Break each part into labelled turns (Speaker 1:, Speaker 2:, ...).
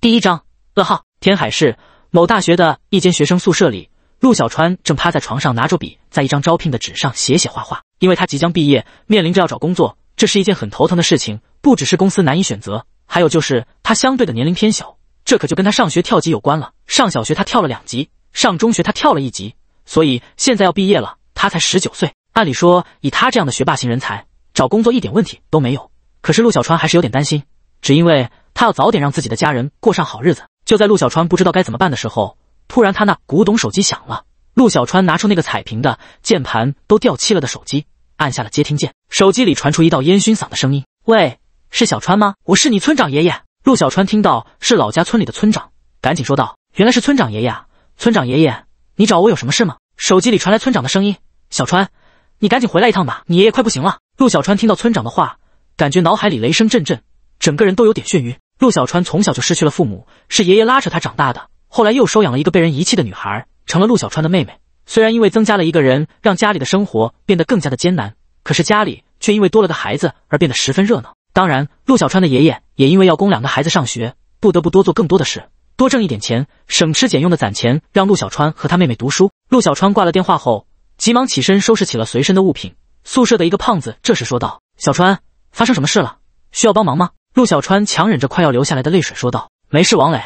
Speaker 1: 第一章噩耗。天海市某大学的一间学生宿舍里，陆小川正趴在床上，拿着笔在一张招聘的纸上写写画画。因为他即将毕业，面临着要找工作，这是一件很头疼的事情。不只是公司难以选择，还有就是他相对的年龄偏小，这可就跟他上学跳级有关了。上小学他跳了两级，上中学他跳了一级，所以现在要毕业了，他才十九岁。按理说，以他这样的学霸型人才，找工作一点问题都没有。可是陆小川还是有点担心，只因为他要早点让自己的家人过上好日子。就在陆小川不知道该怎么办的时候，突然他那古董手机响了。陆小川拿出那个彩屏的键盘都掉漆了的手机，按下了接听键。手机里传出一道烟熏嗓的声音：“喂，是小川吗？我是你村长爷爷。”陆小川听到是老家村里的村长，赶紧说道：“原来是村长爷爷啊！村长爷爷，你找我有什么事吗？”手机里传来村长的声音：“小川，你赶紧回来一趟吧，你爷爷快不行了。”陆小川听到村长的话。感觉脑海里雷声阵阵，整个人都有点眩晕。陆小川从小就失去了父母，是爷爷拉扯他长大的。后来又收养了一个被人遗弃的女孩，成了陆小川的妹妹。虽然因为增加了一个人，让家里的生活变得更加的艰难，可是家里却因为多了个孩子而变得十分热闹。当然，陆小川的爷爷也因为要供两个孩子上学，不得不多做更多的事，多挣一点钱，省吃俭用的攒钱，让陆小川和他妹妹读书。陆小川挂了电话后，急忙起身收拾起了随身的物品。宿舍的一个胖子这时说道：“小川。”发生什么事了？需要帮忙吗？陆小川强忍着快要流下来的泪水说道：“没事，王磊，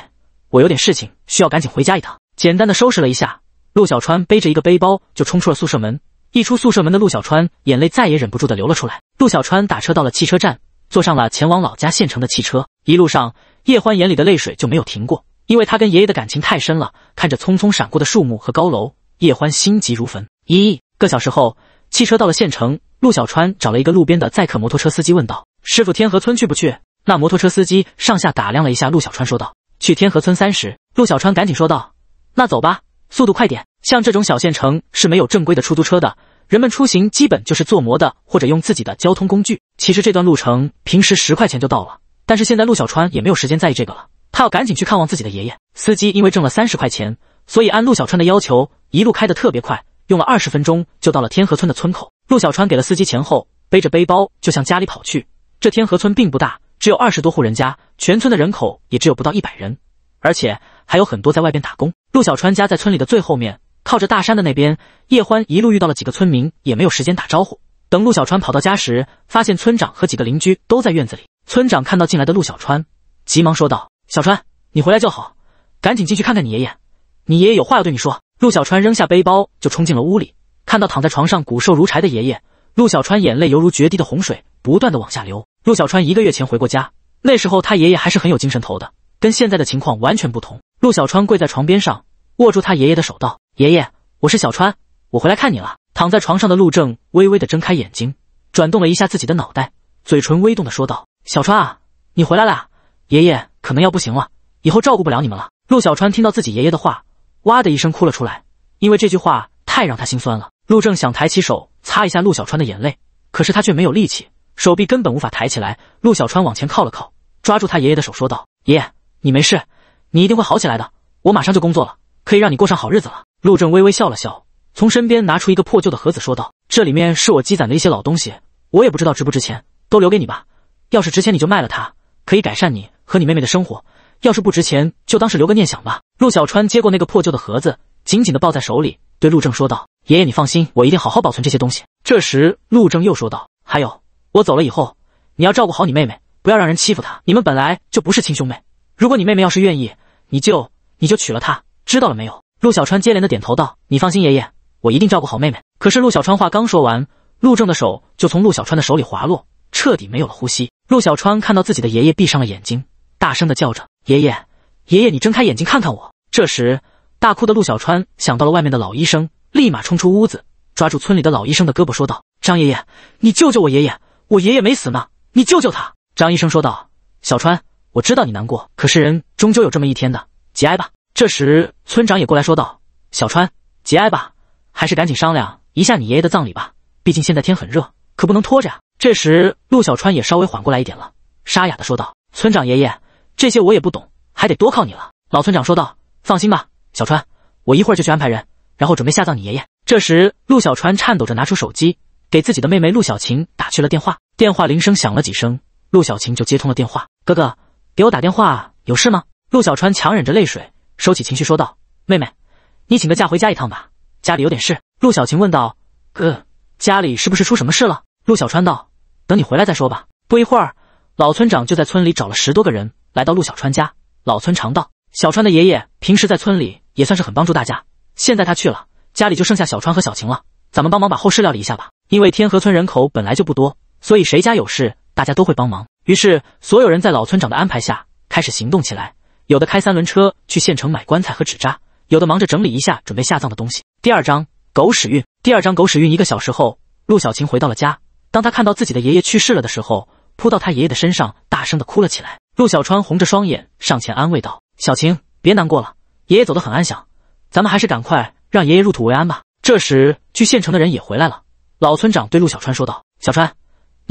Speaker 1: 我有点事情需要赶紧回家一趟。”简单的收拾了一下，陆小川背着一个背包就冲出了宿舍门。一出宿舍门的陆小川，眼泪再也忍不住的流了出来。陆小川打车到了汽车站，坐上了前往老家县城的汽车。一路上，叶欢眼里的泪水就没有停过，因为他跟爷爷的感情太深了。看着匆匆闪过的树木和高楼，叶欢心急如焚。一个小时后，汽车到了县城。陆小川找了一个路边的载客摩托车司机问道：“师傅，天河村去不去？”那摩托车司机上下打量了一下陆小川，说道：“去天河村三十。”陆小川赶紧说道：“那走吧，速度快点。像这种小县城是没有正规的出租车的，人们出行基本就是坐摩的或者用自己的交通工具。其实这段路程平时十块钱就到了，但是现在陆小川也没有时间在意这个了，他要赶紧去看望自己的爷爷。司机因为挣了三十块钱，所以按陆小川的要求，一路开得特别快。”用了二十分钟就到了天河村的村口，陆小川给了司机钱后，背着背包就向家里跑去。这天河村并不大，只有二十多户人家，全村的人口也只有不到一百人，而且还有很多在外边打工。陆小川家在村里的最后面，靠着大山的那边。叶欢一路遇到了几个村民，也没有时间打招呼。等陆小川跑到家时，发现村长和几个邻居都在院子里。村长看到进来的陆小川，急忙说道：“小川，你回来就好，赶紧进去看看你爷爷，你爷爷有话要对你说。”陆小川扔下背包就冲进了屋里，看到躺在床上骨瘦如柴的爷爷，陆小川眼泪犹如决堤的洪水，不断的往下流。陆小川一个月前回过家，那时候他爷爷还是很有精神头的，跟现在的情况完全不同。陆小川跪在床边上，握住他爷爷的手道：“爷爷，我是小川，我回来看你了。”躺在床上的陆正微微的睁开眼睛，转动了一下自己的脑袋，嘴唇微动的说道：“小川啊，你回来了，爷爷可能要不行了，以后照顾不了你们了。”陆小川听到自己爷爷的话。哇的一声哭了出来，因为这句话太让他心酸了。陆正想抬起手擦一下陆小川的眼泪，可是他却没有力气，手臂根本无法抬起来。陆小川往前靠了靠，抓住他爷爷的手说道：“爷爷，你没事，你一定会好起来的。我马上就工作了，可以让你过上好日子了。”陆正微微笑了笑，从身边拿出一个破旧的盒子，说道：“这里面是我积攒的一些老东西，我也不知道值不值钱，都留给你吧。要是值钱，你就卖了它，可以改善你和你妹妹的生活。”要是不值钱，就当是留个念想吧。陆小川接过那个破旧的盒子，紧紧的抱在手里，对陆正说道：“爷爷，你放心，我一定好好保存这些东西。”这时，陆正又说道：“还有，我走了以后，你要照顾好你妹妹，不要让人欺负她。你们本来就不是亲兄妹，如果你妹妹要是愿意，你就你就娶了她，知道了没有？”陆小川接连的点头道：“你放心，爷爷，我一定照顾好妹妹。”可是陆小川话刚说完，陆正的手就从陆小川的手里滑落，彻底没有了呼吸。陆小川看到自己的爷爷闭上了眼睛，大声的叫着。爷爷，爷爷，你睁开眼睛看看我。这时，大哭的陆小川想到了外面的老医生，立马冲出屋子，抓住村里的老医生的胳膊说道：“张爷爷，你救救我爷爷，我爷爷没死呢，你救救他。”张医生说道：“小川，我知道你难过，可是人终究有这么一天的，节哀吧。”这时，村长也过来说道：“小川，节哀吧，还是赶紧商量一下你爷爷的葬礼吧，毕竟现在天很热，可不能拖着呀。”这时，陆小川也稍微缓过来一点了，沙哑的说道：“村长爷爷。”这些我也不懂，还得多靠你了。”老村长说道。“放心吧，小川，我一会儿就去安排人，然后准备下葬你爷爷。”这时，陆小川颤抖着拿出手机，给自己的妹妹陆小晴打去了电话。电话铃声响了几声，陆小晴就接通了电话。“哥哥，给我打电话，有事吗？”陆小川强忍着泪水，收起情绪说道：“妹妹，你请个假回家一趟吧，家里有点事。”陆小晴问道：“哥，家里是不是出什么事了？”陆小川道：“等你回来再说吧。”不一会儿，老村长就在村里找了十多个人来到陆小川家。老村长道：“小川的爷爷平时在村里也算是很帮助大家，现在他去了，家里就剩下小川和小晴了。咱们帮忙把后事料理一下吧。因为天河村人口本来就不多，所以谁家有事，大家都会帮忙。”于是，所有人在老村长的安排下开始行动起来。有的开三轮车去县城买棺材和纸扎，有的忙着整理一下准备下葬的东西。第二章狗屎运。第二章狗屎运。一个小时后，陆小晴回到了家。当他看到自己的爷爷去世了的时候，扑到他爷爷的身上，大声的哭了起来。陆小川红着双眼上前安慰道：“小晴，别难过了，爷爷走得很安详，咱们还是赶快让爷爷入土为安吧。”这时，去县城的人也回来了。老村长对陆小川说道：“小川，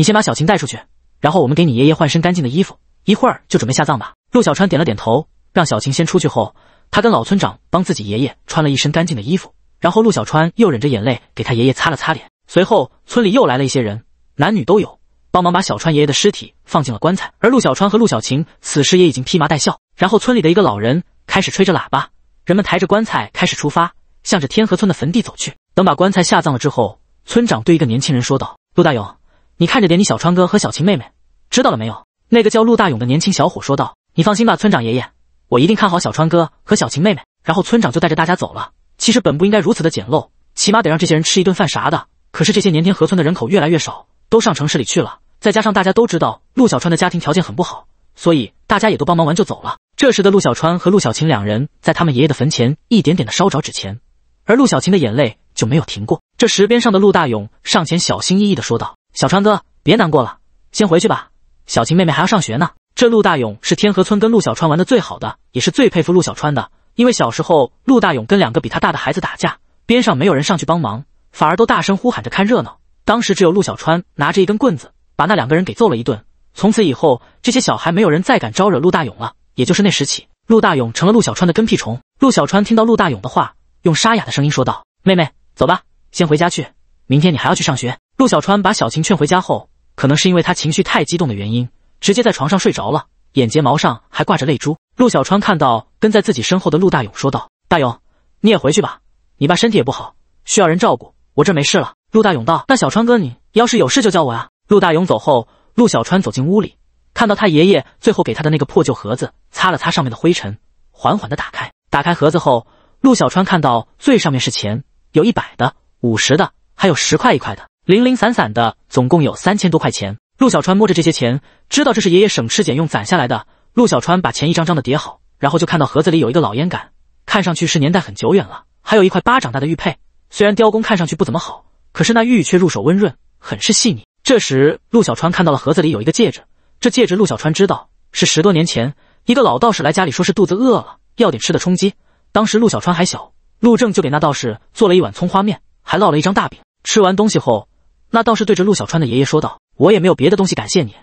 Speaker 1: 你先把小晴带出去。”然后我们给你爷爷换身干净的衣服，一会儿就准备下葬吧。陆小川点了点头，让小晴先出去后，他跟老村长帮自己爷爷穿了一身干净的衣服。然后陆小川又忍着眼泪给他爷爷擦了擦脸。随后村里又来了一些人，男女都有，帮忙把小川爷爷的尸体放进了棺材。而陆小川和陆小晴此时也已经披麻戴孝。然后村里的一个老人开始吹着喇叭，人们抬着棺材开始出发，向着天河村的坟地走去。等把棺材下葬了之后，村长对一个年轻人说道：“陆大勇。”你看着点你小川哥和小晴妹妹，知道了没有？那个叫陆大勇的年轻小伙说道：“你放心吧，村长爷爷，我一定看好小川哥和小晴妹妹。”然后村长就带着大家走了。其实本不应该如此的简陋，起码得让这些人吃一顿饭啥的。可是这些年天河村的人口越来越少，都上城市里去了。再加上大家都知道陆小川的家庭条件很不好，所以大家也都帮忙完就走了。这时的陆小川和陆小晴两人在他们爷爷的坟前一点点的烧着纸钱，而陆小晴的眼泪就没有停过。这时边上的陆大勇上前小心翼翼的说道。小川哥，别难过了，先回去吧。小晴妹妹还要上学呢。这陆大勇是天河村跟陆小川玩的最好的，也是最佩服陆小川的。因为小时候陆大勇跟两个比他大的孩子打架，边上没有人上去帮忙，反而都大声呼喊着看热闹。当时只有陆小川拿着一根棍子，把那两个人给揍了一顿。从此以后，这些小孩没有人再敢招惹陆大勇了。也就是那时起，陆大勇成了陆小川的跟屁虫。陆小川听到陆大勇的话，用沙哑的声音说道：“妹妹，走吧，先回家去，明天你还要去上学。”陆小川把小晴劝回家后，可能是因为他情绪太激动的原因，直接在床上睡着了，眼睫毛上还挂着泪珠。陆小川看到跟在自己身后的陆大勇，说道：“大勇，你也回去吧，你爸身体也不好，需要人照顾，我这没事了。”陆大勇道：“那小川哥，你要是有事就叫我呀。”陆大勇走后，陆小川走进屋里，看到他爷爷最后给他的那个破旧盒子，擦了擦上面的灰尘，缓缓的打开。打开盒子后，陆小川看到最上面是钱，有一百的、五十的，还有十块一块的。零零散散的，总共有三千多块钱。陆小川摸着这些钱，知道这是爷爷省吃俭用攒下来的。陆小川把钱一张张的叠好，然后就看到盒子里有一个老烟杆，看上去是年代很久远了。还有一块巴掌大的玉佩，虽然雕工看上去不怎么好，可是那玉却入手温润，很是细腻。这时，陆小川看到了盒子里有一个戒指，这戒指陆小川知道是十多年前一个老道士来家里说是肚子饿了，要点吃的充饥。当时陆小川还小，陆正就给那道士做了一碗葱花面，还烙了一张大饼。吃完东西后。那道士对着陆小川的爷爷说道：“我也没有别的东西感谢你，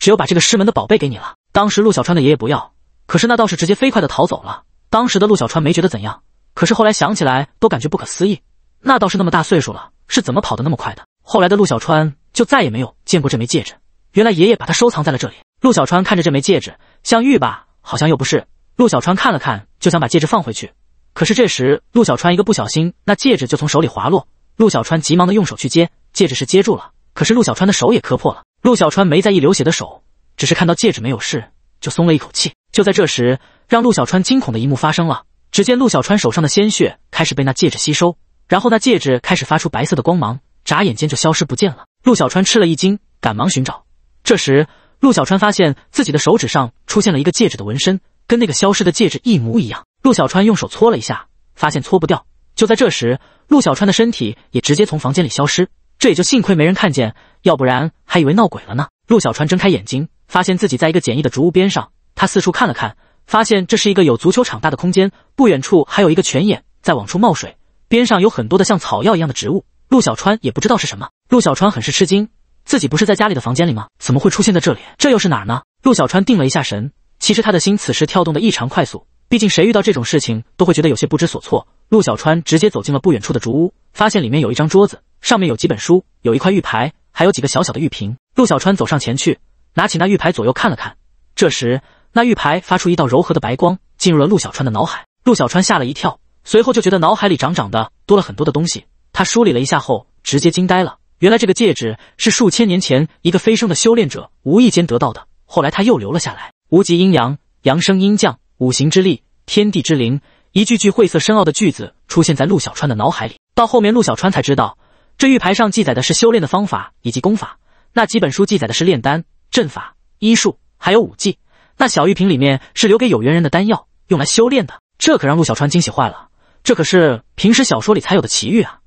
Speaker 1: 只有把这个师门的宝贝给你了。”当时陆小川的爷爷不要，可是那道士直接飞快的逃走了。当时的陆小川没觉得怎样，可是后来想起来都感觉不可思议。那道士那么大岁数了，是怎么跑得那么快的？后来的陆小川就再也没有见过这枚戒指，原来爷爷把它收藏在了这里。陆小川看着这枚戒指，像玉吧，好像又不是。陆小川看了看，就想把戒指放回去，可是这时陆小川一个不小心，那戒指就从手里滑落。陆小川急忙的用手去接。戒指是接住了，可是陆小川的手也磕破了。陆小川没在意流血的手，只是看到戒指没有事，就松了一口气。就在这时，让陆小川惊恐的一幕发生了。只见陆小川手上的鲜血开始被那戒指吸收，然后那戒指开始发出白色的光芒，眨眼间就消失不见了。陆小川吃了一惊，赶忙寻找。这时，陆小川发现自己的手指上出现了一个戒指的纹身，跟那个消失的戒指一模一样。陆小川用手搓了一下，发现搓不掉。就在这时，陆小川的身体也直接从房间里消失。这也就幸亏没人看见，要不然还以为闹鬼了呢。陆小川睁开眼睛，发现自己在一个简易的竹屋边上。他四处看了看，发现这是一个有足球场大的空间。不远处还有一个泉眼在往出冒水，边上有很多的像草药一样的植物。陆小川也不知道是什么。陆小川很是吃惊，自己不是在家里的房间里吗？怎么会出现在这里？这又是哪儿呢？陆小川定了一下神，其实他的心此时跳动的异常快速。毕竟谁遇到这种事情都会觉得有些不知所措。陆小川直接走进了不远处的竹屋，发现里面有一张桌子。上面有几本书，有一块玉牌，还有几个小小的玉瓶。陆小川走上前去，拿起那玉牌左右看了看。这时，那玉牌发出一道柔和的白光，进入了陆小川的脑海。陆小川吓了一跳，随后就觉得脑海里长长的多了很多的东西。他梳理了一下后，直接惊呆了。原来这个戒指是数千年前一个飞升的修炼者无意间得到的，后来他又留了下来。无极阴阳，阳生阴降，五行之力，天地之灵，一句句晦涩深奥的句子出现在陆小川的脑海里。到后面，陆小川才知道，这玉牌上记载的是修炼的方法以及功法，那几本书记载的是炼丹、阵法、医术，还有武技。那小玉瓶里面是留给有缘人的丹药，用来修炼的。这可让陆小川惊喜坏了，这可是平时小说里才有的奇遇啊！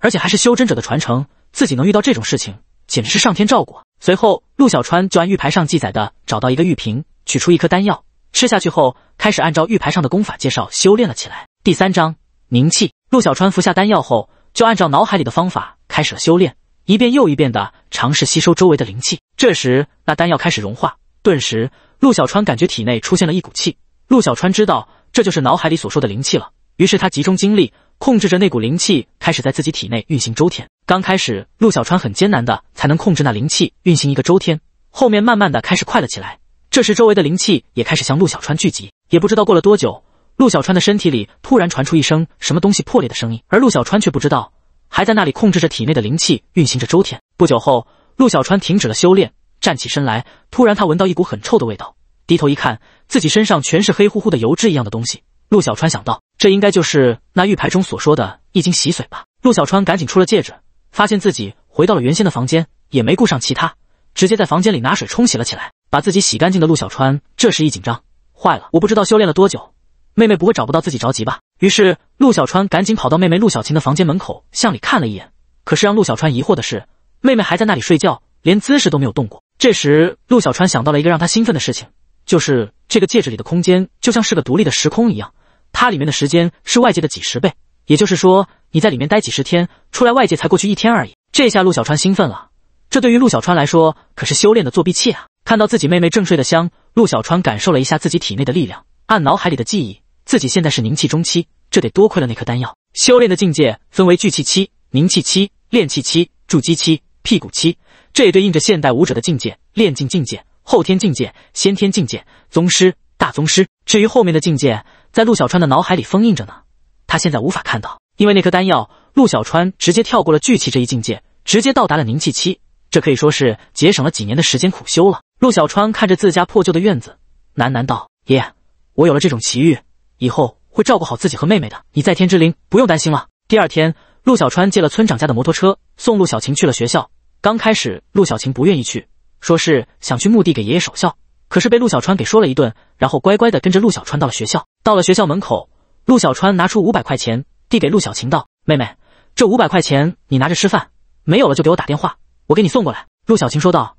Speaker 1: 而且还是修真者的传承，自己能遇到这种事情，简直是上天照顾。随后，陆小川就按玉牌上记载的找到一个玉瓶，取出一颗丹药，吃下去后，开始按照玉牌上的功法介绍修炼了起来。第三章凝气。陆小川服下丹药后，就按照脑海里的方法开始了修炼，一遍又一遍的尝试吸收周围的灵气。这时，那丹药开始融化，顿时，陆小川感觉体内出现了一股气。陆小川知道这就是脑海里所说的灵气了，于是他集中精力。控制着那股灵气，开始在自己体内运行周天。刚开始，陆小川很艰难的才能控制那灵气运行一个周天，后面慢慢的开始快了起来。这时，周围的灵气也开始向陆小川聚集。也不知道过了多久，陆小川的身体里突然传出一声什么东西破裂的声音，而陆小川却不知道，还在那里控制着体内的灵气运行着周天。不久后，陆小川停止了修炼，站起身来，突然他闻到一股很臭的味道，低头一看，自己身上全是黑乎乎的油脂一样的东西。陆小川想到，这应该就是那玉牌中所说的一经洗髓吧。陆小川赶紧出了戒指，发现自己回到了原先的房间，也没顾上其他，直接在房间里拿水冲洗了起来，把自己洗干净的陆小川这时一紧张，坏了，我不知道修炼了多久，妹妹不会找不到自己着急吧？于是陆小川赶紧跑到妹妹陆小琴的房间门口，向里看了一眼。可是让陆小川疑惑的是，妹妹还在那里睡觉，连姿势都没有动过。这时陆小川想到了一个让他兴奋的事情，就是这个戒指里的空间就像是个独立的时空一样。它里面的时间是外界的几十倍，也就是说，你在里面待几十天，出来外界才过去一天而已。这下陆小川兴奋了，这对于陆小川来说可是修炼的作弊器啊！看到自己妹妹正睡得香，陆小川感受了一下自己体内的力量，按脑海里的记忆，自己现在是凝气中期，这得多亏了那颗丹药。修炼的境界分为聚气期、凝气期、炼气期、筑基期、辟谷期，这也对应着现代武者的境界：炼境境界、后天境界、先天境界、宗师、大宗师。至于后面的境界，在陆小川的脑海里封印着呢，他现在无法看到，因为那颗丹药，陆小川直接跳过了聚气这一境界，直接到达了凝气期，这可以说是节省了几年的时间苦修了。陆小川看着自家破旧的院子，喃喃道：“爷，我有了这种奇遇，以后会照顾好自己和妹妹的，你在天之灵不用担心了。”第二天，陆小川借了村长家的摩托车，送陆小晴去了学校。刚开始，陆小晴不愿意去，说是想去墓地给爷爷守孝。可是被陆小川给说了一顿，然后乖乖的跟着陆小川到了学校。到了学校门口，陆小川拿出五百块钱递给陆小晴道：“妹妹，这五百块钱你拿着吃饭，没有了就给我打电话，我给你送过来。”陆小晴说道：“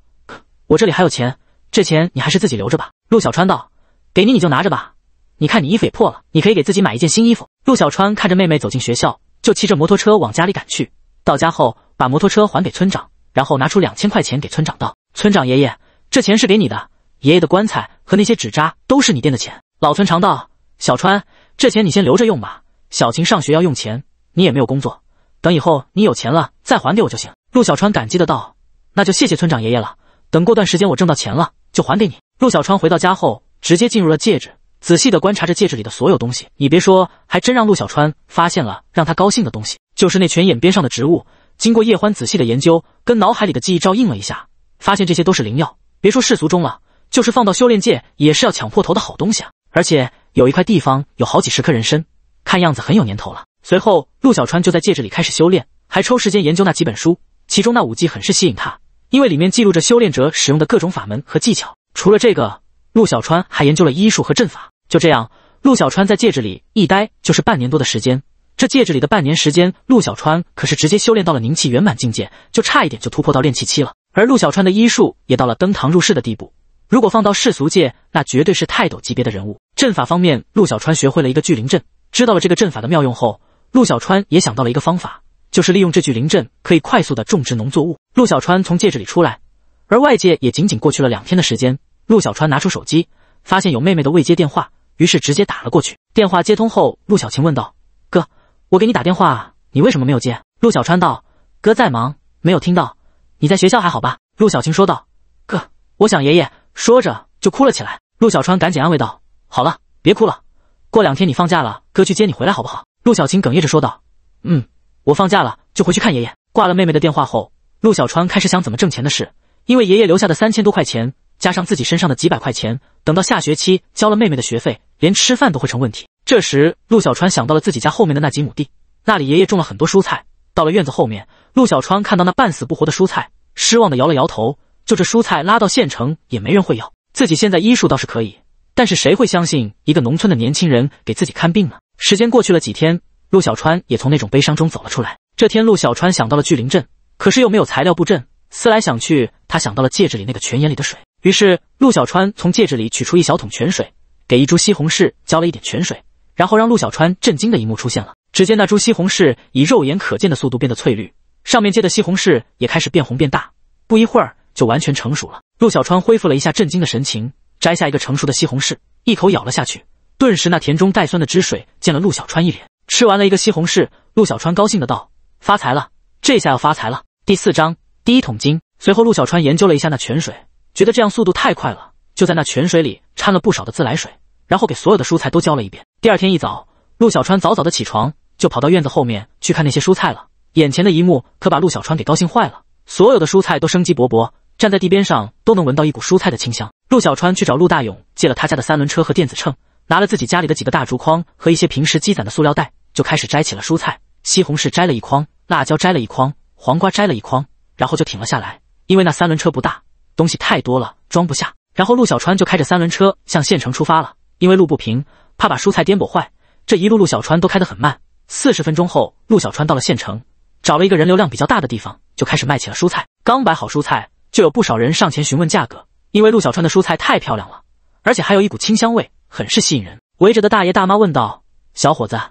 Speaker 1: 我这里还有钱，这钱你还是自己留着吧。”陆小川道：“给你你就拿着吧，你看你衣服也破了，你可以给自己买一件新衣服。”陆小川看着妹妹走进学校，就骑着摩托车往家里赶去。到家后，把摩托车还给村长，然后拿出两千块钱给村长道：“村长爷爷，这钱是给你的。”爷爷的棺材和那些纸扎都是你垫的钱。老村长道：“小川，这钱你先留着用吧。小晴上学要用钱，你也没有工作，等以后你有钱了再还给我就行。”陆小川感激的道：“那就谢谢村长爷爷了。等过段时间我挣到钱了就还给你。”陆小川回到家后，直接进入了戒指，仔细的观察着戒指里的所有东西。你别说，还真让陆小川发现了让他高兴的东西，就是那泉眼边上的植物。经过叶欢仔细的研究，跟脑海里的记忆照应了一下，发现这些都是灵药。别说世俗中了。就是放到修炼界也是要抢破头的好东西啊！而且有一块地方有好几十颗人参，看样子很有年头了。随后，陆小川就在戒指里开始修炼，还抽时间研究那几本书，其中那武技很是吸引他，因为里面记录着修炼者使用的各种法门和技巧。除了这个，陆小川还研究了医术和阵法。就这样，陆小川在戒指里一待就是半年多的时间。这戒指里的半年时间，陆小川可是直接修炼到了凝气圆满境界，就差一点就突破到炼气期了。而陆小川的医术也到了登堂入室的地步。如果放到世俗界，那绝对是泰斗级别的人物。阵法方面，陆小川学会了一个聚灵阵，知道了这个阵法的妙用后，陆小川也想到了一个方法，就是利用这具灵阵可以快速的种植农作物。陆小川从戒指里出来，而外界也仅仅过去了两天的时间。陆小川拿出手机，发现有妹妹的未接电话，于是直接打了过去。电话接通后，陆小晴问道：“哥，我给你打电话，你为什么没有接？”陆小川道：“哥在忙，没有听到。你在学校还好吧？”陆小晴说道：“哥，我想爷爷。”说着就哭了起来，陆小川赶紧安慰道：“好了，别哭了，过两天你放假了，哥去接你回来好不好？陆小晴哽咽着说道。嗯，我放假了就回去看爷爷。挂了妹妹的电话后，陆小川开始想怎么挣钱的事。因为爷爷留下的三千多块钱，加上自己身上的几百块钱，等到下学期交了妹妹的学费，连吃饭都会成问题。这时，陆小川想到了自己家后面的那几亩地，那里爷爷种了很多蔬菜。到了院子后面，陆小川看到那半死不活的蔬菜，失望的摇了摇头。就这蔬菜拉到县城也没人会要，自己现在医术倒是可以，但是谁会相信一个农村的年轻人给自己看病呢？时间过去了几天，陆小川也从那种悲伤中走了出来。这天，陆小川想到了巨灵阵，可是又没有材料布阵。思来想去，他想到了戒指里那个泉眼里的水。于是，陆小川从戒指里取出一小桶泉水，给一株西红柿浇了一点泉水，然后让陆小川震惊的一幕出现了。只见那株西红柿以肉眼可见的速度变得翠绿，上面结的西红柿也开始变红变大，不一会儿就完全成熟了。陆小川恢复了一下震惊的神情，摘下一个成熟的西红柿，一口咬了下去，顿时那甜中带酸的汁水溅了陆小川一脸。吃完了一个西红柿，陆小川高兴的道：“发财了，这下要发财了。”第四章。第一桶金。随后，陆小川研究了一下那泉水，觉得这样速度太快了，就在那泉水里掺了不少的自来水，然后给所有的蔬菜都浇了一遍。第二天一早，陆小川早早的起床，就跑到院子后面去看那些蔬菜了。眼前的一幕可把陆小川给高兴坏了，所有的蔬菜都生机勃勃，站在地边上都能闻到一股蔬菜的清香。陆小川去找陆大勇借了他家的三轮车和电子秤，拿了自己家里的几个大竹筐和一些平时积攒的塑料袋，就开始摘起了蔬菜。西红柿摘了一筐，辣椒摘了一筐，黄瓜摘了一筐。然后就停了下来，因为那三轮车不大，东西太多了，装不下。然后陆小川就开着三轮车向县城出发了，因为路不平，怕把蔬菜颠簸坏，这一路陆小川都开得很慢。四十分钟后，陆小川到了县城，找了一个人流量比较大的地方，就开始卖起了蔬菜。刚摆好蔬菜，就有不少人上前询问价格，因为陆小川的蔬菜太漂亮了，而且还有一股清香味，很是吸引人。围着的大爷大妈问道：“小伙子，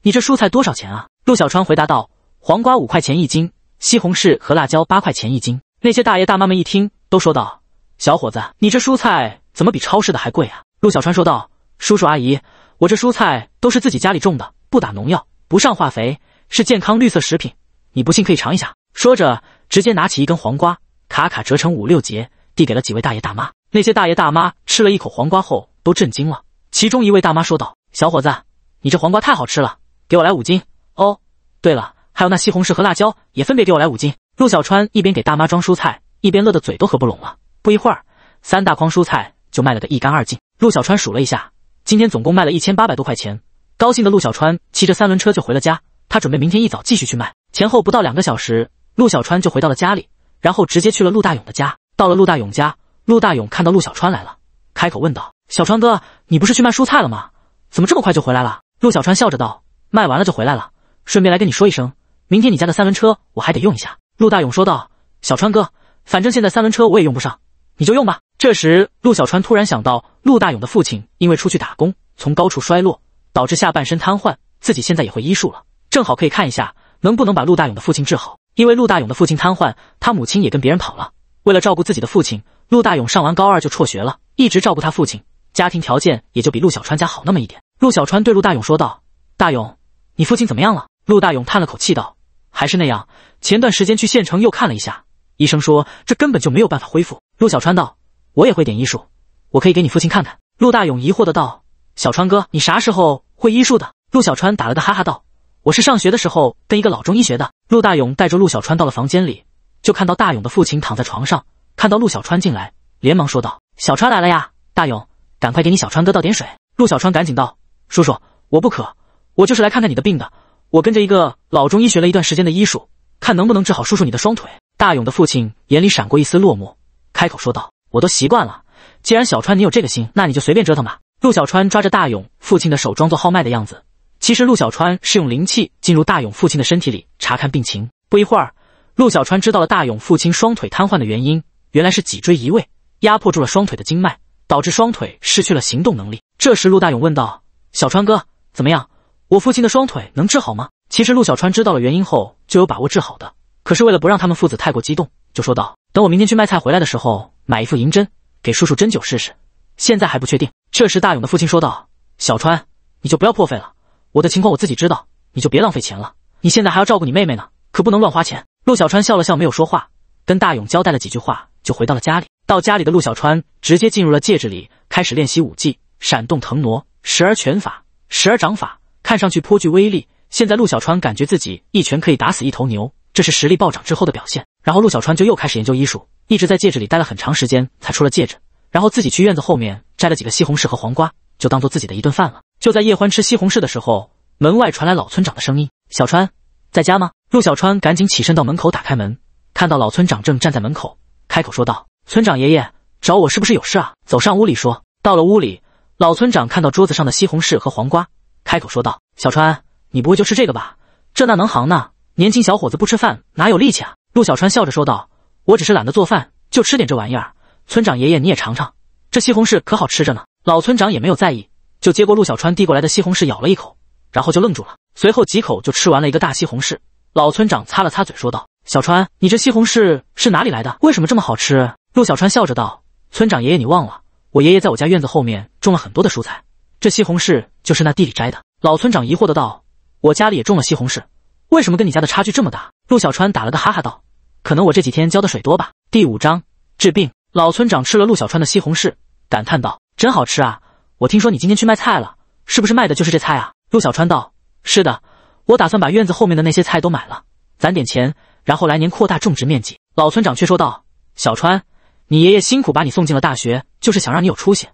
Speaker 1: 你这蔬菜多少钱啊？”陆小川回答道：“黄瓜五块钱一斤。”西红柿和辣椒八块钱一斤，那些大爷大妈们一听，都说道：“小伙子，你这蔬菜怎么比超市的还贵啊？”陆小川说道：“叔叔阿姨，我这蔬菜都是自己家里种的，不打农药，不上化肥，是健康绿色食品。你不信可以尝一下。”说着，直接拿起一根黄瓜，卡卡折成五六节，递给了几位大爷大妈。那些大爷大妈吃了一口黄瓜后，都震惊了。其中一位大妈说道：“小伙子，你这黄瓜太好吃了，给我来五斤。哦，对了。”还有那西红柿和辣椒也分别给我来五斤。陆小川一边给大妈装蔬菜，一边乐得嘴都合不拢了。不一会儿，三大筐蔬菜就卖了个一干二净。陆小川数了一下，今天总共卖了一千八百多块钱。高兴的陆小川骑着三轮车就回了家，他准备明天一早继续去卖。前后不到两个小时，陆小川就回到了家里，然后直接去了陆大勇的家。到了陆大勇家，陆大勇看到陆小川来了，开口问道：“小川哥，你不是去卖蔬菜了吗？怎么这么快就回来了？”陆小川笑着道：“卖完了就回来了，顺便来跟你说一声。”明天你家的三轮车我还得用一下，陆大勇说道。小川哥，反正现在三轮车我也用不上，你就用吧。这时，陆小川突然想到，陆大勇的父亲因为出去打工，从高处摔落，导致下半身瘫痪，自己现在也会医术了，正好可以看一下能不能把陆大勇的父亲治好。因为陆大勇的父亲瘫痪，他母亲也跟别人跑了。为了照顾自己的父亲，陆大勇上完高二就辍学了，一直照顾他父亲，家庭条件也就比陆小川家好那么一点。陆小川对陆大勇说道：“大勇，你父亲怎么样了？”陆大勇叹了口气道。还是那样，前段时间去县城又看了一下，医生说这根本就没有办法恢复。陆小川道：“我也会点医术，我可以给你父亲看看。”陆大勇疑惑的道：“小川哥，你啥时候会医术的？”陆小川打了个哈哈道：“我是上学的时候跟一个老中医学的。”陆大勇带着陆小川到了房间里，就看到大勇的父亲躺在床上，看到陆小川进来，连忙说道：“小川来了呀，大勇，赶快给你小川哥倒点水。”陆小川赶紧道：“叔叔，我不渴，我就是来看看你的病的。”我跟着一个老中医学了一段时间的医术，看能不能治好叔叔你的双腿。大勇的父亲眼里闪过一丝落寞，开口说道：“我都习惯了，既然小川你有这个心，那你就随便折腾吧。”陆小川抓着大勇父亲的手，装作号脉的样子。其实陆小川是用灵气进入大勇父亲的身体里查看病情。不一会儿，陆小川知道了大勇父亲双腿瘫痪的原因，原来是脊椎移位压迫住了双腿的经脉，导致双腿失去了行动能力。这时，陆大勇问道：“小川哥，怎么样？”我父亲的双腿能治好吗？其实陆小川知道了原因后就有把握治好的，可是为了不让他们父子太过激动，就说道：“等我明天去卖菜回来的时候，买一副银针给叔叔针灸试试。现在还不确定。”这时大勇的父亲说道：“小川，你就不要破费了，我的情况我自己知道，你就别浪费钱了。你现在还要照顾你妹妹呢，可不能乱花钱。”陆小川笑了笑，没有说话，跟大勇交代了几句话，就回到了家里。到家里的陆小川直接进入了戒指里，开始练习武技：闪动腾挪、时而拳法。时而掌法，看上去颇具威力。现在陆小川感觉自己一拳可以打死一头牛，这是实力暴涨之后的表现。然后陆小川就又开始研究医术，一直在戒指里待了很长时间才出了戒指。然后自己去院子后面摘了几个西红柿和黄瓜，就当做自己的一顿饭了。就在叶欢吃西红柿的时候，门外传来老村长的声音：“小川，在家吗？”陆小川赶紧起身到门口打开门，看到老村长正站在门口，开口说道：“村长爷爷找我是不是有事啊？”走上屋里说。到了屋里，老村长看到桌子上的西红柿和黄瓜，开口说道：“小川，你不会就吃这个吧？这那能行呢？年轻小伙子不吃饭哪有力气啊？”陆小川笑着说道：“我只是懒得做饭，就吃点这玩意儿。村长爷爷你也尝尝，这西红柿可好吃着呢。”老村长也没有在意，就接过陆小川递过来的西红柿咬了一口，然后就愣住了，随后几口就吃完了一个大西红柿。老村长擦了擦嘴说道：“小川，你这西红柿是哪里来的？为什么这么好吃？”陆小川笑着道：“村长爷爷，你忘了。”我爷爷在我家院子后面种了很多的蔬菜，这西红柿就是那地里摘的。老村长疑惑的道：“我家里也种了西红柿，为什么跟你家的差距这么大？”陆小川打了个哈哈道：“可能我这几天浇的水多吧。”第五章治病。老村长吃了陆小川的西红柿，感叹道：“真好吃啊！我听说你今天去卖菜了，是不是卖的就是这菜啊？”陆小川道：“是的，我打算把院子后面的那些菜都买了，攒点钱，然后来年扩大种植面积。”老村长却说道：“小川。”你爷爷辛苦把你送进了大学，就是想让你有出息。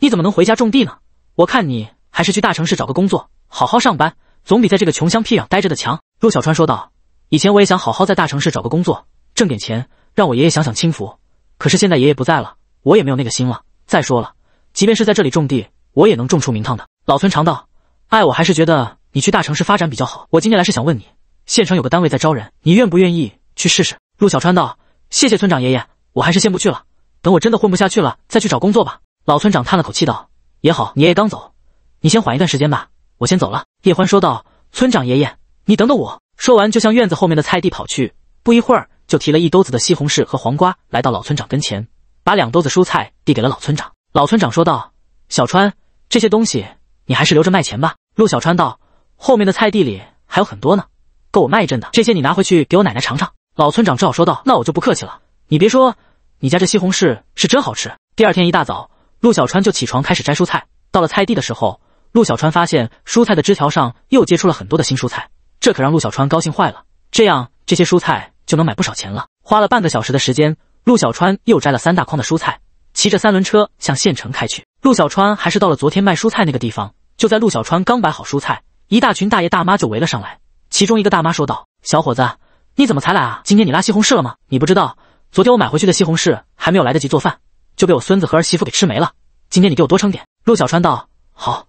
Speaker 1: 你怎么能回家种地呢？我看你还是去大城市找个工作，好好上班，总比在这个穷乡僻壤待着的强。陆小川说道：“以前我也想好好在大城市找个工作，挣点钱，让我爷爷享享清福。可是现在爷爷不在了，我也没有那个心了。再说了，即便是在这里种地，我也能种出名堂的。”老村长道：“哎，我还是觉得你去大城市发展比较好。我今天来是想问你，县城有个单位在招人，你愿不愿意去试试？”陆小川道：“谢谢村长爷爷。”我还是先不去了，等我真的混不下去了再去找工作吧。老村长叹了口气道：“也好，你爷爷刚走，你先缓一段时间吧，我先走了。”叶欢说道：“村长爷爷，你等等我。”说完就向院子后面的菜地跑去，不一会儿就提了一兜子的西红柿和黄瓜来到老村长跟前，把两兜子蔬菜递给了老村长。老村长说道：“小川，这些东西你还是留着卖钱吧。”陆小川道：“后面的菜地里还有很多呢，够我卖一阵的。这些你拿回去给我奶奶尝尝。”老村长只好说道：“那我就不客气了。”你别说，你家这西红柿是真好吃。第二天一大早，陆小川就起床开始摘蔬菜。到了菜地的时候，陆小川发现蔬菜的枝条上又结出了很多的新蔬菜，这可让陆小川高兴坏了。这样这些蔬菜就能买不少钱了。花了半个小时的时间，陆小川又摘了三大筐的蔬菜，骑着三轮车向县城开去。陆小川还是到了昨天卖蔬菜那个地方。就在陆小川刚摆好蔬菜，一大群大爷大妈就围了上来。其中一个大妈说道：“小伙子，你怎么才来啊？今天你拉西红柿了吗？你不知道？”昨天我买回去的西红柿还没有来得及做饭，就被我孙子和儿媳妇给吃没了。今天你给我多称点。陆小川道：“好，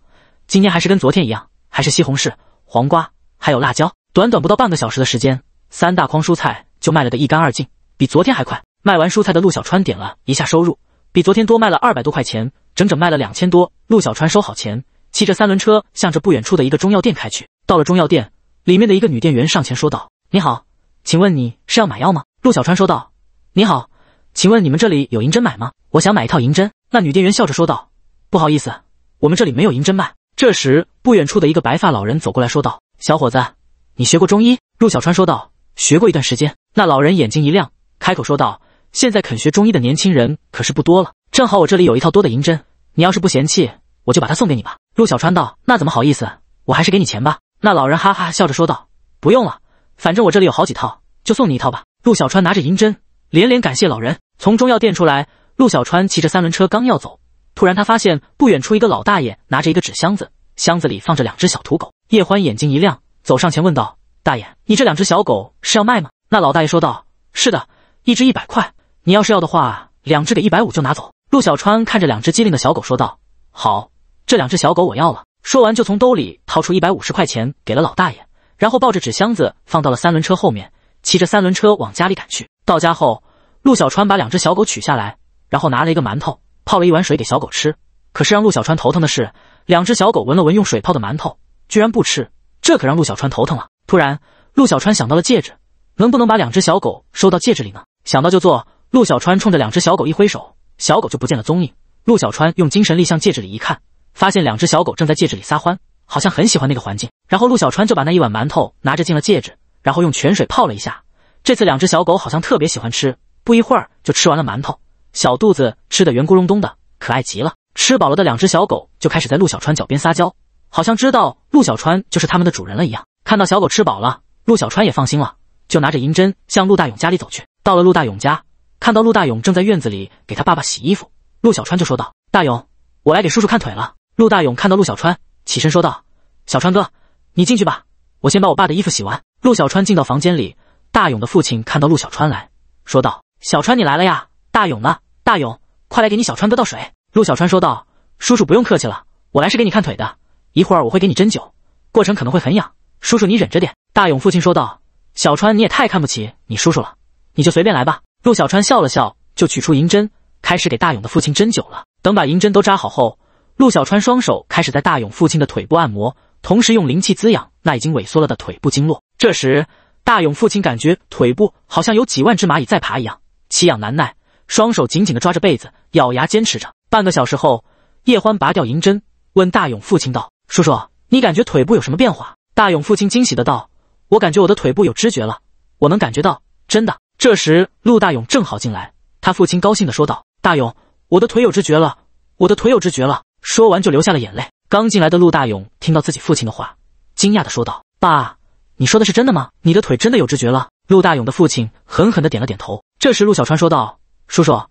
Speaker 1: 今天还是跟昨天一样，还是西红柿、黄瓜，还有辣椒。”短短不到半个小时的时间，三大筐蔬菜就卖了个一干二净，比昨天还快。卖完蔬菜的陆小川点了一下收入，比昨天多卖了二百多块钱，整整卖了两千多。陆小川收好钱，骑着三轮车向着不远处的一个中药店开去。到了中药店，里面的一个女店员上前说道：“你好，请问你是要买药吗？”陆小川说道。你好，请问你们这里有银针买吗？我想买一套银针。那女店员笑着说道：“不好意思，我们这里没有银针卖。”这时，不远处的一个白发老人走过来说道：“小伙子，你学过中医？”陆小川说道：“学过一段时间。”那老人眼睛一亮，开口说道：“现在肯学中医的年轻人可是不多了，正好我这里有一套多的银针，你要是不嫌弃，我就把它送给你吧。”陆小川道：“那怎么好意思？我还是给你钱吧。”那老人哈哈笑着说道：“不用了，反正我这里有好几套，就送你一套吧。”陆小川拿着银针。连连感谢老人，从中药店出来。陆小川骑着三轮车刚要走，突然他发现不远处一个老大爷拿着一个纸箱子，箱子里放着两只小土狗。叶欢眼睛一亮，走上前问道：“大爷，你这两只小狗是要卖吗？”那老大爷说道：“是的，一只一百块，你要是要的话，两只给一百五就拿走。”陆小川看着两只机灵的小狗说道：“好，这两只小狗我要了。”说完就从兜里掏出一百五十块钱给了老大爷，然后抱着纸箱子放到了三轮车后面，骑着三轮车往家里赶去。到家后，陆小川把两只小狗取下来，然后拿了一个馒头，泡了一碗水给小狗吃。可是让陆小川头疼的是，两只小狗闻了闻用水泡的馒头，居然不吃，这可让陆小川头疼了。突然，陆小川想到了戒指，能不能把两只小狗收到戒指里呢？想到就做，陆小川冲着两只小狗一挥手，小狗就不见了踪影。陆小川用精神力向戒指里一看，发现两只小狗正在戒指里撒欢，好像很喜欢那个环境。然后陆小川就把那一碗馒头拿着进了戒指，然后用泉水泡了一下。这次两只小狗好像特别喜欢吃，不一会儿就吃完了馒头，小肚子吃的圆咕隆咚的，可爱极了。吃饱了的两只小狗就开始在陆小川脚边撒娇，好像知道陆小川就是他们的主人了一样。看到小狗吃饱了，陆小川也放心了，就拿着银针向陆大勇家里走去。到了陆大勇家，看到陆大勇正在院子里给他爸爸洗衣服，陆小川就说道：“大勇，我来给叔叔看腿了。”陆大勇看到陆小川，起身说道：“小川哥，你进去吧，我先把我爸的衣服洗完。”陆小川进到房间里，大勇的父亲看到陆小川来说道：“小川，你来了呀？大勇呢？大勇，快来给你小川哥倒水。”陆小川说道：“叔叔不用客气了，我来是给你看腿的，一会儿我会给你针灸，过程可能会很痒，叔叔你忍着点。”大勇父亲说道：“小川，你也太看不起你叔叔了，你就随便来吧。”陆小川笑了笑，就取出银针，开始给大勇的父亲针灸了。等把银针都扎好后，陆小川双手开始在大勇父亲的腿部按摩，同时用灵气滋养那已经萎缩了的腿部经络。这时，大勇父亲感觉腿部好像有几万只蚂蚁在爬一样，奇痒难耐，双手紧紧的抓着被子，咬牙坚持着。半个小时后，叶欢拔掉银针，问大勇父亲道：“叔叔，你感觉腿部有什么变化？”大勇父亲惊喜的道：“我感觉我的腿部有知觉了，我能感觉到，真的。”这时，陆大勇正好进来，他父亲高兴的说道：“大勇，我的腿有知觉了，我的腿有知觉了。”说完就流下了眼泪。刚进来的陆大勇听到自己父亲的话，惊讶的说道：“爸，你说的是真的吗？你的腿真的有知觉了？”陆大勇的父亲狠狠的点了点头。这时，陆小川说道：“叔叔，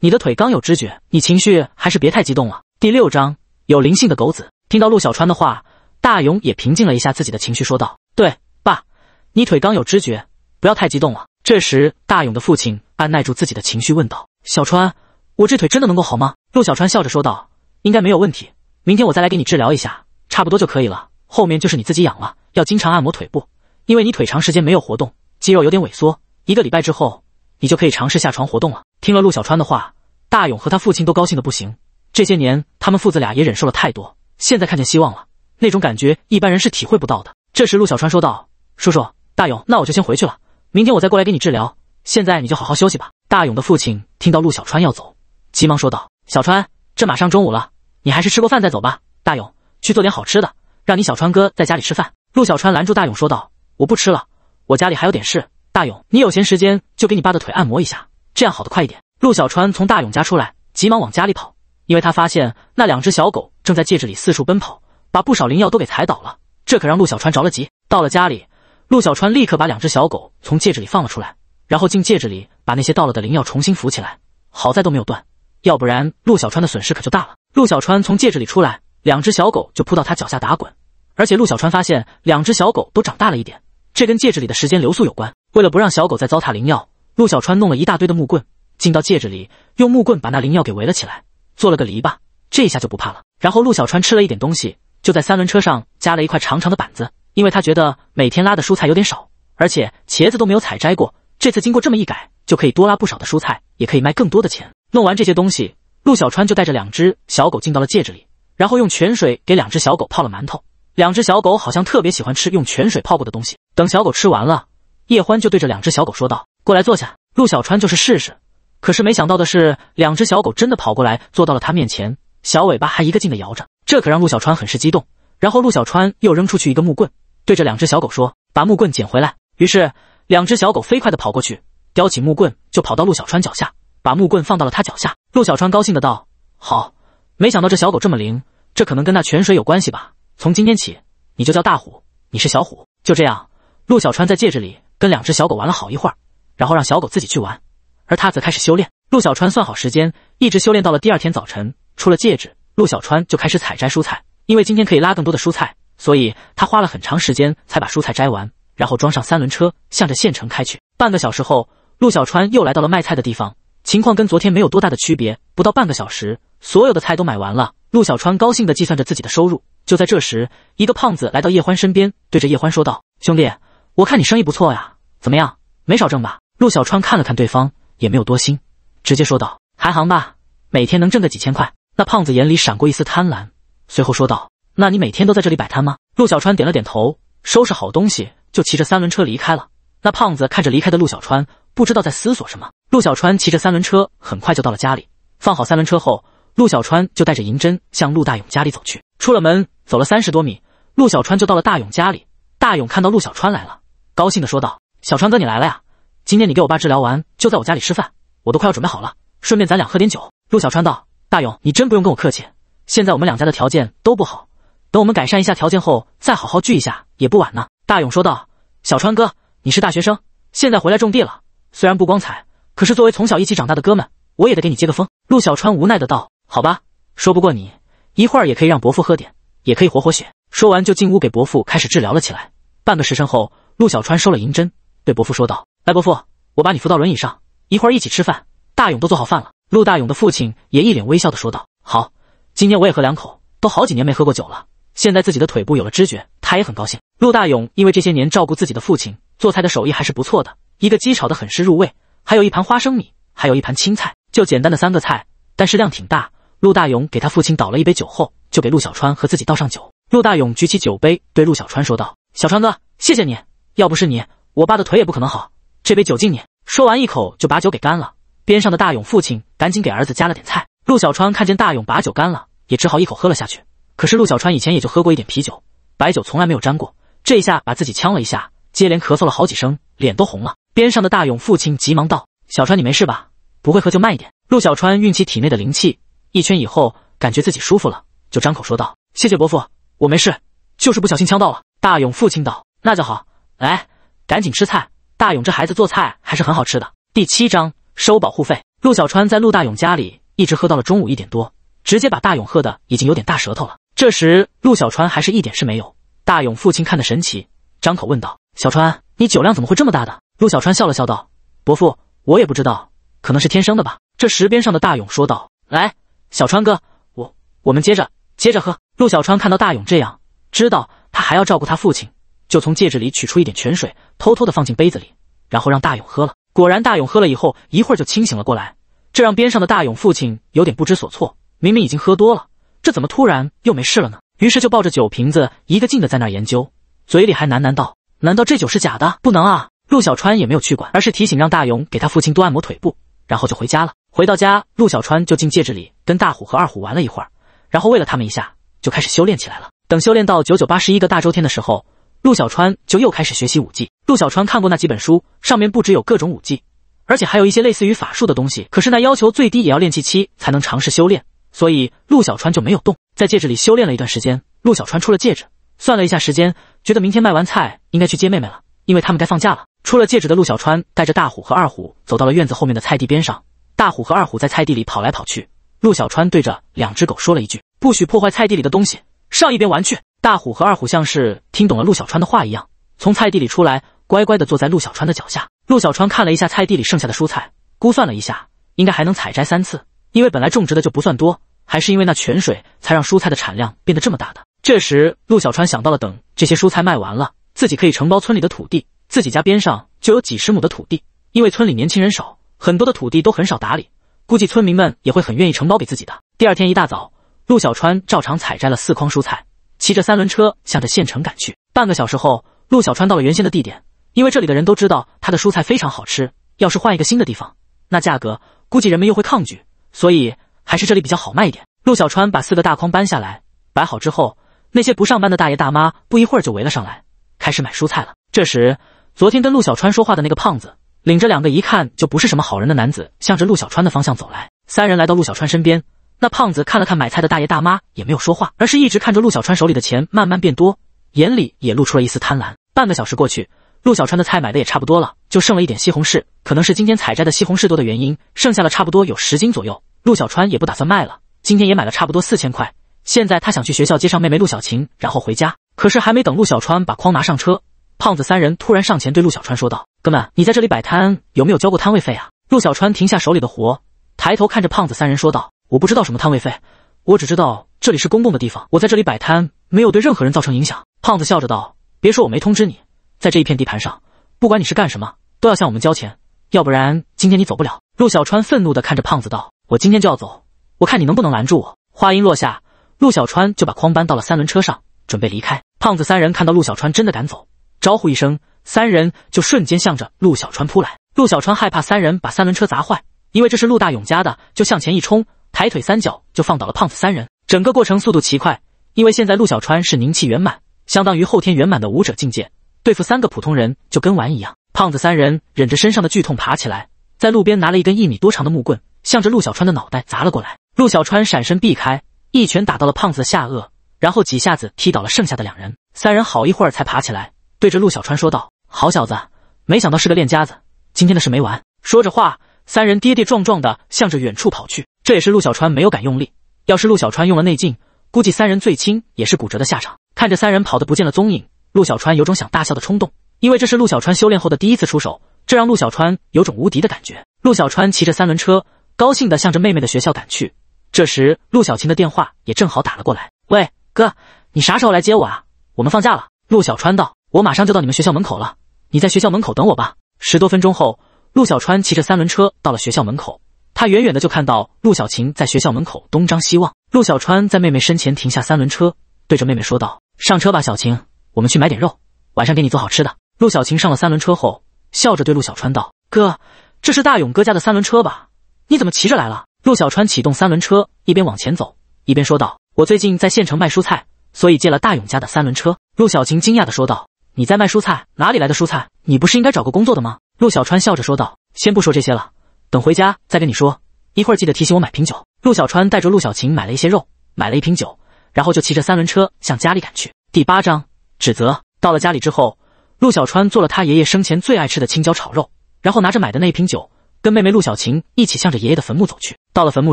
Speaker 1: 你的腿刚有知觉，你情绪还是别太激动了。”第六章有灵性的狗子听到陆小川的话，大勇也平静了一下自己的情绪，说道：“对，爸，你腿刚有知觉，不要太激动了。”这时，大勇的父亲按耐住自己的情绪问道：“小川，我这腿真的能够好吗？”陆小川笑着说道。应该没有问题，明天我再来给你治疗一下，差不多就可以了。后面就是你自己养了，要经常按摩腿部，因为你腿长时间没有活动，肌肉有点萎缩。一个礼拜之后，你就可以尝试下床活动了。听了陆小川的话，大勇和他父亲都高兴的不行。这些年，他们父子俩也忍受了太多，现在看见希望了，那种感觉一般人是体会不到的。这时，陆小川说道：“叔叔，大勇，那我就先回去了，明天我再过来给你治疗。现在你就好好休息吧。”大勇的父亲听到陆小川要走，急忙说道：“小川，这马上中午了。”你还是吃过饭再走吧，大勇，去做点好吃的，让你小川哥在家里吃饭。陆小川拦住大勇说道：“我不吃了，我家里还有点事。大勇，你有闲时间就给你爸的腿按摩一下，这样好的快一点。”陆小川从大勇家出来，急忙往家里跑，因为他发现那两只小狗正在戒指里四处奔跑，把不少灵药都给踩倒了，这可让陆小川着了急。到了家里，陆小川立刻把两只小狗从戒指里放了出来，然后进戒指里把那些倒了的灵药重新扶起来，好在都没有断。要不然，陆小川的损失可就大了。陆小川从戒指里出来，两只小狗就扑到他脚下打滚，而且陆小川发现两只小狗都长大了一点，这跟戒指里的时间流速有关。为了不让小狗再糟蹋灵药，陆小川弄了一大堆的木棍，进到戒指里，用木棍把那灵药给围了起来，做了个篱笆，这一下就不怕了。然后陆小川吃了一点东西，就在三轮车上加了一块长长的板子，因为他觉得每天拉的蔬菜有点少，而且茄子都没有采摘过，这次经过这么一改，就可以多拉不少的蔬菜，也可以卖更多的钱。弄完这些东西，陆小川就带着两只小狗进到了戒指里，然后用泉水给两只小狗泡了馒头。两只小狗好像特别喜欢吃用泉水泡过的东西。等小狗吃完了，叶欢就对着两只小狗说道：“过来坐下。”陆小川就是试试，可是没想到的是，两只小狗真的跑过来坐到了他面前，小尾巴还一个劲的摇着，这可让陆小川很是激动。然后陆小川又扔出去一个木棍，对着两只小狗说：“把木棍捡回来。”于是两只小狗飞快的跑过去，叼起木棍就跑到陆小川脚下。把木棍放到了他脚下，陆小川高兴的道：“好，没想到这小狗这么灵，这可能跟那泉水有关系吧？从今天起，你就叫大虎，你是小虎。”就这样，陆小川在戒指里跟两只小狗玩了好一会儿，然后让小狗自己去玩，而他则开始修炼。陆小川算好时间，一直修炼到了第二天早晨，出了戒指，陆小川就开始采摘蔬菜。因为今天可以拉更多的蔬菜，所以他花了很长时间才把蔬菜摘完，然后装上三轮车，向着县城开去。半个小时后，陆小川又来到了卖菜的地方。情况跟昨天没有多大的区别，不到半个小时，所有的菜都买完了。陆小川高兴地计算着自己的收入。就在这时，一个胖子来到叶欢身边，对着叶欢说道：“兄弟，我看你生意不错呀，怎么样，没少挣吧？”陆小川看了看对方，也没有多心，直接说道：“还行吧，每天能挣个几千块。”那胖子眼里闪过一丝贪婪，随后说道：“那你每天都在这里摆摊吗？”陆小川点了点头，收拾好东西就骑着三轮车离开了。那胖子看着离开的陆小川。不知道在思索什么，陆小川骑着三轮车，很快就到了家里。放好三轮车后，陆小川就带着银针向陆大勇家里走去。出了门，走了三十多米，陆小川就到了大勇家里。大勇看到陆小川来了，高兴的说道：“小川哥，你来了呀！今天你给我爸治疗完，就在我家里吃饭，我都快要准备好了，顺便咱俩喝点酒。”陆小川道：“大勇，你真不用跟我客气，现在我们两家的条件都不好，等我们改善一下条件后，再好好聚一下也不晚呢。大勇说道：“小川哥，你是大学生，现在回来种地了，虽然不光彩，可是作为从小一起长大的哥们，我也得给你接个风。”陆小川无奈的道：“好吧，说不过你，一会儿也可以让伯父喝点，也可以活活血。”说完就进屋给伯父开始治疗了起来。半个时辰后，陆小川收了银针，对伯父说道：“来，伯父，我把你扶到轮椅上，一会儿一起吃饭。大勇都做好饭了。”陆大勇的父亲也一脸微笑的说道：“好，今天我也喝两口，都好几年没喝过酒了。”现在自己的腿部有了知觉，他也很高兴。陆大勇因为这些年照顾自己的父亲，做菜的手艺还是不错的。一个鸡炒的很是入味，还有一盘花生米，还有一盘青菜，就简单的三个菜，但是量挺大。陆大勇给他父亲倒了一杯酒后，就给陆小川和自己倒上酒。陆大勇举起酒杯，对陆小川说道：“小川哥，谢谢你，要不是你，我爸的腿也不可能好。这杯酒敬你。”说完一口就把酒给干了。边上的大勇父亲赶紧给儿子加了点菜。陆小川看见大勇把酒干了，也只好一口喝了下去。可是陆小川以前也就喝过一点啤酒，白酒从来没有沾过，这一下把自己呛了一下，接连咳嗽了好几声，脸都红了。边上的大勇父亲急忙道：“小川，你没事吧？不会喝就慢一点。”陆小川运起体内的灵气，一圈以后感觉自己舒服了，就张口说道：“谢谢伯父，我没事，就是不小心呛到了。”大勇父亲道：“那就好，来，赶紧吃菜。大勇这孩子做菜还是很好吃的。”第七章收保护费。陆小川在陆大勇家里一直喝到了中午一点多，直接把大勇喝的已经有点大舌头了。这时，陆小川还是一点事没有。大勇父亲看得神奇，张口问道：“小川，你酒量怎么会这么大的？”陆小川笑了笑道：“伯父，我也不知道，可能是天生的吧。”这时，边上的大勇说道：“来，小川哥，我我们接着接着喝。”陆小川看到大勇这样，知道他还要照顾他父亲，就从戒指里取出一点泉水，偷偷的放进杯子里，然后让大勇喝了。果然，大勇喝了以后，一会儿就清醒了过来，这让边上的大勇父亲有点不知所措。明明已经喝多了。这怎么突然又没事了呢？于是就抱着酒瓶子一个劲的在那研究，嘴里还喃喃道：“难道这酒是假的？不能啊！”陆小川也没有去管，而是提醒让大勇给他父亲多按摩腿部，然后就回家了。回到家，陆小川就进戒指里跟大虎和二虎玩了一会儿，然后喂了他们一下，就开始修炼起来了。等修炼到九九八十一个大周天的时候，陆小川就又开始学习武技。陆小川看过那几本书，上面不只有各种武技，而且还有一些类似于法术的东西。可是那要求最低也要练气期才能尝试修炼。所以陆小川就没有动，在戒指里修炼了一段时间。陆小川出了戒指，算了一下时间，觉得明天卖完菜应该去接妹妹了，因为他们该放假了。出了戒指的陆小川带着大虎和二虎走到了院子后面的菜地边上。大虎和二虎在菜地里跑来跑去。陆小川对着两只狗说了一句：“不许破坏菜地里的东西，上一边玩去。”大虎和二虎像是听懂了陆小川的话一样，从菜地里出来，乖乖的坐在陆小川的脚下。陆小川看了一下菜地里剩下的蔬菜，估算了一下，应该还能采摘三次。因为本来种植的就不算多，还是因为那泉水才让蔬菜的产量变得这么大的。这时，陆小川想到了，等这些蔬菜卖完了，自己可以承包村里的土地。自己家边上就有几十亩的土地，因为村里年轻人少，很多的土地都很少打理，估计村民们也会很愿意承包给自己的。第二天一大早，陆小川照常采摘了四筐蔬菜，骑着三轮车向着县城赶去。半个小时后，陆小川到了原先的地点，因为这里的人都知道他的蔬菜非常好吃，要是换一个新的地方，那价格估计人们又会抗拒。所以还是这里比较好卖一点。陆小川把四个大筐搬下来，摆好之后，那些不上班的大爷大妈不一会儿就围了上来，开始买蔬菜了。这时，昨天跟陆小川说话的那个胖子，领着两个一看就不是什么好人的男子，向着陆小川的方向走来。三人来到陆小川身边，那胖子看了看买菜的大爷大妈，也没有说话，而是一直看着陆小川手里的钱慢慢变多，眼里也露出了一丝贪婪。半个小时过去。陆小川的菜买的也差不多了，就剩了一点西红柿。可能是今天采摘的西红柿多的原因，剩下了差不多有十斤左右。陆小川也不打算卖了，今天也买了差不多四千块。现在他想去学校接上妹妹陆小晴，然后回家。可是还没等陆小川把筐拿上车，胖子三人突然上前对陆小川说道：“哥们，你在这里摆摊有没有交过摊位费啊？”陆小川停下手里的活，抬头看着胖子三人说道：“我不知道什么摊位费，我只知道这里是公共的地方，我在这里摆摊没有对任何人造成影响。”胖子笑着道：“别说我没通知你。”在这一片地盘上，不管你是干什么，都要向我们交钱，要不然今天你走不了。陆小川愤怒地看着胖子道：“我今天就要走，我看你能不能拦住我。”话音落下，陆小川就把筐搬到了三轮车上，准备离开。胖子三人看到陆小川真的敢走，招呼一声，三人就瞬间向着陆小川扑来。陆小川害怕三人把三轮车砸坏，因为这是陆大勇家的，就向前一冲，抬腿三脚就放倒了胖子三人。整个过程速度奇快，因为现在陆小川是凝气圆满，相当于后天圆满的武者境界。对付三个普通人就跟玩一样。胖子三人忍着身上的剧痛爬起来，在路边拿了一根一米多长的木棍，向着陆小川的脑袋砸了过来。陆小川闪身避开，一拳打到了胖子的下颚，然后几下子踢倒了剩下的两人。三人好一会儿才爬起来，对着陆小川说道：“好小子，没想到是个练家子，今天的事没完。”说着话，三人跌跌撞撞的向着远处跑去。这也是陆小川没有敢用力，要是陆小川用了内劲，估计三人最轻也是骨折的下场。看着三人跑得不见了踪影，陆小川有种想大笑的冲动，因为这是陆小川修炼后的第一次出手，这让陆小川有种无敌的感觉。陆小川骑着三轮车，高兴地向着妹妹的学校赶去。这时，陆小晴的电话也正好打了过来：“喂，哥，你啥时候来接我啊？我们放假了。”陆小川道：“我马上就到你们学校门口了，你在学校门口等我吧。”十多分钟后，陆小川骑着三轮车到了学校门口，他远远的就看到陆小晴在学校门口东张西望。陆小川在妹妹身前停下三轮车，对着妹妹说道。上车吧，小晴，我们去买点肉，晚上给你做好吃的。陆小晴上了三轮车后，笑着对陆小川道：“哥，这是大勇哥家的三轮车吧？你怎么骑着来了？”陆小川启动三轮车，一边往前走，一边说道：“我最近在县城卖蔬菜，所以借了大勇家的三轮车。”陆小晴惊讶的说道：“你在卖蔬菜？哪里来的蔬菜？你不是应该找个工作的吗？”陆小川笑着说道：“先不说这些了，等回家再跟你说。一会儿记得提醒我买瓶酒。”陆小川带着陆小琴买了一些肉，买了一瓶酒。然后就骑着三轮车向家里赶去。第八章指责。到了家里之后，陆小川做了他爷爷生前最爱吃的青椒炒肉，然后拿着买的那瓶酒，跟妹妹陆小琴一起向着爷爷的坟墓走去。到了坟墓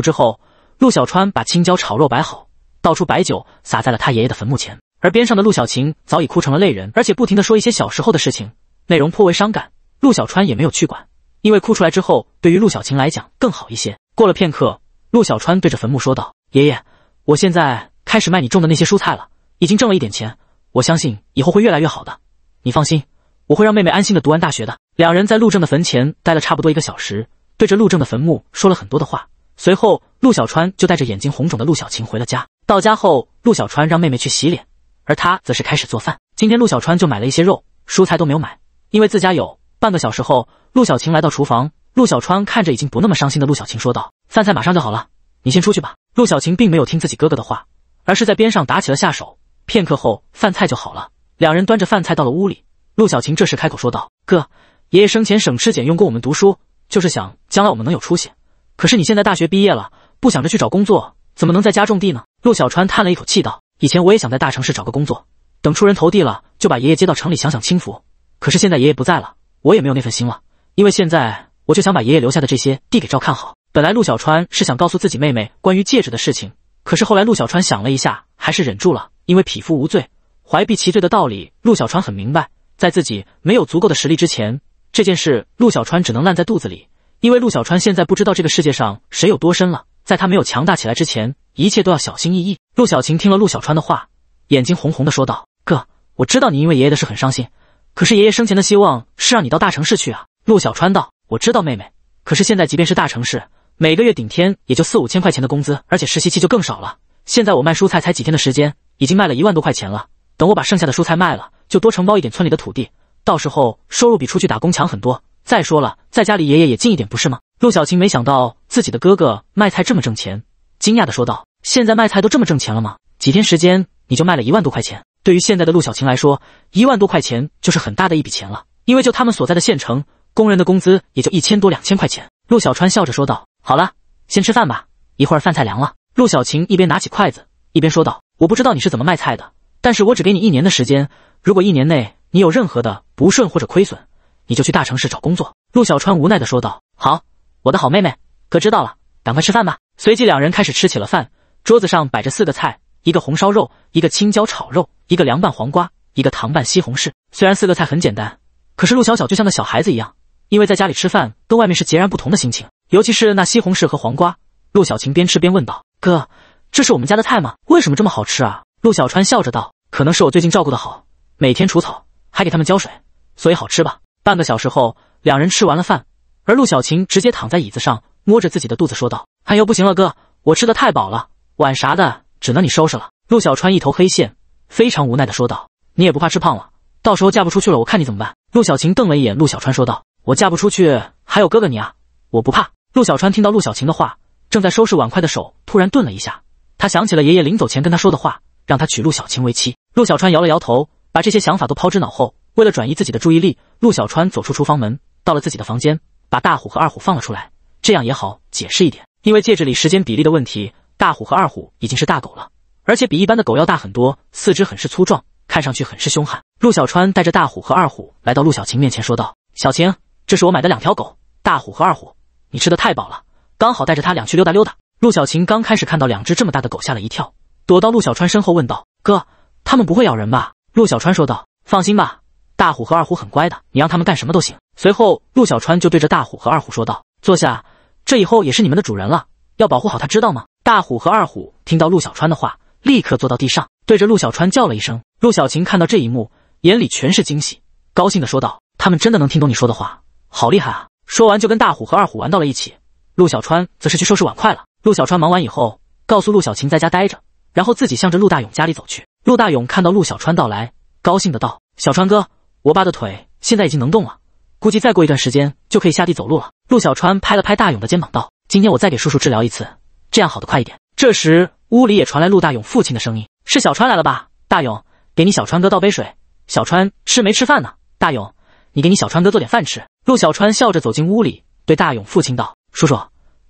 Speaker 1: 之后，陆小川把青椒炒肉摆好，倒出白酒洒在了他爷爷的坟墓前，而边上的陆小晴早已哭成了泪人，而且不停的说一些小时候的事情，内容颇为伤感。陆小川也没有去管，因为哭出来之后，对于陆小晴来讲更好一些。过了片刻，陆小川对着坟墓说道：“爷爷，我现在。”开始卖你种的那些蔬菜了，已经挣了一点钱，我相信以后会越来越好的。你放心，我会让妹妹安心的读完大学的。两人在陆正的坟前待了差不多一个小时，对着陆正的坟墓说了很多的话。随后，陆小川就带着眼睛红肿的陆小晴回了家。到家后，陆小川让妹妹去洗脸，而他则是开始做饭。今天陆小川就买了一些肉，蔬菜都没有买，因为自家有。半个小时后，陆小晴来到厨房，陆小川看着已经不那么伤心的陆小晴说道：“饭菜马上就好了，你先出去吧。”陆小晴并没有听自己哥哥的话。而是在边上打起了下手。片刻后，饭菜就好了。两人端着饭菜到了屋里。陆小晴这时开口说道：“哥，爷爷生前省吃俭用供我们读书，就是想将来我们能有出息。可是你现在大学毕业了，不想着去找工作，怎么能在家种地呢？”陆小川叹了一口气道：“以前我也想在大城市找个工作，等出人头地了，就把爷爷接到城里享享清福。可是现在爷爷不在了，我也没有那份心了。因为现在我就想把爷爷留下的这些地给照看好。”本来陆小川是想告诉自己妹妹关于戒指的事情。可是后来，陆小川想了一下，还是忍住了。因为匹夫无罪，怀璧其罪的道理，陆小川很明白。在自己没有足够的实力之前，这件事陆小川只能烂在肚子里。因为陆小川现在不知道这个世界上谁有多深了，在他没有强大起来之前，一切都要小心翼翼。陆小晴听了陆小川的话，眼睛红红的说道：“哥，我知道你因为爷爷的事很伤心，可是爷爷生前的希望是让你到大城市去啊。”陆小川道：“我知道妹妹，可是现在即便是大城市。”每个月顶天也就四五千块钱的工资，而且实习期就更少了。现在我卖蔬菜才几天的时间，已经卖了一万多块钱了。等我把剩下的蔬菜卖了，就多承包一点村里的土地，到时候收入比出去打工强很多。再说了，在家里爷爷也近一点，不是吗？陆小晴没想到自己的哥哥卖菜这么挣钱，惊讶的说道：“现在卖菜都这么挣钱了吗？几天时间你就卖了一万多块钱？对于现在的陆小晴来说，一万多块钱就是很大的一笔钱了。因为就他们所在的县城，工人的工资也就一千多两千块钱。”陆小川笑着说道。好了，先吃饭吧，一会儿饭菜凉了。陆小晴一边拿起筷子，一边说道：“我不知道你是怎么卖菜的，但是我只给你一年的时间。如果一年内你有任何的不顺或者亏损，你就去大城市找工作。”陆小川无奈的说道：“好，我的好妹妹，哥知道了，赶快吃饭吧。”随即两人开始吃起了饭。桌子上摆着四个菜：一个红烧肉，一个青椒炒肉，一个凉拌黄瓜，一个糖拌西红柿。虽然四个菜很简单，可是陆小小就像个小孩子一样，因为在家里吃饭跟外面是截然不同的心情。尤其是那西红柿和黄瓜，陆小晴边吃边问道：“哥，这是我们家的菜吗？为什么这么好吃啊？”陆小川笑着道：“可能是我最近照顾的好，每天除草，还给他们浇水，所以好吃吧。”半个小时后，两人吃完了饭，而陆小晴直接躺在椅子上，摸着自己的肚子说道：“哎呦，不行了，哥，我吃的太饱了，碗啥的只能你收拾了。”陆小川一头黑线，非常无奈的说道：“你也不怕吃胖了，到时候嫁不出去了，我看你怎么办？”陆小晴瞪了一眼陆小川，说道：“我嫁不出去，还有哥哥你啊，我不怕。”陆小川听到陆小晴的话，正在收拾碗筷的手突然顿了一下。他想起了爷爷临走前跟他说的话，让他娶陆小晴为妻。陆小川摇了摇头，把这些想法都抛之脑后。为了转移自己的注意力，陆小川走出厨房门，到了自己的房间，把大虎和二虎放了出来，这样也好解释一点。因为戒指里时间比例的问题，大虎和二虎已经是大狗了，而且比一般的狗要大很多，四肢很是粗壮，看上去很是凶悍。陆小川带着大虎和二虎来到陆小晴面前，说道：“小晴，这是我买的两条狗，大虎和二虎，你吃的太饱了，刚好带着它俩去溜达溜达。”陆小晴刚开始看到两只这么大的狗，吓了一跳，躲到陆小川身后问道：“哥，他们不会咬人吧？”陆小川说道：“放心吧，大虎和二虎很乖的，你让他们干什么都行。”随后，陆小川就对着大虎和二虎说道：“坐下，这以后也是你们的主人了，要保护好它，知道吗？”大虎和二虎听到陆小川的话，立刻坐到地上，对着陆小川叫了一声。陆小琴看到这一幕，眼里全是惊喜，高兴的说道：“他们真的能听懂你说的话，好厉害啊！”说完就跟大虎和二虎玩到了一起。陆小川则是去收拾碗筷了。陆小川忙完以后，告诉陆小琴在家待着，然后自己向着陆大勇家里走去。陆大勇看到陆小川到来，高兴的道：“小川哥，我爸的腿现在已经能动了，估计再过一段时间就可以下地走路了。”陆小川拍了拍大勇的肩膀道：“今天我再给叔叔治疗一次，这样好的快一点。”这时屋里也传来陆大勇父亲的声音：“是小川来了吧？大勇，给你小川哥倒杯水。小川吃没吃饭呢？大勇，你给你小川哥做点饭吃。”陆小川笑着走进屋里，对大勇父亲道：“叔叔，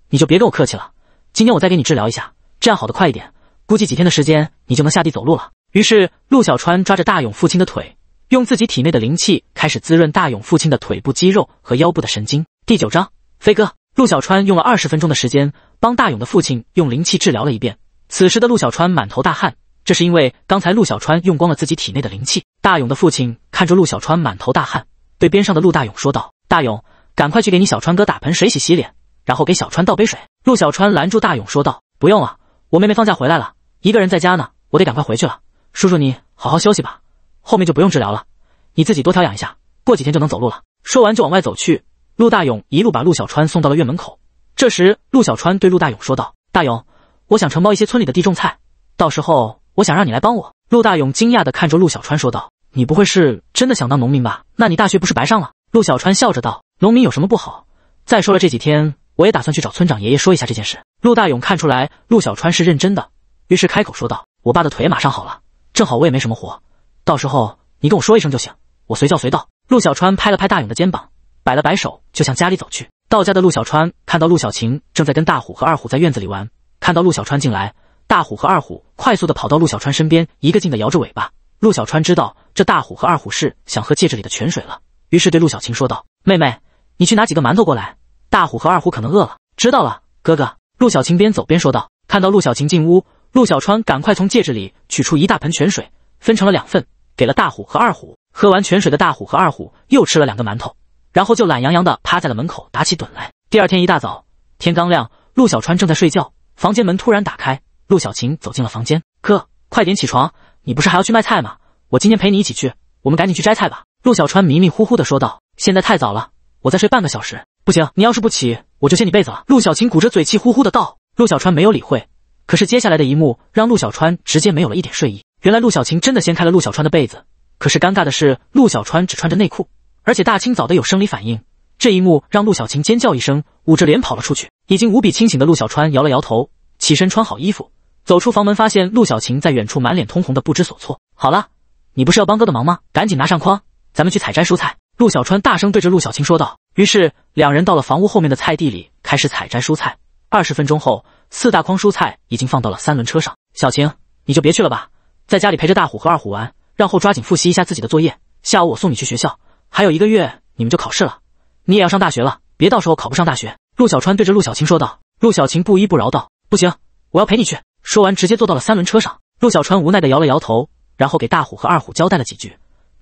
Speaker 1: 你就别跟我客气了。”今天我再给你治疗一下，这样好的快一点，估计几天的时间你就能下地走路了。于是陆小川抓着大勇父亲的腿，用自己体内的灵气开始滋润大勇父亲的腿部肌肉和腰部的神经。第九章，飞哥。陆小川用了二十分钟的时间帮大勇的父亲用灵气治疗了一遍。此时的陆小川满头大汗，这是因为刚才陆小川用光了自己体内的灵气。大勇的父亲看着陆小川满头大汗，对边上的陆大勇说道：“大勇，赶快去给你小川哥打盆水洗洗脸。”然后给小川倒杯水。陆小川拦住大勇说道：“不用了，我妹妹放假回来了，一个人在家呢，我得赶快回去了。叔叔你好好休息吧，后面就不用治疗了，你自己多调养一下，过几天就能走路了。”说完就往外走去。陆大勇一路把陆小川送到了院门口。这时，陆小川对陆大勇说道：“大勇，我想承包一些村里的地种菜，到时候我想让你来帮我。”陆大勇惊讶地看着陆小川说道：“你不会是真的想当农民吧？那你大学不是白上了？”陆小川笑着道：“农民有什么不好？再说了，这几天……”我也打算去找村长爷爷说一下这件事。陆大勇看出来陆小川是认真的，于是开口说道：“我爸的腿马上好了，正好我也没什么活，到时候你跟我说一声就行，我随叫随到。”陆小川拍了拍大勇的肩膀，摆了摆手，就向家里走去。到家的陆小川看到陆小晴正在跟大虎和二虎在院子里玩，看到陆小川进来，大虎和二虎快速的跑到陆小川身边，一个劲的摇着尾巴。陆小川知道这大虎和二虎是想喝戒指里的泉水了，于是对陆小晴说道：“妹妹，你去拿几个馒头过来。”大虎和二虎可能饿了，知道了，哥哥。陆小晴边走边说道。看到陆小晴进屋，陆小川赶快从戒指里取出一大盆泉水，分成了两份，给了大虎和二虎。喝完泉水的大虎和二虎又吃了两个馒头，然后就懒洋洋的趴在了门口打起盹来。第二天一大早，天刚亮，陆小川正在睡觉，房间门突然打开，陆小晴走进了房间。哥，快点起床，你不是还要去卖菜吗？我今天陪你一起去，我们赶紧去摘菜吧。陆小川迷迷糊糊的说道。现在太早了，我再睡半个小时。不行，你要是不起，我就掀你被子了。陆小晴鼓着嘴，气呼呼的道。陆小川没有理会，可是接下来的一幕让陆小川直接没有了一点睡意。原来陆小晴真的掀开了陆小川的被子，可是尴尬的是，陆小川只穿着内裤，而且大清早的有生理反应。这一幕让陆小晴尖叫一声，捂着脸跑了出去。已经无比清醒的陆小川摇了摇头，起身穿好衣服，走出房门，发现陆小晴在远处满脸通红的不知所措。好了，你不是要帮哥的忙吗？赶紧拿上筐，咱们去采摘蔬菜。陆小川大声对着陆小晴说道。于是两人到了房屋后面的菜地里，开始采摘蔬菜。二十分钟后，四大筐蔬菜已经放到了三轮车上。小晴，你就别去了吧，在家里陪着大虎和二虎玩，然后抓紧复习一下自己的作业。下午我送你去学校，还有一个月你们就考试了，你也要上大学了，别到时候考不上大学。陆小川对着陆小晴说道。陆小晴不依不饶道：“不行，我要陪你去。”说完，直接坐到了三轮车上。陆小川无奈的摇了摇头，然后给大虎和二虎交代了几句。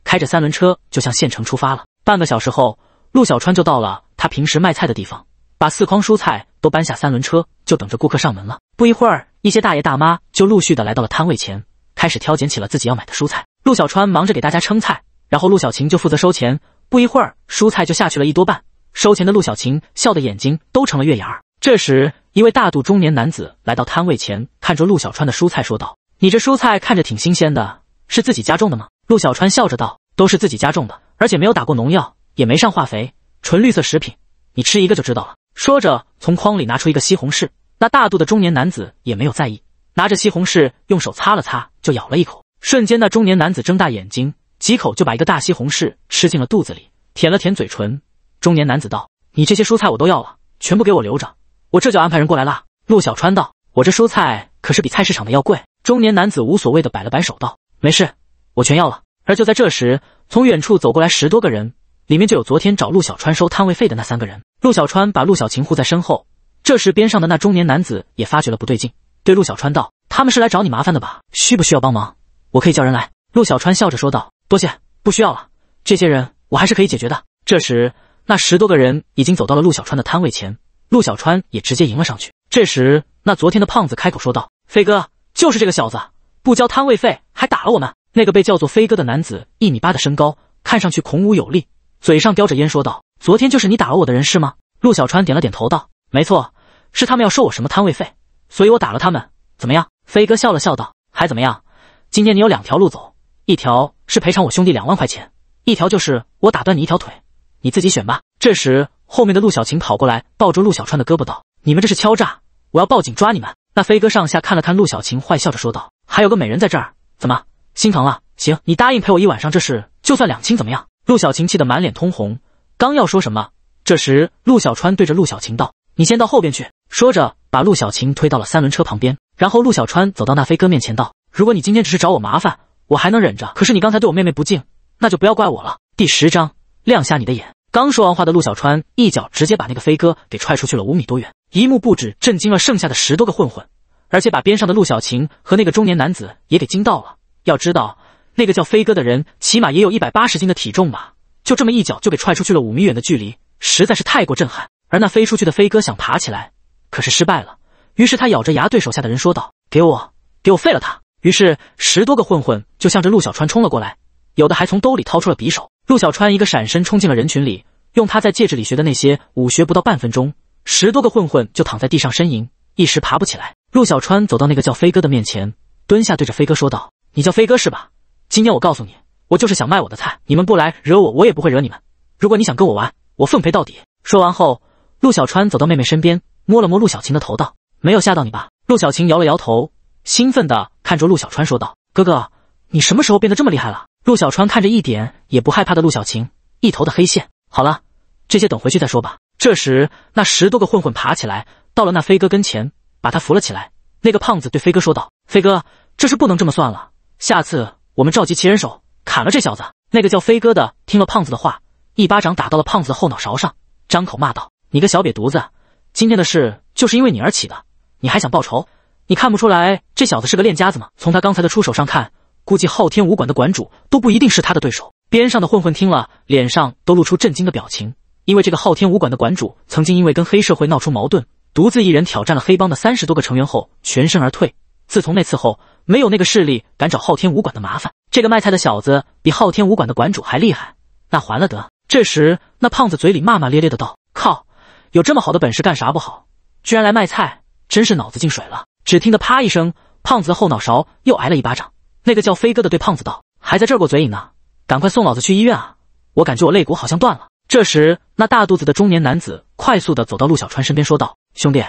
Speaker 1: 开着三轮车就向县城出发了。半个小时后，陆小川就到了他平时卖菜的地方，把四筐蔬菜都搬下三轮车，就等着顾客上门了。不一会儿，一些大爷大妈就陆续的来到了摊位前，开始挑拣起了自己要买的蔬菜。陆小川忙着给大家称菜，然后陆小晴就负责收钱。不一会儿，蔬菜就下去了一多半。收钱的陆小晴笑的眼睛都成了月牙儿。这时，一位大肚中年男子来到摊位前，看着陆小川的蔬菜说道：“你这蔬菜看着挺新鲜的，是自己家种的吗？”陆小川笑着道。都是自己家种的，而且没有打过农药，也没上化肥，纯绿色食品。你吃一个就知道了。说着，从筐里拿出一个西红柿。那大肚的中年男子也没有在意，拿着西红柿用手擦了擦，就咬了一口。瞬间，那中年男子睁大眼睛，几口就把一个大西红柿吃进了肚子里，舔了舔嘴唇。中年男子道：“你这些蔬菜我都要了，全部给我留着，我这就安排人过来拉。”陆小川道：“我这蔬菜可是比菜市场的要贵。”中年男子无所谓的摆了摆手道：“没事，我全要了。”而就在这时，从远处走过来十多个人，里面就有昨天找陆小川收摊位费的那三个人。陆小川把陆小晴护在身后。这时，边上的那中年男子也发觉了不对劲，对陆小川道：“他们是来找你麻烦的吧？需不需要帮忙？我可以叫人来。”陆小川笑着说道：“多谢，不需要了。这些人我还是可以解决的。”这时，那十多个人已经走到了陆小川的摊位前，陆小川也直接迎了上去。这时，那昨天的胖子开口说道：“飞哥，就是这个小子，不交摊位费还打了我们。”那个被叫做飞哥的男子一米八的身高，看上去孔武有力，嘴上叼着烟说道：“昨天就是你打了我的人是吗？”陆小川点了点头道：“没错，是他们要收我什么摊位费，所以我打了他们。怎么样？”飞哥笑了笑道：“还怎么样？今天你有两条路走，一条是赔偿我兄弟两万块钱，一条就是我打断你一条腿，你自己选吧。”这时，后面的陆小晴跑过来，抱住陆小川的胳膊道：“你们这是敲诈，我要报警抓你们。”那飞哥上下看了看陆小晴，坏笑着说道：“还有个美人在这儿，怎么？”心疼了，行，你答应陪我一晚上这事，就算两清，怎么样？陆小晴气得满脸通红，刚要说什么，这时陆小川对着陆小晴道：“你先到后边去。”说着，把陆小晴推到了三轮车旁边。然后陆小川走到那飞哥面前道：“如果你今天只是找我麻烦，我还能忍着。可是你刚才对我妹妹不敬，那就不要怪我了。”第十章，亮瞎你的眼。刚说完话的陆小川一脚直接把那个飞哥给踹出去了五米多远。一幕不止震惊了剩下的十多个混混，而且把边上的陆小晴和那个中年男子也给惊到了。要知道，那个叫飞哥的人起码也有一百八十斤的体重吧？就这么一脚就给踹出去了五米远的距离，实在是太过震撼。而那飞出去的飞哥想爬起来，可是失败了。于是他咬着牙对手下的人说道：“给我，给我废了他！”于是十多个混混就向着陆小川冲了过来，有的还从兜里掏出了匕首。陆小川一个闪身冲进了人群里，用他在戒指里学的那些武学，不到半分钟，十多个混混就躺在地上呻吟，一时爬不起来。陆小川走到那个叫飞哥的面前，蹲下对着飞哥说道。你叫飞哥是吧？今天我告诉你，我就是想卖我的菜，你们不来惹我，我也不会惹你们。如果你想跟我玩，我奉陪到底。说完后，陆小川走到妹妹身边，摸了摸陆小晴的头，道：“没有吓到你吧？”陆小晴摇了摇头，兴奋的看着陆小川说道：“哥哥，你什么时候变得这么厉害了？”陆小川看着一点也不害怕的陆小晴，一头的黑线。好了，这些等回去再说吧。这时，那十多个混混爬起来，到了那飞哥跟前，把他扶了起来。那个胖子对飞哥说道：“飞哥，这事不能这么算了。”下次我们召集齐人手砍了这小子。那个叫飞哥的听了胖子的话，一巴掌打到了胖子的后脑勺上，张口骂道：“你个小瘪犊子，今天的事就是因为你而起的，你还想报仇？你看不出来这小子是个练家子吗？从他刚才的出手上看，估计昊天武馆的馆主都不一定是他的对手。”边上的混混听了，脸上都露出震惊的表情，因为这个昊天武馆的馆主曾经因为跟黑社会闹出矛盾，独自一人挑战了黑帮的三十多个成员后全身而退。自从那次后，没有那个势力敢找昊天武馆的麻烦。这个卖菜的小子比昊天武馆的馆主还厉害，那还了得！这时，那胖子嘴里骂骂咧咧的道：“靠，有这么好的本事干啥不好？居然来卖菜，真是脑子进水了！”只听得啪一声，胖子的后脑勺又挨了一巴掌。那个叫飞哥的对胖子道：“还在这儿过嘴瘾呢，赶快送老子去医院啊！我感觉我肋骨好像断了。”这时，那大肚子的中年男子快速的走到陆小川身边说道：“兄弟，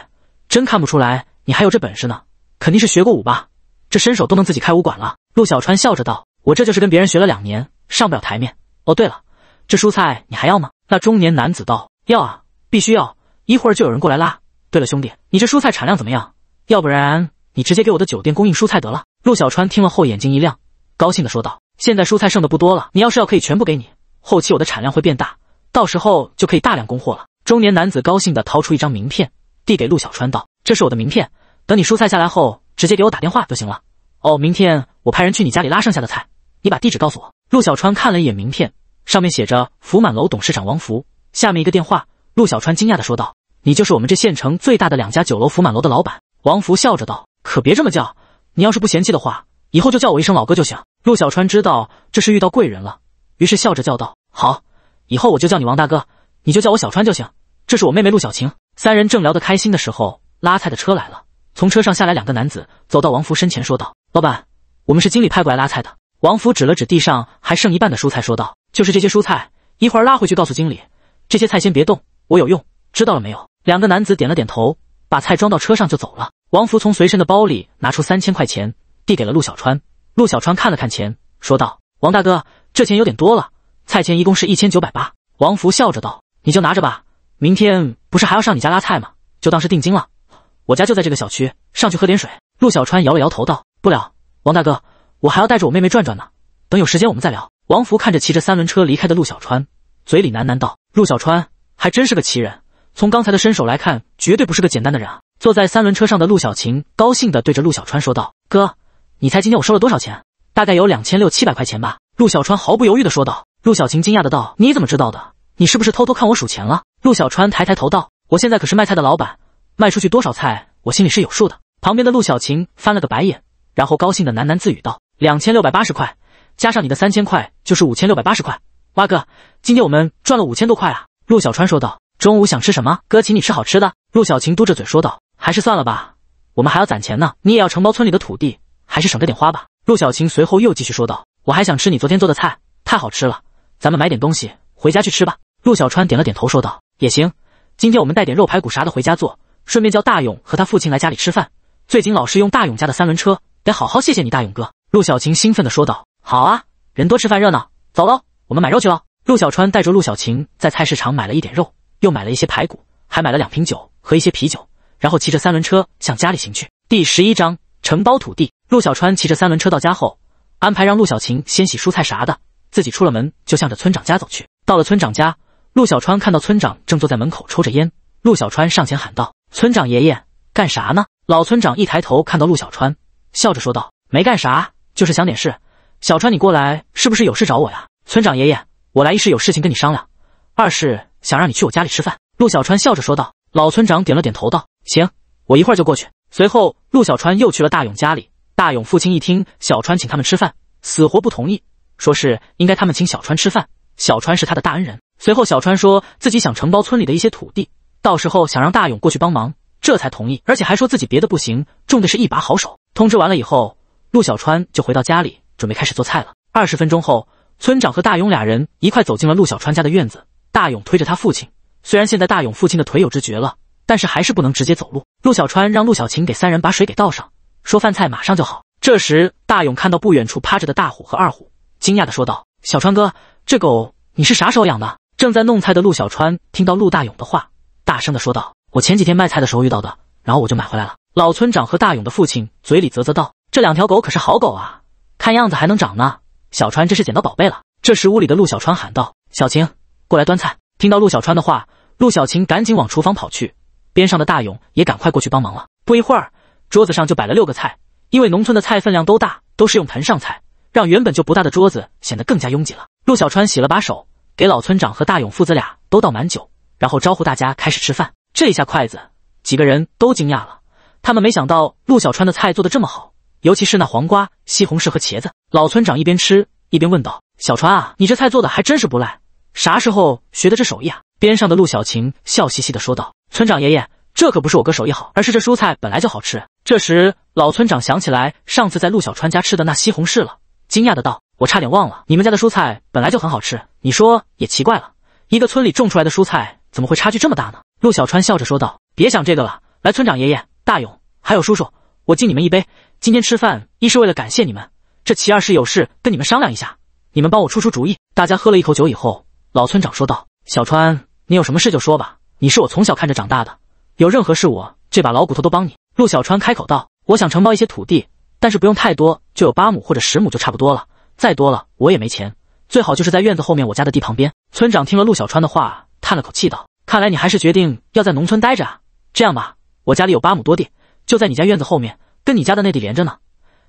Speaker 1: 真看不出来你还有这本事呢，肯定是学过武吧？”这身手都能自己开武馆了，陆小川笑着道：“我这就是跟别人学了两年，上不了台面。哦，对了，这蔬菜你还要吗？”那中年男子道：“要啊，必须要，一会儿就有人过来拉。对了，兄弟，你这蔬菜产量怎么样？要不然你直接给我的酒店供应蔬菜得了。”陆小川听了后眼睛一亮，高兴的说道：“现在蔬菜剩的不多了，你要是要可以全部给你，后期我的产量会变大，到时候就可以大量供货了。”中年男子高兴的掏出一张名片，递给陆小川道：“这是我的名片，等你蔬菜下来后。”直接给我打电话就行了。哦，明天我派人去你家里拉剩下的菜，你把地址告诉我。陆小川看了一眼名片，上面写着福满楼董事长王福，下面一个电话。陆小川惊讶的说道：“你就是我们这县城最大的两家酒楼福满楼的老板？”王福笑着道：“可别这么叫，你要是不嫌弃的话，以后就叫我一声老哥就行。”陆小川知道这是遇到贵人了，于是笑着叫道：“好，以后我就叫你王大哥，你就叫我小川就行。这是我妹妹陆小晴。”三人正聊得开心的时候，拉菜的车来了。从车上下来两个男子，走到王福身前说道：“老板，我们是经理派过来拉菜的。”王福指了指地上还剩一半的蔬菜，说道：“就是这些蔬菜，一会儿拉回去告诉经理，这些菜先别动，我有用，知道了没有？”两个男子点了点头，把菜装到车上就走了。王福从随身的包里拿出三千块钱，递给了陆小川。陆小川看了看钱，说道：“王大哥，这钱有点多了，菜钱一共是一千九百八。”王福笑着道：“你就拿着吧，明天不是还要上你家拉菜吗？就当是定金了。”我家就在这个小区，上去喝点水。陆小川摇了摇头道：“不了，王大哥，我还要带着我妹妹转转呢。等有时间我们再聊。王福看着骑着三轮车离开的陆小川，嘴里喃喃道：“陆小川还真是个奇人，从刚才的身手来看，绝对不是个简单的人啊。”坐在三轮车上的陆小晴高兴地对着陆小川说道：“哥，你猜今天我收了多少钱？大概有两千六七百块钱吧。”陆小川毫不犹豫地说道。陆小晴惊讶的道：“你怎么知道的？你是不是偷偷看我数钱了？”陆小川抬抬头道：“我现在可是卖菜的老板，卖出去多少菜，我心里是有数的。”旁边的陆小晴翻了个白眼，然后高兴的喃喃自语道：“两千六百八十块，加上你的三千块，就是五千六百八十块。蛙哥，今天我们赚了五千多块啊！”陆小川说道。“中午想吃什么？哥请你吃好吃的。”陆小晴嘟着嘴说道。还是算了吧，我们还要攒钱呢。你也要承包村里的土地，还是省着点花吧。陆小晴随后又继续说道：“我还想吃你昨天做的菜，太好吃了。咱们买点东西回家去吃吧。”陆小川点了点头说道：“也行，今天我们带点肉排骨啥的回家做，顺便叫大勇和他父亲来家里吃饭。最近老是用大勇家的三轮车，得好好谢谢你大勇哥。”陆小晴兴奋地说道：“好啊，人多吃饭热闹，走喽，我们买肉去喽。”陆小川带着陆小晴在菜市场买了一点肉，又买了一些排骨，还买了两瓶酒和一些啤酒。然后骑着三轮车向家里行去。第十一章承包土地。陆小川骑着三轮车到家后，安排让陆小琴先洗蔬菜啥的，自己出了门就向着村长家走去。到了村长家，陆小川看到村长正坐在门口抽着烟。陆小川上前喊道：“村长爷爷，干啥呢？”老村长一抬头看到陆小川，笑着说道：“没干啥，就是想点事。小川，你过来是不是有事找我呀？”村长爷爷，我来一是有事情跟你商量，二是想让你去我家里吃饭。陆小川笑着说道。老村长点了点头道。行，我一会儿就过去。随后，陆小川又去了大勇家里。大勇父亲一听小川请他们吃饭，死活不同意，说是应该他们请小川吃饭，小川是他的大恩人。随后，小川说自己想承包村里的一些土地，到时候想让大勇过去帮忙，这才同意，而且还说自己别的不行，种的是一把好手。通知完了以后，陆小川就回到家里，准备开始做菜了。二十分钟后，村长和大勇俩人一块走进了陆小川家的院子。大勇推着他父亲，虽然现在大勇父亲的腿有知觉了。但是还是不能直接走路。陆小川让陆小琴给三人把水给倒上，说饭菜马上就好。这时，大勇看到不远处趴着的大虎和二虎，惊讶的说道：“小川哥，这狗你是啥时候养的？”正在弄菜的陆小川听到陆大勇的话，大声的说道：“我前几天卖菜的时候遇到的，然后我就买回来了。”老村长和大勇的父亲嘴里啧啧道：“这两条狗可是好狗啊，看样子还能长呢。小川这是捡到宝贝了。”这时，屋里的陆小川喊道：“小晴，过来端菜。”听到陆小川的话，陆小琴赶紧往厨房跑去。边上的大勇也赶快过去帮忙了。不一会儿，桌子上就摆了六个菜。因为农村的菜分量都大，都是用盆上菜，让原本就不大的桌子显得更加拥挤了。陆小川洗了把手，给老村长和大勇父子俩都倒满酒，然后招呼大家开始吃饭。这一下筷子，几个人都惊讶了。他们没想到陆小川的菜做的这么好，尤其是那黄瓜、西红柿和茄子。老村长一边吃一边问道：“小川啊，你这菜做的还真是不赖，啥时候学的这手艺啊？”边上的陆小晴笑嘻嘻的说道：“村长爷爷，这可不是我哥手艺好，而是这蔬菜本来就好吃。”这时，老村长想起来上次在陆小川家吃的那西红柿了，惊讶的道：“我差点忘了，你们家的蔬菜本来就很好吃。你说也奇怪了，一个村里种出来的蔬菜怎么会差距这么大呢？”陆小川笑着说道：“别想这个了，来，村长爷爷、大勇还有叔叔，我敬你们一杯。今天吃饭一是为了感谢你们，这其二是有事跟你们商量一下，你们帮我出出主意。”大家喝了一口酒以后，老村长说道：“小川。”你有什么事就说吧，你是我从小看着长大的，有任何事我这把老骨头都帮你。陆小川开口道：“我想承包一些土地，但是不用太多，就有八亩或者十亩就差不多了，再多了我也没钱。最好就是在院子后面我家的地旁边。”村长听了陆小川的话，叹了口气道：“看来你还是决定要在农村待着啊。这样吧，我家里有八亩多地，就在你家院子后面，跟你家的那地连着呢。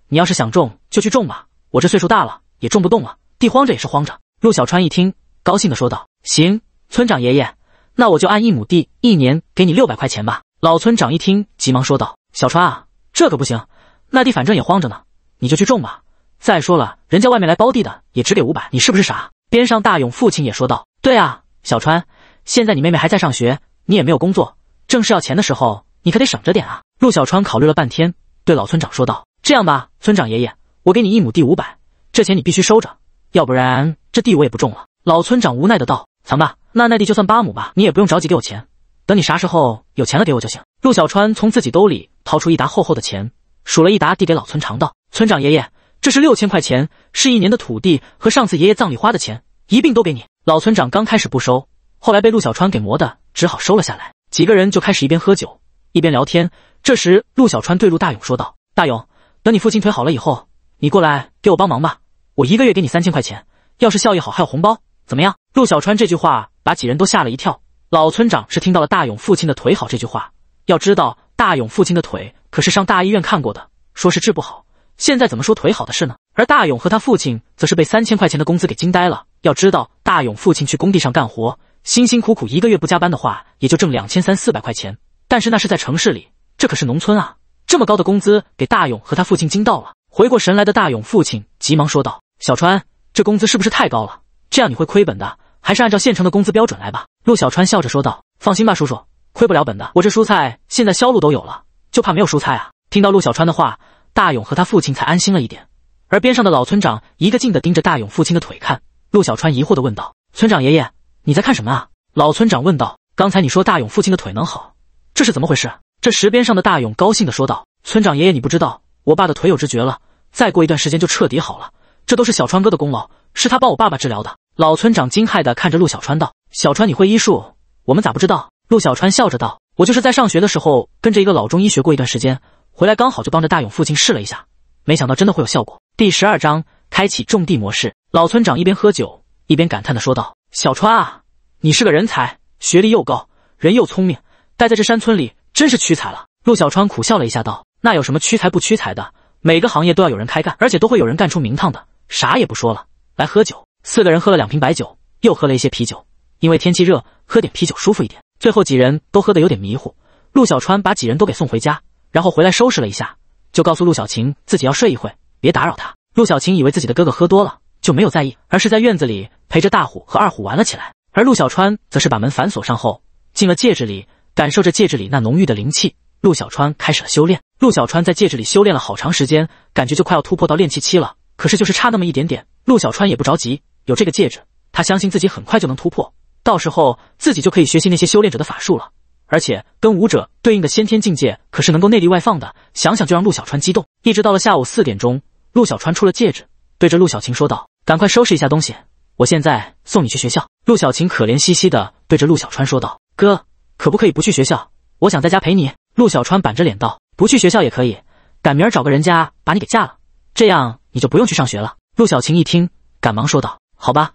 Speaker 1: 你要是想种就去种吧，我这岁数大了也种不动了，地荒着也是荒着。”陆小川一听，高兴的说道：“行。”村长爷爷，那我就按一亩地一年给你六百块钱吧。老村长一听，急忙说道：“小川啊，这可不行，那地反正也荒着呢，你就去种吧。再说了，人家外面来包地的也只给五百，你是不是傻？”边上大勇父亲也说道：“对啊，小川，现在你妹妹还在上学，你也没有工作，正是要钱的时候，你可得省着点啊。”陆小川考虑了半天，对老村长说道：“这样吧，村长爷爷，我给你一亩地五百，这钱你必须收着，要不然这地我也不种了。”老村长无奈的道：“藏吧。”那那地就算八亩吧，你也不用着急给我钱，等你啥时候有钱了给我就行。陆小川从自己兜里掏出一沓厚厚的钱，数了一沓，递给老村长道：“村长爷爷，这是六千块钱，是一年的土地和上次爷爷葬礼花的钱，一并都给你。”老村长刚开始不收，后来被陆小川给磨的，只好收了下来。几个人就开始一边喝酒一边聊天。这时，陆小川对陆大勇说道：“大勇，等你父亲腿好了以后，你过来给我帮忙吧，我一个月给你三千块钱，要是效益好还有红包，怎么样？陆小川这句话把几人都吓了一跳。老村长是听到了大勇父亲的腿好这句话，要知道大勇父亲的腿可是上大医院看过的，说是治不好，现在怎么说腿好的事呢？而大勇和他父亲则是被三千块钱的工资给惊呆了。要知道大勇父亲去工地上干活，辛辛苦苦一个月不加班的话，也就挣两千三四百块钱，但是那是在城市里，这可是农村啊！这么高的工资给大勇和他父亲惊到了。回过神来的大勇父亲急忙说道：“小川，这工资是不是太高了？这样你会亏本的。”还是按照县城的工资标准来吧。陆小川笑着说道：“放心吧，叔叔，亏不了本的。我这蔬菜现在销路都有了，就怕没有蔬菜啊。”听到陆小川的话，大勇和他父亲才安心了一点。而边上的老村长一个劲的盯着大勇父亲的腿看。陆小川疑惑的问道：“村长爷爷，你在看什么啊？”老村长问道：“刚才你说大勇父亲的腿能好，这是怎么回事？”这时边上的大勇高兴的说道：“村长爷爷，你不知道，我爸的腿有知觉了，再过一段时间就彻底好了。这都是小川哥的功劳，是他帮我爸爸治疗的。”老村长惊骇的看着陆小川道：“小川，你会医术，我们咋不知道？”陆小川笑着道：“我就是在上学的时候跟着一个老中医学过一段时间，回来刚好就帮着大勇父亲试了一下，没想到真的会有效果。”第十二章开启种地模式。老村长一边喝酒一边感叹的说道：“小川啊，你是个人才，学历又高，人又聪明，待在这山村里真是屈才了。”陆小川苦笑了一下道：“那有什么屈才不屈才的？每个行业都要有人开干，而且都会有人干出名堂的。啥也不说了，来喝酒。”四个人喝了两瓶白酒，又喝了一些啤酒，因为天气热，喝点啤酒舒服一点。最后几人都喝得有点迷糊，陆小川把几人都给送回家，然后回来收拾了一下，就告诉陆小晴自己要睡一会，别打扰他。陆小晴以为自己的哥哥喝多了，就没有在意，而是在院子里陪着大虎和二虎玩了起来。而陆小川则是把门反锁上后，进了戒指里，感受着戒指里那浓郁的灵气。陆小川开始了修炼。陆小川在戒指里修炼了好长时间，感觉就快要突破到炼气期了，可是就是差那么一点点。陆小川也不着急。有这个戒指，他相信自己很快就能突破，到时候自己就可以学习那些修炼者的法术了。而且跟武者对应的先天境界可是能够内力外放的，想想就让陆小川激动。一直到了下午四点钟，陆小川出了戒指，对着陆小晴说道：“赶快收拾一下东西，我现在送你去学校。”陆小晴可怜兮兮的对着陆小川说道：“哥，可不可以不去学校？我想在家陪你。”陆小川板着脸道：“不去学校也可以，赶明儿找个人家把你给嫁了，这样你就不用去上学了。”陆小晴一听，赶忙说道。好吧，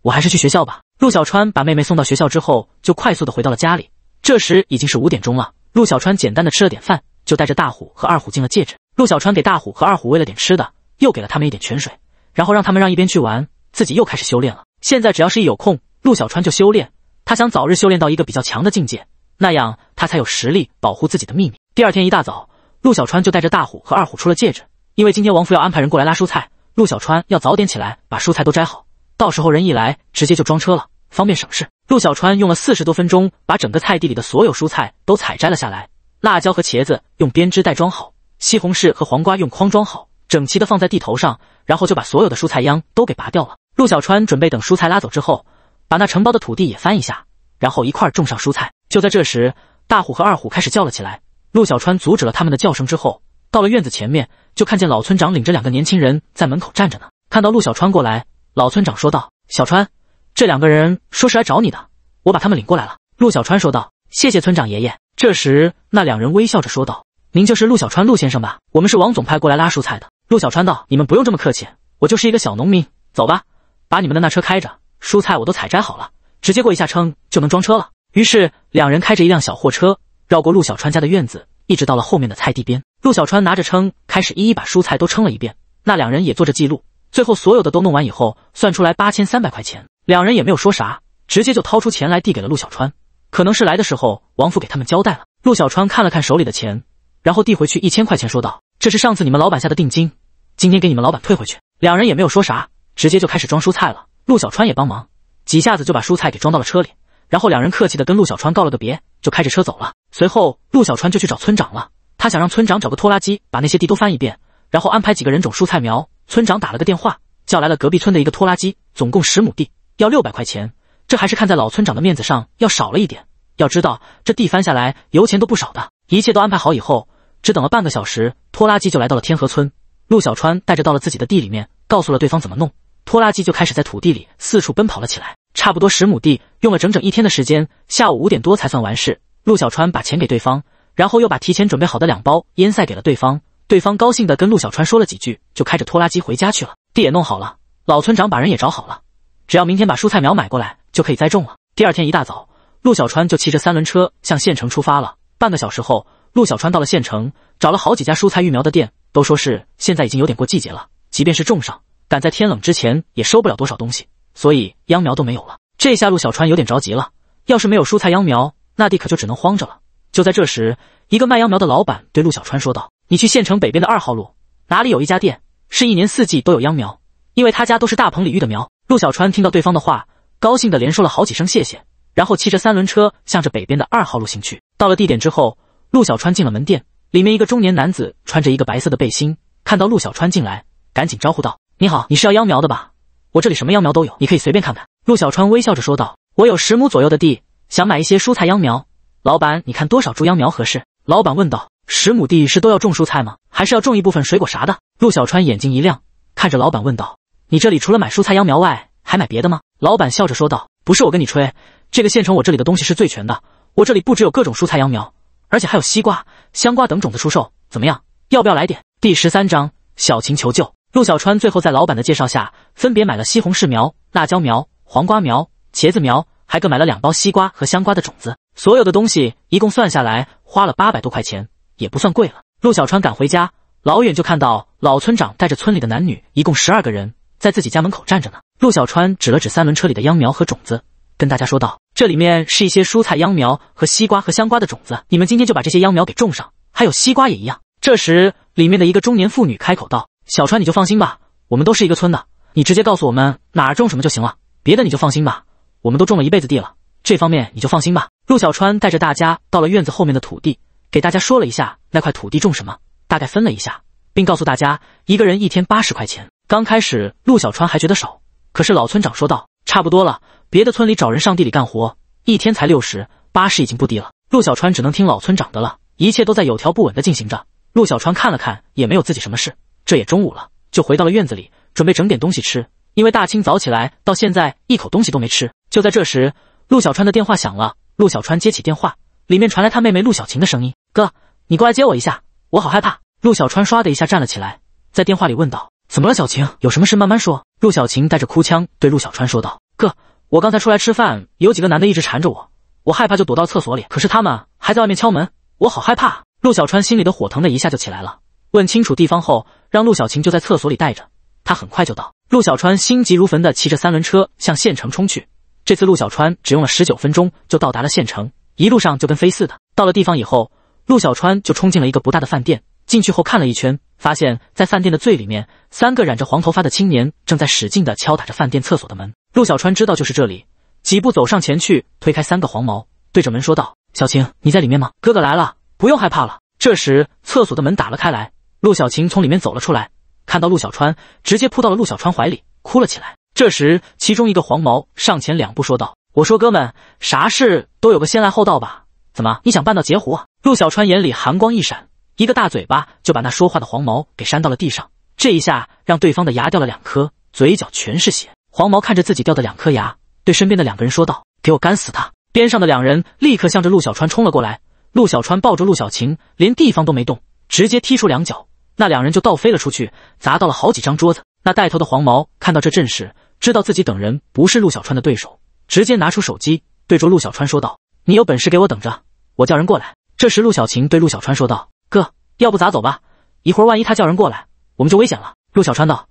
Speaker 1: 我还是去学校吧。陆小川把妹妹送到学校之后，就快速的回到了家里。这时已经是五点钟了。陆小川简单的吃了点饭，就带着大虎和二虎进了戒指。陆小川给大虎和二虎喂了点吃的，又给了他们一点泉水，然后让他们让一边去玩，自己又开始修炼了。现在只要是一有空，陆小川就修炼。他想早日修炼到一个比较强的境界，那样他才有实力保护自己的秘密。第二天一大早，陆小川就带着大虎和二虎出了戒指，因为今天王福要安排人过来拉蔬菜，陆小川要早点起来把蔬菜都摘好。到时候人一来，直接就装车了，方便省事。陆小川用了四十多分钟，把整个菜地里的所有蔬菜都采摘了下来。辣椒和茄子用编织袋装好，西红柿和黄瓜用筐装好，整齐的放在地头上，然后就把所有的蔬菜秧都给拔掉了。陆小川准备等蔬菜拉走之后，把那承包的土地也翻一下，然后一块种上蔬菜。就在这时，大虎和二虎开始叫了起来。陆小川阻止了他们的叫声之后，到了院子前面，就看见老村长领着两个年轻人在门口站着呢。看到陆小川过来。老村长说道：“小川，这两个人说是来找你的，我把他们领过来了。”陆小川说道：“谢谢村长爷爷。”这时，那两人微笑着说道：“您就是陆小川陆先生吧？我们是王总派过来拉蔬菜的。”陆小川道：“你们不用这么客气，我就是一个小农民。走吧，把你们的那车开着，蔬菜我都采摘好了，直接过一下称就能装车了。”于是，两人开着一辆小货车，绕过陆小川家的院子，一直到了后面的菜地边。陆小川拿着称，开始一一把蔬菜都称了一遍。那两人也做着记录。最后所有的都弄完以后，算出来八千三百块钱。两人也没有说啥，直接就掏出钱来递给了陆小川。可能是来的时候王府给他们交代了。陆小川看了看手里的钱，然后递回去一千块钱，说道：“这是上次你们老板下的定金，今天给你们老板退回去。”两人也没有说啥，直接就开始装蔬菜了。陆小川也帮忙，几下子就把蔬菜给装到了车里。然后两人客气的跟陆小川告了个别，就开着车走了。随后陆小川就去找村长了，他想让村长找个拖拉机把那些地都翻一遍，然后安排几个人种蔬菜苗。村长打了个电话，叫来了隔壁村的一个拖拉机，总共十亩地，要六百块钱。这还是看在老村长的面子上，要少了一点。要知道这地翻下来油钱都不少的。一切都安排好以后，只等了半个小时，拖拉机就来到了天河村。陆小川带着到了自己的地里面，告诉了对方怎么弄，拖拉机就开始在土地里四处奔跑了起来。差不多十亩地用了整整一天的时间，下午五点多才算完事。陆小川把钱给对方，然后又把提前准备好的两包烟塞给了对方。对方高兴的跟陆小川说了几句，就开着拖拉机回家去了。地也弄好了，老村长把人也找好了，只要明天把蔬菜苗买过来，就可以栽种了。第二天一大早，陆小川就骑着三轮车向县城出发了。半个小时后，陆小川到了县城，找了好几家蔬菜育苗的店，都说是现在已经有点过季节了，即便是种上，赶在天冷之前也收不了多少东西，所以秧苗都没有了。这下陆小川有点着急了，要是没有蔬菜秧苗，那地可就只能荒着了。就在这时，一个卖秧苗的老板对陆小川说道：“你去县城北边的二号路，哪里有一家店，是一年四季都有秧苗，因为他家都是大棚里育的苗。”陆小川听到对方的话，高兴的连说了好几声谢谢，然后骑着三轮车向着北边的二号路行去。到了地点之后，陆小川进了门店，里面一个中年男子穿着一个白色的背心，看到陆小川进来，赶紧招呼道：“你好，你是要秧苗的吧？我这里什么秧苗都有，你可以随便看看。”陆小川微笑着说道：“我有十亩左右的地，想买一些蔬菜秧苗。老板，你看多少株秧苗合适？”老板问道：“十亩地是都要种蔬菜吗？还是要种一部分水果啥的？”陆小川眼睛一亮，看着老板问道：“你这里除了买蔬菜秧苗外，还买别的吗？”老板笑着说道：“不是我跟你吹，这个县城我这里的东西是最全的。我这里不只有各种蔬菜秧苗，而且还有西瓜、香瓜等种子出售。怎么样，要不要来点？”第十三章小晴求救。陆小川最后在老板的介绍下，分别买了西红柿苗、辣椒苗、黄瓜苗、茄子苗，还各买了两包西瓜和香瓜的种子。所有的东西一共算下来花了八百多块钱，也不算贵了。陆小川赶回家，老远就看到老村长带着村里的男女，一共十二个人，在自己家门口站着呢。陆小川指了指三轮车里的秧苗和种子，跟大家说道：“这里面是一些蔬菜秧苗和西瓜和香瓜的种子，你们今天就把这些秧苗给种上，还有西瓜也一样。”这时，里面的一个中年妇女开口道：“小川，你就放心吧，我们都是一个村的，你直接告诉我们哪儿种什么就行了，别的你就放心吧，我们都种了一辈子地了。”这方面你就放心吧。陆小川带着大家到了院子后面的土地，给大家说了一下那块土地种什么，大概分了一下，并告诉大家一个人一天八十块钱。刚开始陆小川还觉得少，可是老村长说道：“差不多了，别的村里找人上地里干活，一天才六十，八十已经不低了。”陆小川只能听老村长的了，一切都在有条不紊的进行着。陆小川看了看，也没有自己什么事。这也中午了，就回到了院子里，准备整点东西吃，因为大清早起来到现在一口东西都没吃。就在这时。陆小川的电话响了，陆小川接起电话，里面传来他妹妹陆小晴的声音：“哥，你过来接我一下，我好害怕。”陆小川唰的一下站了起来，在电话里问道：“怎么了，小晴？有什么事慢慢说。”陆小晴带着哭腔对陆小川说道：“哥，我刚才出来吃饭，有几个男的一直缠着我，我害怕就躲到厕所里，可是他们还在外面敲门，我好害怕。”陆小川心里的火腾的一下就起来了，问清楚地方后，让陆小晴就在厕所里待着，他很快就到。陆小川心急如焚的骑着三轮车向县城冲去。这次陆小川只用了十九分钟就到达了县城，一路上就跟飞似的。到了地方以后，陆小川就冲进了一个不大的饭店。进去后看了一圈，发现在饭店的最里面，三个染着黄头发的青年正在使劲的敲打着饭店厕所的门。陆小川知道就是这里，几步走上前去，推开三个黄毛，对着门说道：“小晴，你在里面吗？哥哥来了，不用害怕了。”这时，厕所的门打了开来，陆小晴从里面走了出来，看到陆小川，直接扑到了陆小川怀里，哭了起来。这时，其中一个黄毛上前两步说道：“我说哥们，啥事都有个先来后到吧？怎么你想办到截胡啊？”陆小川眼里寒光一闪，一个大嘴巴就把那说话的黄毛给扇到了地上。这一下让对方的牙掉了两颗，嘴角全是血。黄毛看着自己掉的两颗牙，对身边的两个人说道：“给我干死他！”边上的两人立刻向着陆小川冲了过来。陆小川抱着陆小晴，连地方都没动，直接踢出两脚，那两人就倒飞了出去，砸到了好几张桌子。那带头的黄毛看到这阵势。知道自己等人不是陆小川的对手，直接拿出手机对着陆小川说道：“你有本事给我等着，我叫人过来。”这时，陆小晴对陆小川说道：“哥，要不咱走吧？一会儿万一他叫人过来，我们就危险了。”陆小川道：“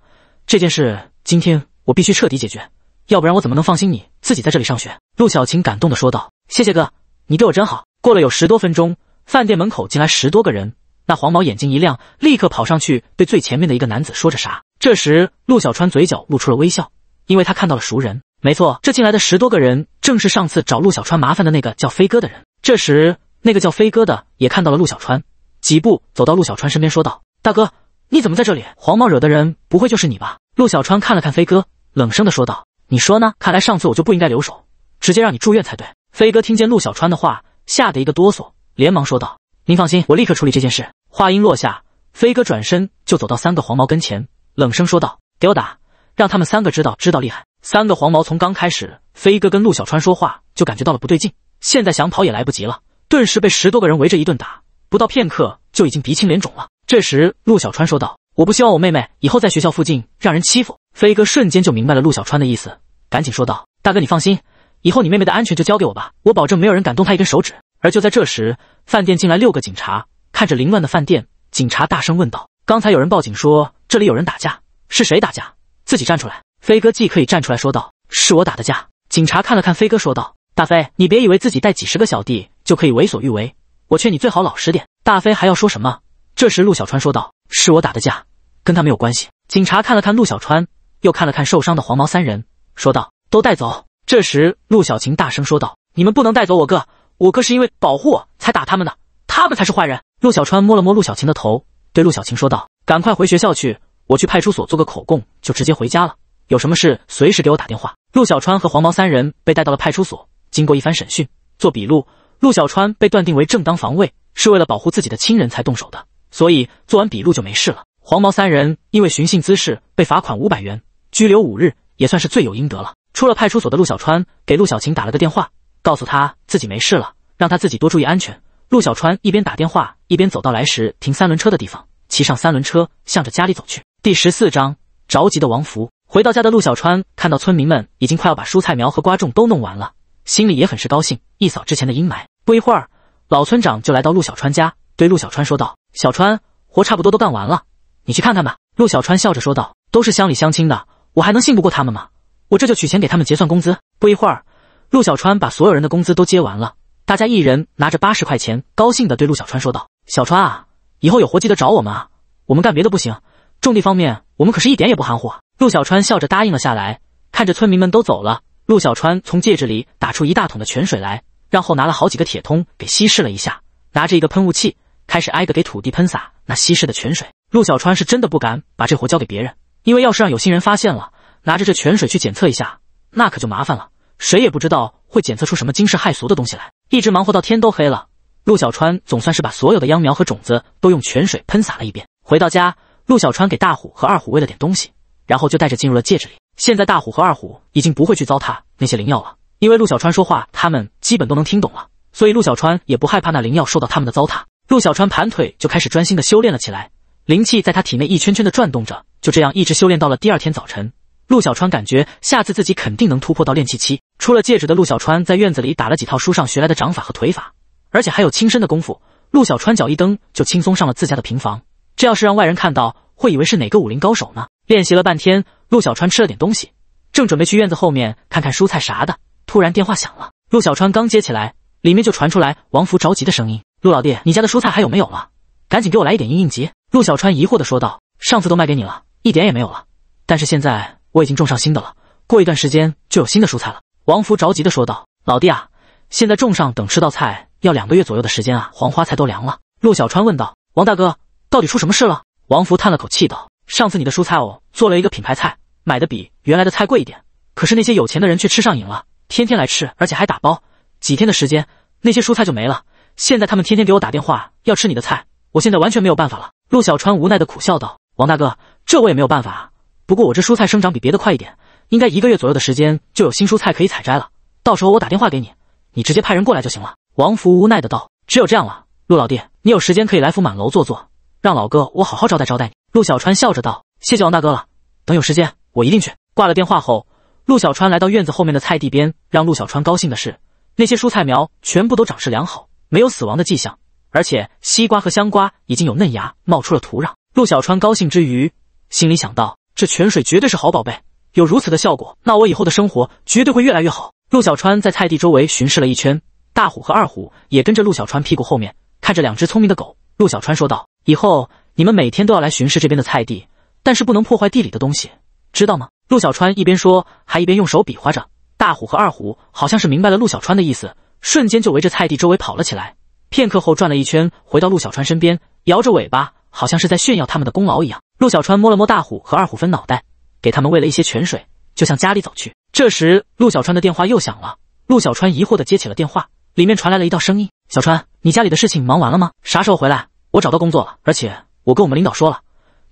Speaker 1: 这件事今天我必须彻底解决，要不然我怎么能放心你自己在这里上学？”陆小晴感动的说道：“谢谢哥，你对我真好。”过了有十多分钟，饭店门口进来十多个人，那黄毛眼睛一亮，立刻跑上去对最前面的一个男子说着啥。这时，陆小川嘴角露出了微笑。因为他看到了熟人，没错，这进来的十多个人正是上次找陆小川麻烦的那个叫飞哥的人。这时，那个叫飞哥的也看到了陆小川，几步走到陆小川身边，说道：“大哥，你怎么在这里？黄毛惹的人不会就是你吧？”陆小川看了看飞哥，冷声的说道：“你说呢？看来上次我就不应该留手，直接让你住院才对。”飞哥听见陆小川的话，吓得一个哆嗦，连忙说道：“您放心，我立刻处理这件事。”话音落下，飞哥转身就走到三个黄毛跟前，冷声说道：“给我打！”让他们三个知道知道厉害。三个黄毛从刚开始，飞哥跟陆小川说话就感觉到了不对劲，现在想跑也来不及了，顿时被十多个人围着一顿打，不到片刻就已经鼻青脸肿了。这时，陆小川说道：“我不希望我妹妹以后在学校附近让人欺负。”飞哥瞬间就明白了陆小川的意思，赶紧说道：“大哥，你放心，以后你妹妹的安全就交给我吧，我保证没有人敢动她一根手指。”而就在这时，饭店进来六个警察，看着凌乱的饭店，警察大声问道：“刚才有人报警说这里有人打架，是谁打架？自己站出来。”飞哥既可以站出来说道：“是我打的架。”警察看了看飞哥，说道：“大飞，你别以为自己带几十个小弟就可以为所欲为，我劝你最好老实点。”大飞还要说什么？这时陆小川说道：“是我打的架，跟他没有关系。”警察看了看陆小川，又看了看受伤的黄毛三人，说道：“都带走。”这时陆小晴大声说道：“你们不能带走我哥，我哥是因为保护我才打他们的，他们才是坏人。”陆小川摸了摸陆小晴的头，对陆小晴说道：“赶快回学校去，我去派出所做个口供，就直接回家了。有什么事随时给我打电话。”陆小川和黄毛三人被带到了派出所，经过一番审讯，做笔录。陆小川被断定为正当防卫，是为了保护自己的亲人才动手的，所以做完笔录就没事了。黄毛三人因为寻衅滋事被罚款五百元，拘留五日，也算是罪有应得了。出了派出所的陆小川给陆小晴打了个电话，告诉他自己没事了，让他自己多注意安全。陆小川一边打电话，一边走到来时停三轮车的地方，骑上三轮车，向着家里走去。第十四章，着急的王福。回到家的陆小川看到村民们已经快要把蔬菜苗和瓜种都弄完了，心里也很是高兴，一扫之前的阴霾。不一会儿，老村长就来到陆小川家，对陆小川说道：“小川，活差不多都干完了，你去看看吧。”陆小川笑着说道：“都是乡里乡亲的，我还能信不过他们吗？我这就取钱给他们结算工资。”不一会儿，陆小川把所有人的工资都结完了，大家一人拿着八十块钱，高兴地对陆小川说道：“小川啊，以后有活记得找我们啊，我们干别的不行，种地方面我们可是一点也不含糊。”陆小川笑着答应了下来。看着村民们都走了，陆小川从戒指里打出一大桶的泉水来，然后拿了好几个铁通给稀释了一下，拿着一个喷雾器，开始挨个给土地喷洒那稀释的泉水。陆小川是真的不敢把这活交给别人，因为要是让有心人发现了，拿着这泉水去检测一下，那可就麻烦了。谁也不知道会检测出什么惊世骇俗的东西来。一直忙活到天都黑了，陆小川总算是把所有的秧苗和种子都用泉水喷洒了一遍。回到家，陆小川给大虎和二虎喂了点东西。然后就带着进入了戒指里。现在大虎和二虎已经不会去糟蹋那些灵药了，因为陆小川说话，他们基本都能听懂了，所以陆小川也不害怕那灵药受到他们的糟蹋。陆小川盘腿就开始专心的修炼了起来，灵气在他体内一圈圈的转动着，就这样一直修炼到了第二天早晨。陆小川感觉下次自己肯定能突破到炼气期。出了戒指的陆小川在院子里打了几套书上学来的掌法和腿法，而且还有轻身的功夫。陆小川脚一蹬就轻松上了自家的平房，这要是让外人看到，会以为是哪个武林高手呢？练习了半天，陆小川吃了点东西，正准备去院子后面看看蔬菜啥的，突然电话响了。陆小川刚接起来，里面就传出来王福着急的声音：“陆老弟，你家的蔬菜还有没有了？赶紧给我来一点应应急。”陆小川疑惑的说道：“上次都卖给你了，一点也没有了。但是现在我已经种上新的了，过一段时间就有新的蔬菜了。”王福着急的说道：“老弟啊，现在种上等吃到菜要两个月左右的时间啊，黄花菜都凉了。”陆小川问道：“王大哥，到底出什么事了？”王福叹了口气道。上次你的蔬菜哦，做了一个品牌菜，买的比原来的菜贵一点，可是那些有钱的人却吃上瘾了，天天来吃，而且还打包。几天的时间，那些蔬菜就没了。现在他们天天给我打电话要吃你的菜，我现在完全没有办法了。陆小川无奈的苦笑道：“王大哥，这我也没有办法啊。不过我这蔬菜生长比别的快一点，应该一个月左右的时间就有新蔬菜可以采摘了。到时候我打电话给你，你直接派人过来就行了。”王福无奈的道：“只有这样了，陆老弟，你有时间可以来福满楼坐坐，让老哥我好好招待招待你。”陆小川笑着道：“谢谢王大哥了，等有时间我一定去。”挂了电话后，陆小川来到院子后面的菜地边。让陆小川高兴的是，那些蔬菜苗全部都长势良好，没有死亡的迹象，而且西瓜和香瓜已经有嫩芽冒出了土壤。陆小川高兴之余，心里想到：这泉水绝对是好宝贝，有如此的效果，那我以后的生活绝对会越来越好。陆小川在菜地周围巡视了一圈，大虎和二虎也跟着陆小川屁股后面，看着两只聪明的狗。陆小川说道：“以后。”你们每天都要来巡视这边的菜地，但是不能破坏地里的东西，知道吗？陆小川一边说，还一边用手比划着。大虎和二虎好像是明白了陆小川的意思，瞬间就围着菜地周围跑了起来。片刻后转了一圈，回到陆小川身边，摇着尾巴，好像是在炫耀他们的功劳一样。陆小川摸了摸大虎和二虎分脑袋，给他们喂了一些泉水，就向家里走去。这时，陆小川的电话又响了。陆小川疑惑的接起了电话，里面传来了一道声音：“小川，你家里的事情忙完了吗？啥时候回来？我找到工作了，而且……”我跟我们领导说了，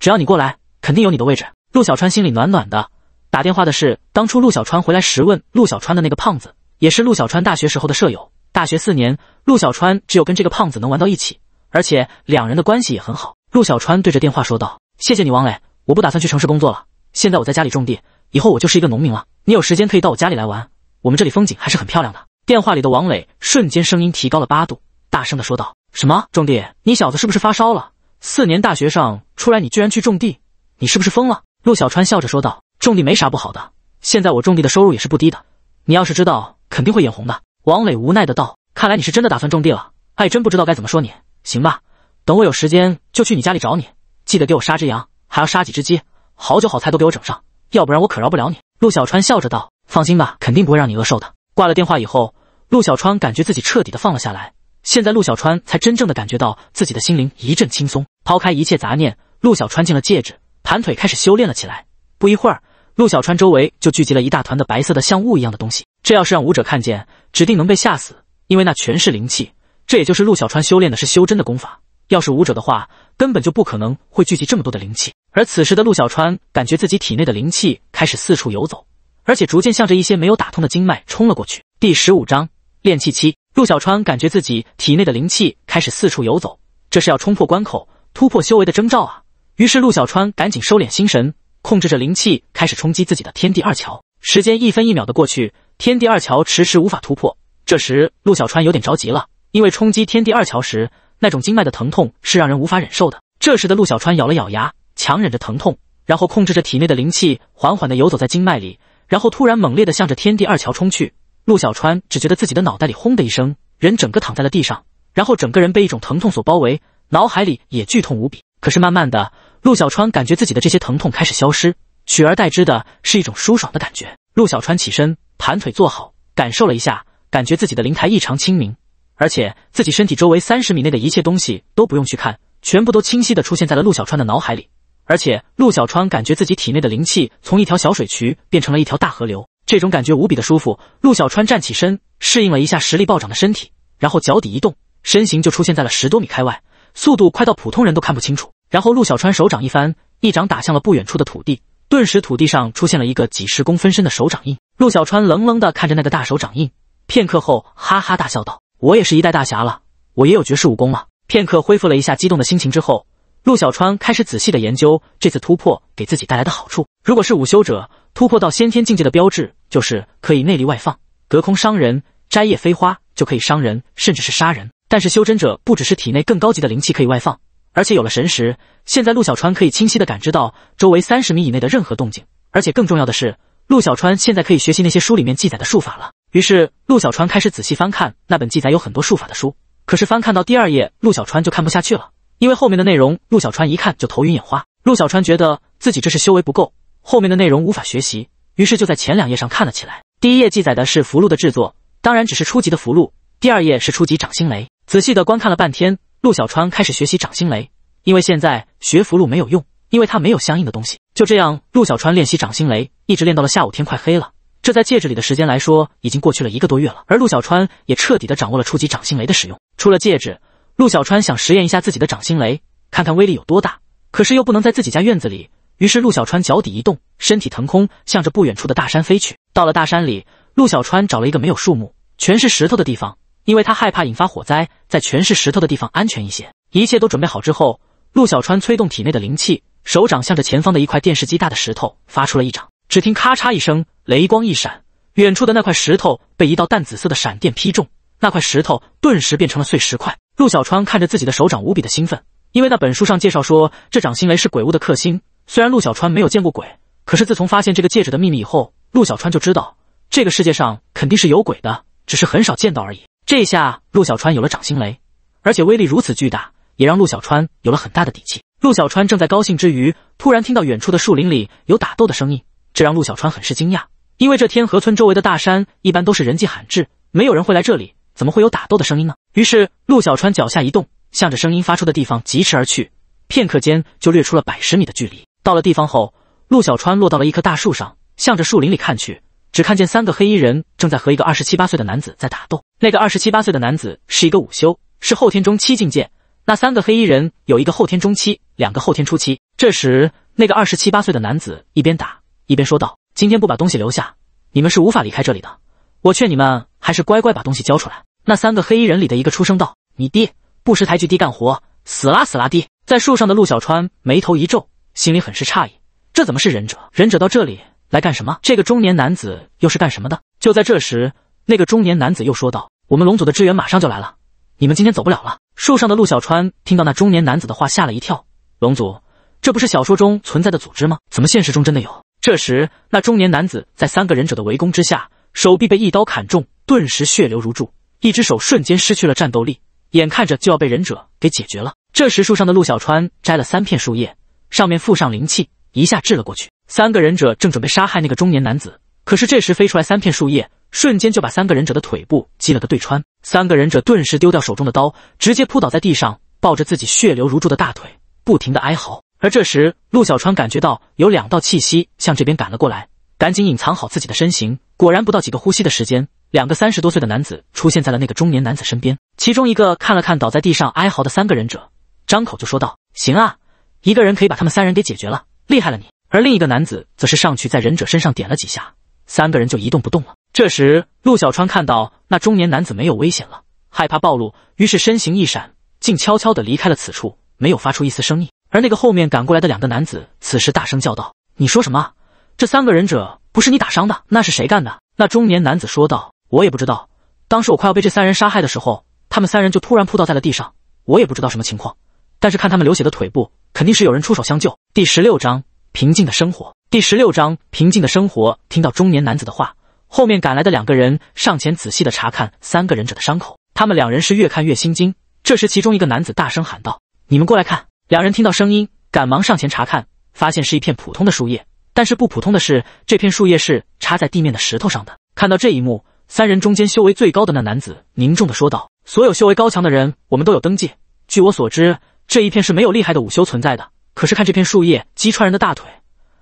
Speaker 1: 只要你过来，肯定有你的位置。陆小川心里暖暖的。打电话的是当初陆小川回来时问陆小川的那个胖子，也是陆小川大学时候的舍友。大学四年，陆小川只有跟这个胖子能玩到一起，而且两人的关系也很好。陆小川对着电话说道：“谢谢你，王磊，我不打算去城市工作了。现在我在家里种地，以后我就是一个农民了。你有时间可以到我家里来玩，我们这里风景还是很漂亮的。”电话里的王磊瞬间声音提高了八度，大声的说道：“什么种地？你小子是不是发烧了？四年大学上出来，你居然去种地？你是不是疯了？”陆小川笑着说道：“种地没啥不好的，现在我种地的收入也是不低的。你要是知道，肯定会眼红的。”王磊无奈的道：“看来你是真的打算种地了，还真不知道该怎么说你。行吧，等我有时间就去你家里找你，记得给我杀只羊，还要杀几只鸡，好酒好菜都给我整上，要不然我可饶不了你。”陆小川笑着道：“放心吧，肯定不会让你饿瘦的。”挂了电话以后，陆小川感觉自己彻底的放了下来。现在陆小川才真正的感觉到自己的心灵一阵轻松，抛开一切杂念，陆小川进了戒指，盘腿开始修炼了起来。不一会儿，陆小川周围就聚集了一大团的白色的像雾一样的东西。这要是让武者看见，指定能被吓死，因为那全是灵气。这也就是陆小川修炼的是修真的功法。要是武者的话，根本就不可能会聚集这么多的灵气。而此时的陆小川感觉自己体内的灵气开始四处游走，而且逐渐向着一些没有打通的经脉冲了过去。第十五章炼气期。陆小川感觉自己体内的灵气开始四处游走，这是要冲破关口、突破修为的征兆啊！于是陆小川赶紧收敛心神，控制着灵气开始冲击自己的天地二桥。时间一分一秒的过去，天地二桥迟迟无法突破。这时陆小川有点着急了，因为冲击天地二桥时，那种经脉的疼痛是让人无法忍受的。这时的陆小川咬了咬牙，强忍着疼痛，然后控制着体内的灵气，缓缓的游走在经脉里，然后突然猛烈的向着天地二桥冲去。陆小川只觉得自己的脑袋里轰的一声，人整个躺在了地上，然后整个人被一种疼痛所包围，脑海里也剧痛无比。可是慢慢的，陆小川感觉自己的这些疼痛开始消失，取而代之的是一种舒爽的感觉。陆小川起身，盘腿坐好，感受了一下，感觉自己的灵台异常清明，而且自己身体周围三十米内的一切东西都不用去看，全部都清晰的出现在了陆小川的脑海里。而且陆小川感觉自己体内的灵气从一条小水渠变成了一条大河流。这种感觉无比的舒服，陆小川站起身，适应了一下实力暴涨的身体，然后脚底一动，身形就出现在了十多米开外，速度快到普通人都看不清楚。然后陆小川手掌一翻，一掌打向了不远处的土地，顿时土地上出现了一个几十公分深的手掌印。陆小川冷冷的看着那个大手掌印，片刻后哈哈大笑道：“我也是一代大侠了，我也有绝世武功了。”片刻恢复了一下激动的心情之后，陆小川开始仔细的研究这次突破给自己带来的好处。如果是武修者。突破到先天境界的标志就是可以内力外放，隔空伤人，摘叶飞花就可以伤人，甚至是杀人。但是修真者不只是体内更高级的灵气可以外放，而且有了神识，现在陆小川可以清晰的感知到周围三十米以内的任何动静。而且更重要的是，陆小川现在可以学习那些书里面记载的术法了。于是陆小川开始仔细翻看那本记载有很多术法的书。可是翻看到第二页，陆小川就看不下去了，因为后面的内容陆小川一看就头晕眼花。陆小川觉得自己这是修为不够。后面的内容无法学习，于是就在前两页上看了起来。第一页记载的是符箓的制作，当然只是初级的符箓。第二页是初级掌心雷。仔细的观看了半天，陆小川开始学习掌心雷，因为现在学符箓没有用，因为他没有相应的东西。就这样，陆小川练习掌心雷，一直练到了下午，天快黑了。这在戒指里的时间来说，已经过去了一个多月了。而陆小川也彻底的掌握了初级掌心雷的使用。出了戒指，陆小川想实验一下自己的掌心雷，看看威力有多大，可是又不能在自己家院子里。于是陆小川脚底一动，身体腾空，向着不远处的大山飞去。到了大山里，陆小川找了一个没有树木、全是石头的地方，因为他害怕引发火灾，在全是石头的地方安全一些。一切都准备好之后，陆小川催动体内的灵气，手掌向着前方的一块电视机大的石头发出了一掌。只听咔嚓一声，雷光一闪，远处的那块石头被一道淡紫色的闪电劈中，那块石头顿时变成了碎石块。陆小川看着自己的手掌，无比的兴奋，因为那本书上介绍说，这掌心雷是鬼物的克星。虽然陆小川没有见过鬼，可是自从发现这个戒指的秘密以后，陆小川就知道这个世界上肯定是有鬼的，只是很少见到而已。这下陆小川有了掌心雷，而且威力如此巨大，也让陆小川有了很大的底气。陆小川正在高兴之余，突然听到远处的树林里有打斗的声音，这让陆小川很是惊讶，因为这天河村周围的大山一般都是人迹罕至，没有人会来这里，怎么会有打斗的声音呢？于是陆小川脚下一动，向着声音发出的地方疾驰而去，片刻间就掠出了百十米的距离。到了地方后，陆小川落到了一棵大树上，向着树林里看去，只看见三个黑衣人正在和一个二十七八岁的男子在打斗。那个二十七八岁的男子是一个武修，是后天中期境界。那三个黑衣人有一个后天中期，两个后天初期。这时，那个二十七八岁的男子一边打一边说道：“今天不把东西留下，你们是无法离开这里的。我劝你们还是乖乖把东西交出来。”那三个黑衣人里的一个出声道：“你爹不识抬举地干活，死啦死啦地！”在树上的陆小川眉头一皱，心里很是诧异，这怎么是忍者？忍者到这里来干什么？这个中年男子又是干什么的？就在这时，那个中年男子又说道：“我们龙族的支援马上就来了，你们今天走不了了。”树上的陆小川听到那中年男子的话，吓了一跳。龙族，这不是小说中存在的组织吗？怎么现实中真的有？这时，那中年男子在三个忍者的围攻之下，手臂被一刀砍中，顿时血流如注，一只手瞬间失去了战斗力，眼看着就要被忍者给解决了。这时，树上的陆小川摘了三片树叶，上面附上灵气，一下掷了过去。三个忍者正准备杀害那个中年男子，可是这时飞出来三片树叶，瞬间就把三个忍者的腿部击了个对穿。三个忍者顿时丢掉手中的刀，直接扑倒在地上，抱着自己血流如注的大腿，不停的哀嚎。而这时，陆小川感觉到有两道气息向这边赶了过来，赶紧隐藏好自己的身形。果然，不到几个呼吸的时间，两个三十多岁的男子出现在了那个中年男子身边。其中一个看了看倒在地上哀嚎的三个忍者，张口就说道：“行啊，一个人可以把他们三人给解决了，厉害了你。”而另一个男子则是上去在忍者身上点了几下，三个人就一动不动了。这时，陆小川看到那中年男子没有危险了，害怕暴露，于是身形一闪，竟悄悄地离开了此处，没有发出一丝声音。而那个后面赶过来的两个男子，此时大声叫道：“你说什么？这三个忍者不是你打伤的，那是谁干的？”那中年男子说道：“我也不知道。当时我快要被这三人杀害的时候，他们三人就突然扑倒在了地上，我也不知道什么情况。但是看他们流血的腿部，肯定是有人出手相救。”第十六章平静的生活。第十六章平静的生活。听到中年男子的话，后面赶来的两个人上前仔细的查看三个忍者的伤口，他们两人是越看越心惊。这时，其中一个男子大声喊道：“你们过来看！”两人听到声音，赶忙上前查看，发现是一片普通的树叶。但是不普通的是，这片树叶是插在地面的石头上的。看到这一幕，三人中间修为最高的那男子凝重的说道：“所有修为高强的人，我们都有登记。据我所知，这一片是没有厉害的武修存在的。可是看这片树叶击穿人的大腿，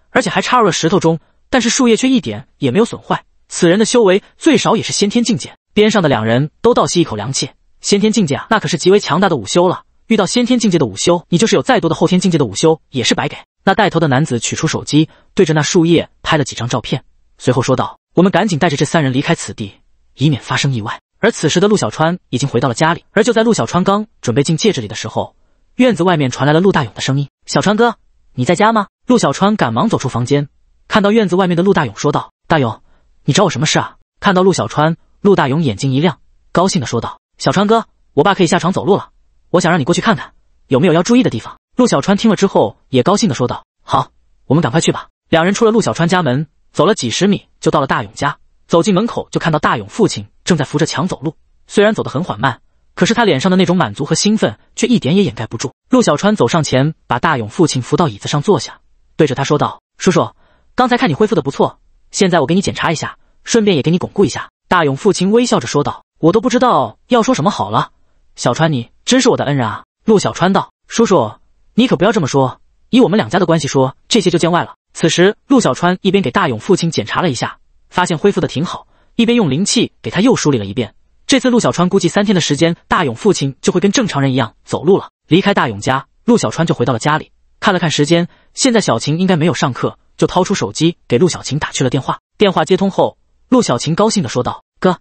Speaker 1: 而且还插入了石头中，但是树叶却一点也没有损坏。此人的修为最少也是先天境界。”边上的两人都倒吸一口凉气：“先天境界啊，那可是极为强大的武修了。”遇到先天境界的午休，你就是有再多的后天境界的午休也是白给。那带头的男子取出手机，对着那树叶拍了几张照片，随后说道：“我们赶紧带着这三人离开此地，以免发生意外。”而此时的陆小川已经回到了家里。而就在陆小川刚准备进戒指里的时候，院子外面传来了陆大勇的声音：“小川哥，你在家吗？”陆小川赶忙走出房间，看到院子外面的陆大勇，说道：“大勇，你找我什么事啊？”看到陆小川，陆大勇眼睛一亮，高兴的说道：“小川哥，我爸可以下床走路了。”我想让你过去看看，有没有要注意的地方。陆小川听了之后，也高兴的说道：“好，我们赶快去吧。”两人出了陆小川家门，走了几十米，就到了大勇家。走进门口，就看到大勇父亲正在扶着墙走路，虽然走得很缓慢，可是他脸上的那种满足和兴奋，却一点也掩盖不住。陆小川走上前，把大勇父亲扶到椅子上坐下，对着他说道：“叔叔，刚才看你恢复的不错，现在我给你检查一下，顺便也给你巩固一下。”大勇父亲微笑着说道：“我都不知道要说什么好了。”小川，你真是我的恩人啊！陆小川道：“叔叔，你可不要这么说，以我们两家的关系说，这些就见外了。”此时，陆小川一边给大勇父亲检查了一下，发现恢复的挺好，一边用灵气给他又梳理了一遍。这次陆小川估计三天的时间，大勇父亲就会跟正常人一样走路了。离开大勇家，陆小川就回到了家里，看了看时间，现在小晴应该没有上课，就掏出手机给陆小晴打去了电话。电话接通后，陆小晴高兴的说道：“哥，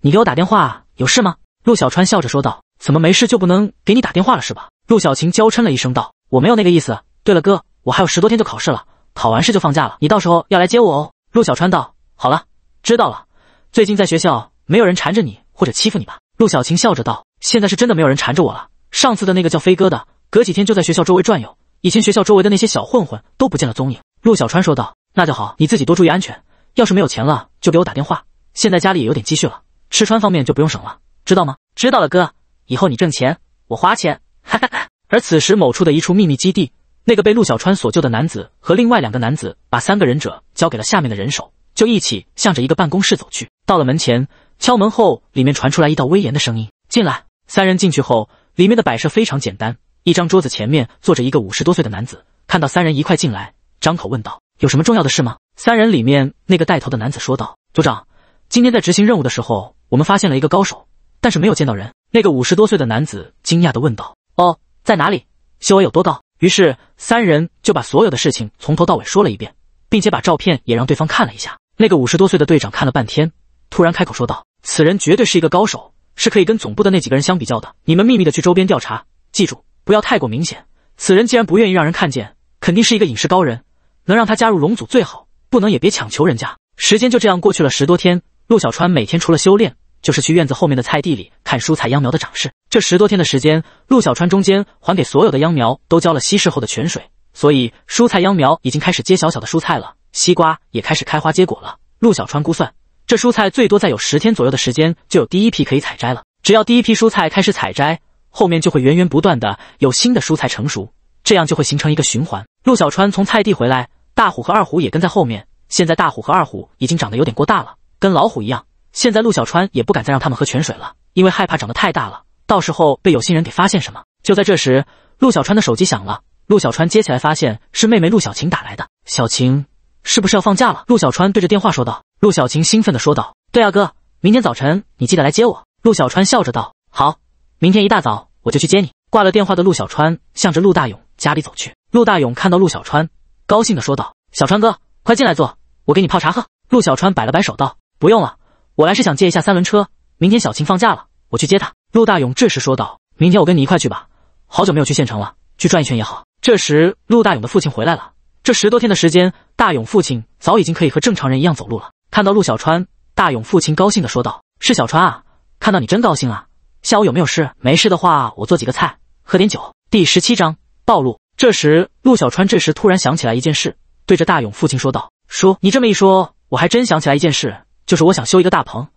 Speaker 1: 你给我打电话有事吗？”陆小川笑着说道。怎么没事就不能给你打电话了是吧？陆小晴娇嗔了一声道：“我没有那个意思。对了，哥，我还有十多天就考试了，考完试就放假了，你到时候要来接我哦。”陆小川道：“好了，知道了。最近在学校没有人缠着你或者欺负你吧？”陆小晴笑着道：“现在是真的没有人缠着我了。上次的那个叫飞哥的，隔几天就在学校周围转悠，以前学校周围的那些小混混都不见了踪影。”陆小川说道：“那就好，你自己多注意安全。要是没有钱了，就给我打电话。现在家里也有点积蓄了，吃穿方面就不用省了，知道吗？”知道了，哥。以后你挣钱，我花钱。哈哈哈。而此时，某处的一处秘密基地，那个被陆小川所救的男子和另外两个男子，把三个忍者交给了下面的人手，就一起向着一个办公室走去。到了门前，敲门后，里面传出来一道威严的声音：“进来。”三人进去后，里面的摆设非常简单，一张桌子前面坐着一个五十多岁的男子。看到三人一块进来，张口问道：“有什么重要的事吗？”三人里面那个带头的男子说道：“组长，今天在执行任务的时候，我们发现了一个高手，但是没有见到人。”那个五十多岁的男子惊讶地问道：“哦，在哪里？修为有多高？”于是三人就把所有的事情从头到尾说了一遍，并且把照片也让对方看了一下。那个五十多岁的队长看了半天，突然开口说道：“此人绝对是一个高手，是可以跟总部的那几个人相比较的。你们秘密的去周边调查，记住不要太过明显，此人既然不愿意让人看见，肯定是一个隐士高人，能让他加入龙组最好，不能也别强求人家。时间就这样过去了十多天，陆小川每天除了修炼，就是去院子后面的菜地里看蔬菜秧苗的长势。这十多天的时间，陆小川中间还给所有的秧苗都浇了稀释后的泉水，所以蔬菜秧苗已经开始结小小的蔬菜了，西瓜也开始开花结果了。陆小川估算，这蔬菜最多再有十天左右的时间，就有第一批可以采摘了。只要第一批蔬菜开始采摘，后面就会源源不断的有新的蔬菜成熟，这样就会形成一个循环。陆小川从菜地回来，大虎和二虎也跟在后面。现在大虎和二虎已经长得有点过大了，跟老虎一样。现在陆小川也不敢再让他们喝泉水了，因为害怕长得太大了。到时候被有心人给发现什么？就在这时，陆小川的手机响了。陆小川接起来，发现是妹妹陆小晴打来的。小晴，是不是要放假了？陆小川对着电话说道。陆小晴兴奋地说道：“对啊，哥，明天早晨你记得来接我。”陆小川笑着道：“好，明天一大早我就去接你。”挂了电话的陆小川向着陆大勇家里走去。陆大勇看到陆小川，高兴地说道：“小川哥，快进来坐，我给你泡茶喝。”陆小川摆了摆手道：“不用了，我来是想借一下三轮车，明天小晴放假了，我去接她。”陆大勇这时说道：“明天我跟你一块去吧，好久没有去县城了，去转一圈也好。”这时，陆大勇的父亲回来了。这十多天的时间，大勇父亲早已经可以和正常人一样走路了。看到陆小川，大勇父亲高兴地说道：“是小川啊，看到你真高兴啊。下午有没有事？没事的话，我做几个菜，喝点酒。”第十七章暴露。这时，陆小川这时突然想起来一件事，对着大勇父亲说道：“叔，你这么一说，我还真想起来一件事，就是我想修一个大棚。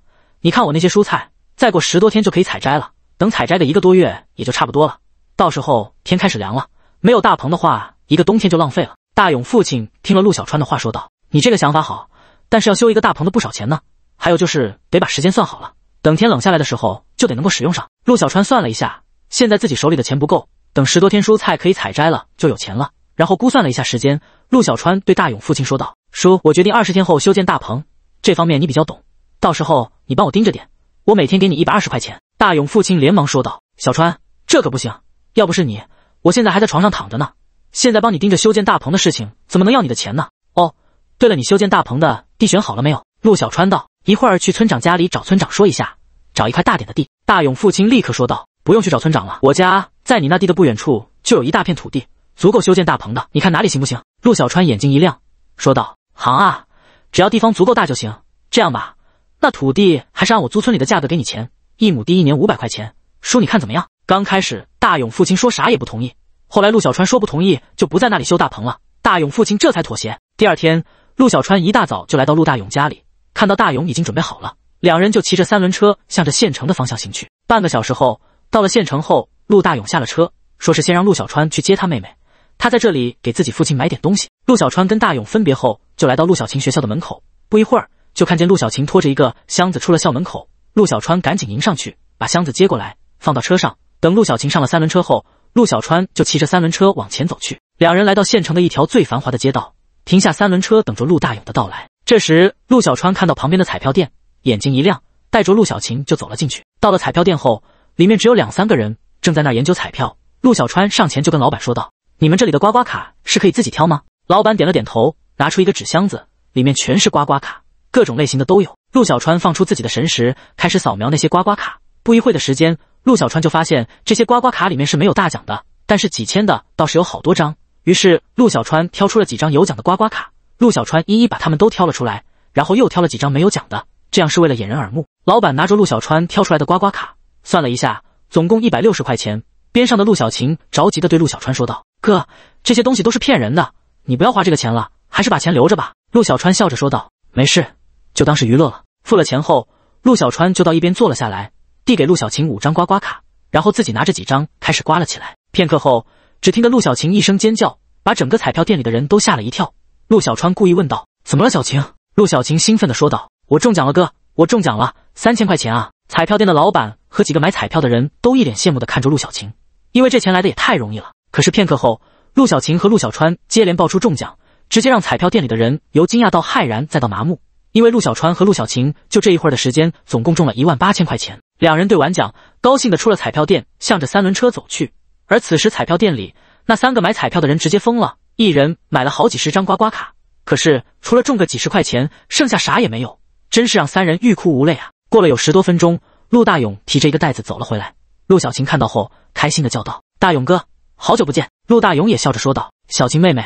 Speaker 1: 你看我那些蔬菜。”再过十多天就可以采摘了，等采摘的一个多月也就差不多了。到时候天开始凉了，没有大棚的话，一个冬天就浪费了。大勇父亲听了陆小川的话，说道：“你这个想法好，但是要修一个大棚的不少钱呢。还有就是得把时间算好了，等天冷下来的时候就得能够使用上。”陆小川算了一下，现在自己手里的钱不够，等十多天蔬菜可以采摘了就有钱了。然后估算了一下时间，陆小川对大勇父亲说道：“叔，我决定二十天后修建大棚，这方面你比较懂，到时候你帮我盯着点。”我每天给你一百二十块钱。大勇父亲连忙说道：“小川，这可不行，要不是你，我现在还在床上躺着呢。现在帮你盯着修建大棚的事情，怎么能要你的钱呢？哦，对了，你修建大棚的地选好了没有？”陆小川道：“一会儿去村长家里找村长说一下，找一块大点的地。”大勇父亲立刻说道：“不用去找村长了，我家在你那地的不远处就有一大片土地，足够修建大棚的。你看哪里行不行？”陆小川眼睛一亮，说道：“行啊，只要地方足够大就行。这样吧。”那土地还是按我租村里的价格给你钱，一亩地一年五百块钱，叔你看怎么样？刚开始大勇父亲说啥也不同意，后来陆小川说不同意就不在那里修大棚了，大勇父亲这才妥协。第二天，陆小川一大早就来到陆大勇家里，看到大勇已经准备好了，两人就骑着三轮车向着县城的方向行去。半个小时后，到了县城后，陆大勇下了车，说是先让陆小川去接他妹妹，他在这里给自己父亲买点东西。陆小川跟大勇分别后，就来到陆小晴学校的门口，不一会儿。就看见陆小晴拖着一个箱子出了校门口，陆小川赶紧迎上去，把箱子接过来放到车上。等陆小晴上了三轮车后，陆小川就骑着三轮车往前走去。两人来到县城的一条最繁华的街道，停下三轮车，等着陆大勇的到来。这时，陆小川看到旁边的彩票店，眼睛一亮，带着陆小晴就走了进去。到了彩票店后，里面只有两三个人正在那研究彩票。陆小川上前就跟老板说道：“你们这里的刮刮卡是可以自己挑吗？”老板点了点头，拿出一个纸箱子，里面全是刮刮卡。各种类型的都有。陆小川放出自己的神识，开始扫描那些刮刮卡。不一会的时间，陆小川就发现这些刮刮卡里面是没有大奖的，但是几千的倒是有好多张。于是陆小川挑出了几张有奖的刮刮卡。陆小川一一把它们都挑了出来，然后又挑了几张没有奖的，这样是为了掩人耳目。老板拿着陆小川挑出来的刮刮卡，算了一下，总共一百六十块钱。边上的陆小晴着急的对陆小川说道：“哥，这些东西都是骗人的，你不要花这个钱了，还是把钱留着吧。”陆小川笑着说道：“没事。”就当是娱乐了。付了钱后，陆小川就到一边坐了下来，递给陆小晴五张刮刮卡，然后自己拿着几张开始刮了起来。片刻后，只听得陆小晴一声尖叫，把整个彩票店里的人都吓了一跳。陆小川故意问道：“怎么了，小晴？”陆小晴兴奋地说道：“我中奖了，哥，我中奖了，三千块钱啊！”彩票店的老板和几个买彩票的人都一脸羡慕地看着陆小晴，因为这钱来的也太容易了。可是片刻后，陆小晴和陆小川接连爆出中奖，直接让彩票店里的人由惊讶到骇然再到麻木。因为陆小川和陆小晴就这一会儿的时间，总共中了一万八千块钱。两人兑完奖，高兴的出了彩票店，向着三轮车走去。而此时彩票店里那三个买彩票的人直接疯了，一人买了好几十张刮刮卡，可是除了中个几十块钱，剩下啥也没有，真是让三人欲哭无泪啊！过了有十多分钟，陆大勇提着一个袋子走了回来。陆小晴看到后，开心的叫道：“大勇哥，好久不见。”陆大勇也笑着说道：“小晴妹妹，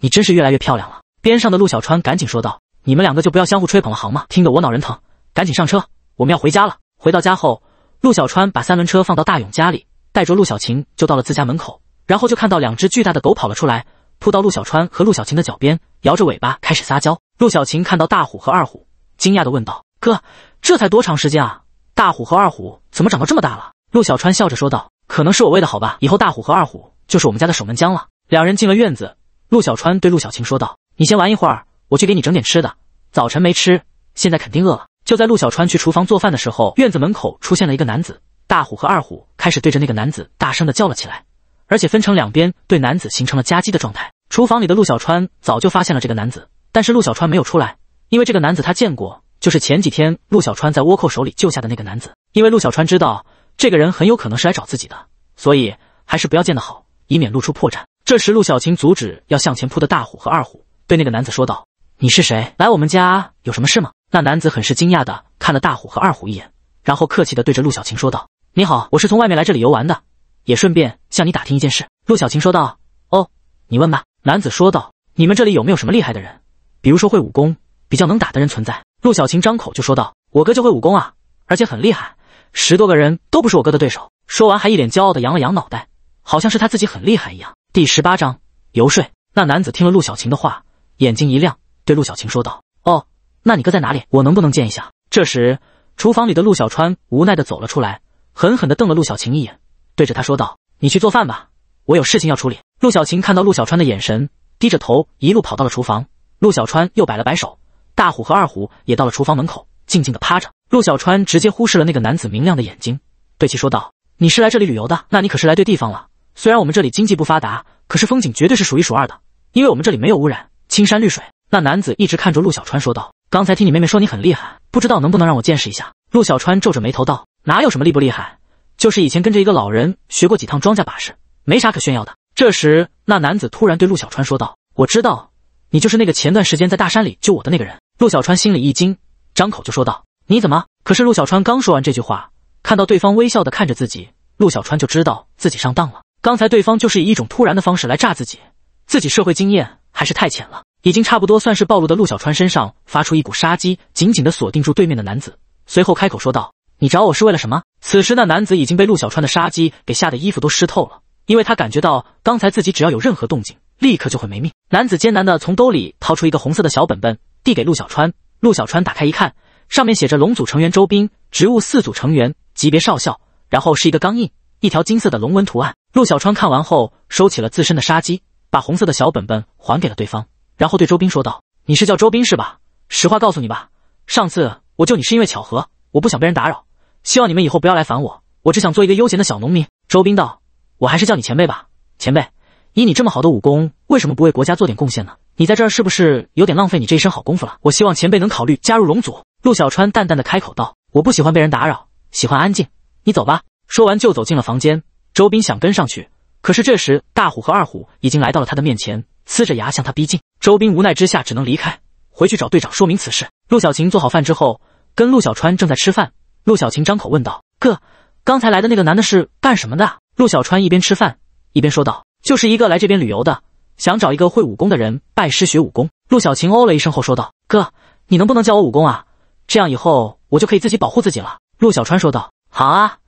Speaker 1: 你真是越来越漂亮了。”边上的陆小川赶紧说道：“你们两个就不要相互吹捧了好吗？听得我脑仁疼。赶紧上车，我们要回家了。”回到家后，陆小川把三轮车放到大勇家里，带着陆小晴就到了自家门口，然后就看到两只巨大的狗跑了出来，扑到陆小川和陆小晴的脚边，摇着尾巴开始撒娇。陆小晴看到大虎和二虎，惊讶的问道：“哥，这才多长时间啊？大虎和二虎怎么长到这么大了？”陆小川笑着说道：“可能是我喂的好吧，以后大虎和二虎就是我们家的守门将了。”两人进了院子，陆小川对陆小晴说道：“你先玩一会儿，我去给你整点吃的。早晨没吃，现在肯定饿了。”就在陆小川去厨房做饭的时候，院子门口出现了一个男子。大虎和二虎开始对着那个男子大声的叫了起来，而且分成两边，对男子形成了夹击的状态。厨房里的陆小川早就发现了这个男子，但是陆小川没有出来，因为这个男子他见过，就是前几天陆小川在倭寇手里救下的那个男子。因为陆小川知道这个人很有可能是来找自己的，所以还是不要见的好，以免露出破绽。这时，陆小晴阻止要向前扑的大虎和二虎，对那个男子说道：“你是谁？来我们家有什么事吗？”那男子很是惊讶的看了大虎和二虎一眼，然后客气的对着陆小晴说道：“你好，我是从外面来这里游玩的，也顺便向你打听一件事。”陆小晴说道：“哦，你问吧。”男子说道：“你们这里有没有什么厉害的人，比如说会武功、比较能打的人存在？”陆小晴张口就说道：“我哥就会武功啊，而且很厉害，十多个人都不是我哥的对手。”说完还一脸骄傲的扬了扬脑袋，好像是他自己很厉害一样。第十八章游说。那男子听了陆小晴的话，眼睛一亮，对陆小晴说道：“哦。”那你哥在哪里？我能不能见一下？这时，厨房里的陆小川无奈的走了出来，狠狠的瞪了陆小晴一眼，对着他说道：“你去做饭吧，我有事情要处理。”陆小晴看到陆小川的眼神，低着头一路跑到了厨房。陆小川又摆了摆手，大虎和二虎也到了厨房门口，静静的趴着。陆小川直接忽视了那个男子明亮的眼睛，对其说道：“你是来这里旅游的？那你可是来对地方了。虽然我们这里经济不发达，可是风景绝对是数一数二的，因为我们这里没有污染，青山绿水。”那男子一直看着陆小川说道。刚才听你妹妹说你很厉害，不知道能不能让我见识一下？陆小川皱着眉头道：“哪有什么厉不厉害，就是以前跟着一个老人学过几趟庄稼把式，没啥可炫耀的。”这时，那男子突然对陆小川说道：“我知道，你就是那个前段时间在大山里救我的那个人。”陆小川心里一惊，张口就说道：“你怎么？”可是陆小川刚说完这句话，看到对方微笑的看着自己，陆小川就知道自己上当了。刚才对方就是以一种突然的方式来炸自己，自己社会经验还是太浅了。已经差不多算是暴露的陆小川身上发出一股杀机，紧紧的锁定住对面的男子，随后开口说道：“你找我是为了什么？”此时那男子已经被陆小川的杀机给吓得衣服都湿透了，因为他感觉到刚才自己只要有任何动静，立刻就会没命。男子艰难的从兜里掏出一个红色的小本本，递给陆小川。陆小川打开一看，上面写着“龙组成员周斌，职务四组成员，级别少校”，然后是一个钢印，一条金色的龙纹图案。陆小川看完后，收起了自身的杀机，把红色的小本本还给了对方。然后对周斌说道：“你是叫周斌是吧？实话告诉你吧，上次我救你是因为巧合，我不想被人打扰，希望你们以后不要来烦我。我只想做一个悠闲的小农民。”周斌道：“我还是叫你前辈吧，前辈，以你这么好的武功，为什么不为国家做点贡献呢？你在这儿是不是有点浪费你这一身好功夫了？我希望前辈能考虑加入龙族。”陆小川淡淡的开口道：“我不喜欢被人打扰，喜欢安静。你走吧。”说完就走进了房间。周斌想跟上去，可是这时大虎和二虎已经来到了他的面前。呲着牙向他逼近，周斌无奈之下只能离开，回去找队长说明此事。陆小晴做好饭之后，跟陆小川正在吃饭。陆小晴张口问道：“哥，刚才来的那个男的是干什么的？”陆小川一边吃饭一边说道：“就是一个来这边旅游的，想找一个会武功的人拜师学武功。”陆小晴哦了一声后说道：“哥，你能不能教我武功啊？这样以后我就可以自己保护自己了。”陆小川说道：“好啊，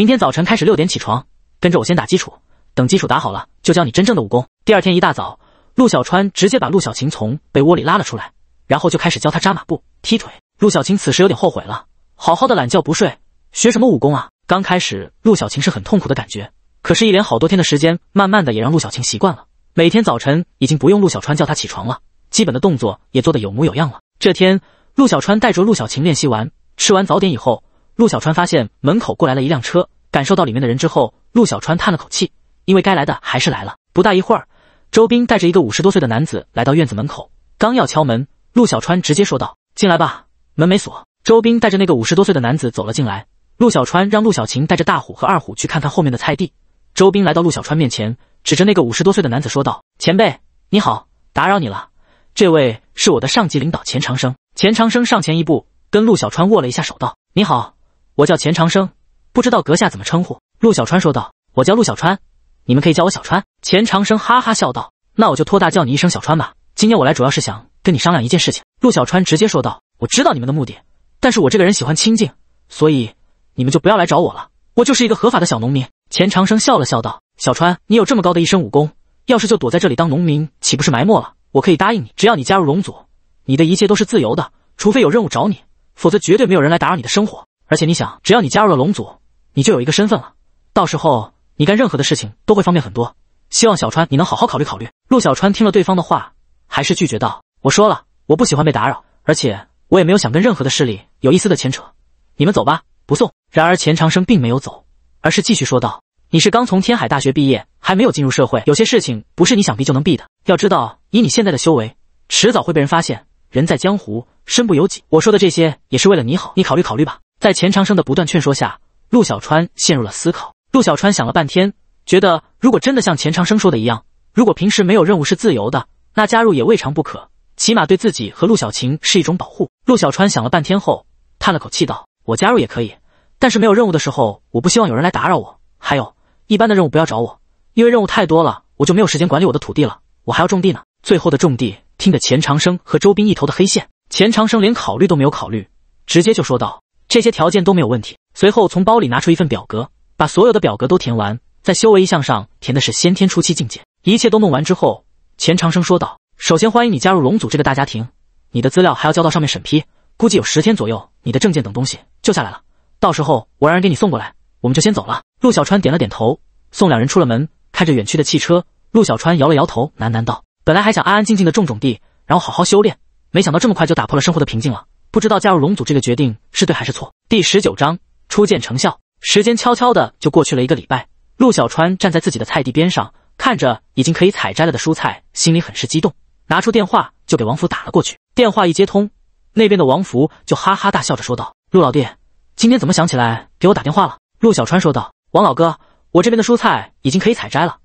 Speaker 1: 明天早晨开始六点起床，跟着我先打基础，等基础打好了，就教你真正的武功。”第二天一大早。陆小川直接把陆小晴从被窝里拉了出来，然后就开始教她扎马步、踢腿。陆小晴此时有点后悔了，好好的懒觉不睡，学什么武功啊？刚开始陆小晴是很痛苦的感觉，可是，一连好多天的时间，慢慢的也让陆小晴习惯了。每天早晨已经不用陆小川叫她起床了，基本的动作也做得有模有样了。这天，陆小川带着陆小晴练习完，吃完早点以后，陆小川发现门口过来了一辆车，感受到里面的人之后，陆小川叹了口气，因为该来的还是来了。不大一会儿。周斌带着一个五十多岁的男子来到院子门口，刚要敲门，陆小川直接说道：“进来吧，门没锁。”周斌带着那个五十多岁的男子走了进来。陆小川让陆小晴带着大虎和二虎去看看后面的菜地。周斌来到陆小川面前，指着那个五十多岁的男子说道：“前辈，你好，打扰你了。这位是我的上级领导钱长生。”钱长生上前一步，跟陆小川握了一下手，道：“你好，我叫钱长生，不知道阁下怎么称呼？”陆小川说道：“我叫陆小川。”你们可以叫我小川。”钱长生哈哈笑道：“那我就托大叫你一声小川吧。今天我来主要是想跟你商量一件事情。”陆小川直接说道：“我知道你们的目的，但是我这个人喜欢清静，所以你们就不要来找我了。我就是一个合法的小农民。”钱长生笑了笑道：“小川，你有这么高的一身武功，要是就躲在这里当农民，岂不是埋没了？我可以答应你，只要你加入龙族，你的一切都是自由的，除非有任务找你，否则绝对没有人来打扰你的生活。而且你想，只要你加入了龙族，你就有一个身份了，到时候你干任何的事情都会方便很多。希望小川你能好好考虑考虑。”陆小川听了对方的话，还是拒绝道：“我说了，我不喜欢被打扰，而且我也没有想跟任何的势力有一丝的牵扯。你们走吧，不送。”然而钱长生并没有走，而是继续说道。你是刚从天海大学毕业，还没有进入社会，有些事情不是你想避就能避的。要知道，以你现在的修为，迟早会被人发现。人在江湖，身不由己。我说的这些也是为了你好，你考虑考虑吧。在钱长生的不断劝说下，陆小川陷入了思考。陆小川想了半天，觉得如果真的像钱长生说的一样，如果平时没有任务是自由的，那加入也未尝不可，起码对自己和陆小晴是一种保护。陆小川想了半天后，叹了口气道：“我加入也可以，但是没有任务的时候，我不希望有人来打扰我。还有。”一般的任务不要找我，因为任务太多了，我就没有时间管理我的土地了。我还要种地呢。最后的种地听得钱长生和周斌一头的黑线。钱长生连考虑都没有考虑，直接就说道：“这些条件都没有问题。”随后从包里拿出一份表格，把所有的表格都填完，在修为一项上填的是先天初期境界。一切都弄完之后，钱长生说道：“首先欢迎你加入龙组这个大家庭，你的资料还要交到上面审批，估计有十天左右，你的证件等东西就下来了。到时候我让人给你送过来。”我们就先走了。陆小川点了点头，送两人出了门。看着远去的汽车，陆小川摇了摇头，喃喃道：“本来还想安安静静的种种地，然后好好修炼，没想到这么快就打破了生活的平静了。不知道加入龙组这个决定是对还是错。”第十九章初见成效。时间悄悄的就过去了一个礼拜。陆小川站在自己的菜地边上，看着已经可以采摘了的蔬菜，心里很是激动，拿出电话就给王福打了过去。电话一接通，那边的王福就哈哈大笑着说道：“陆老弟，今天怎么想起来给我打电话了？”陆小川说道：“王老哥，我这边的蔬菜已经可以采摘了，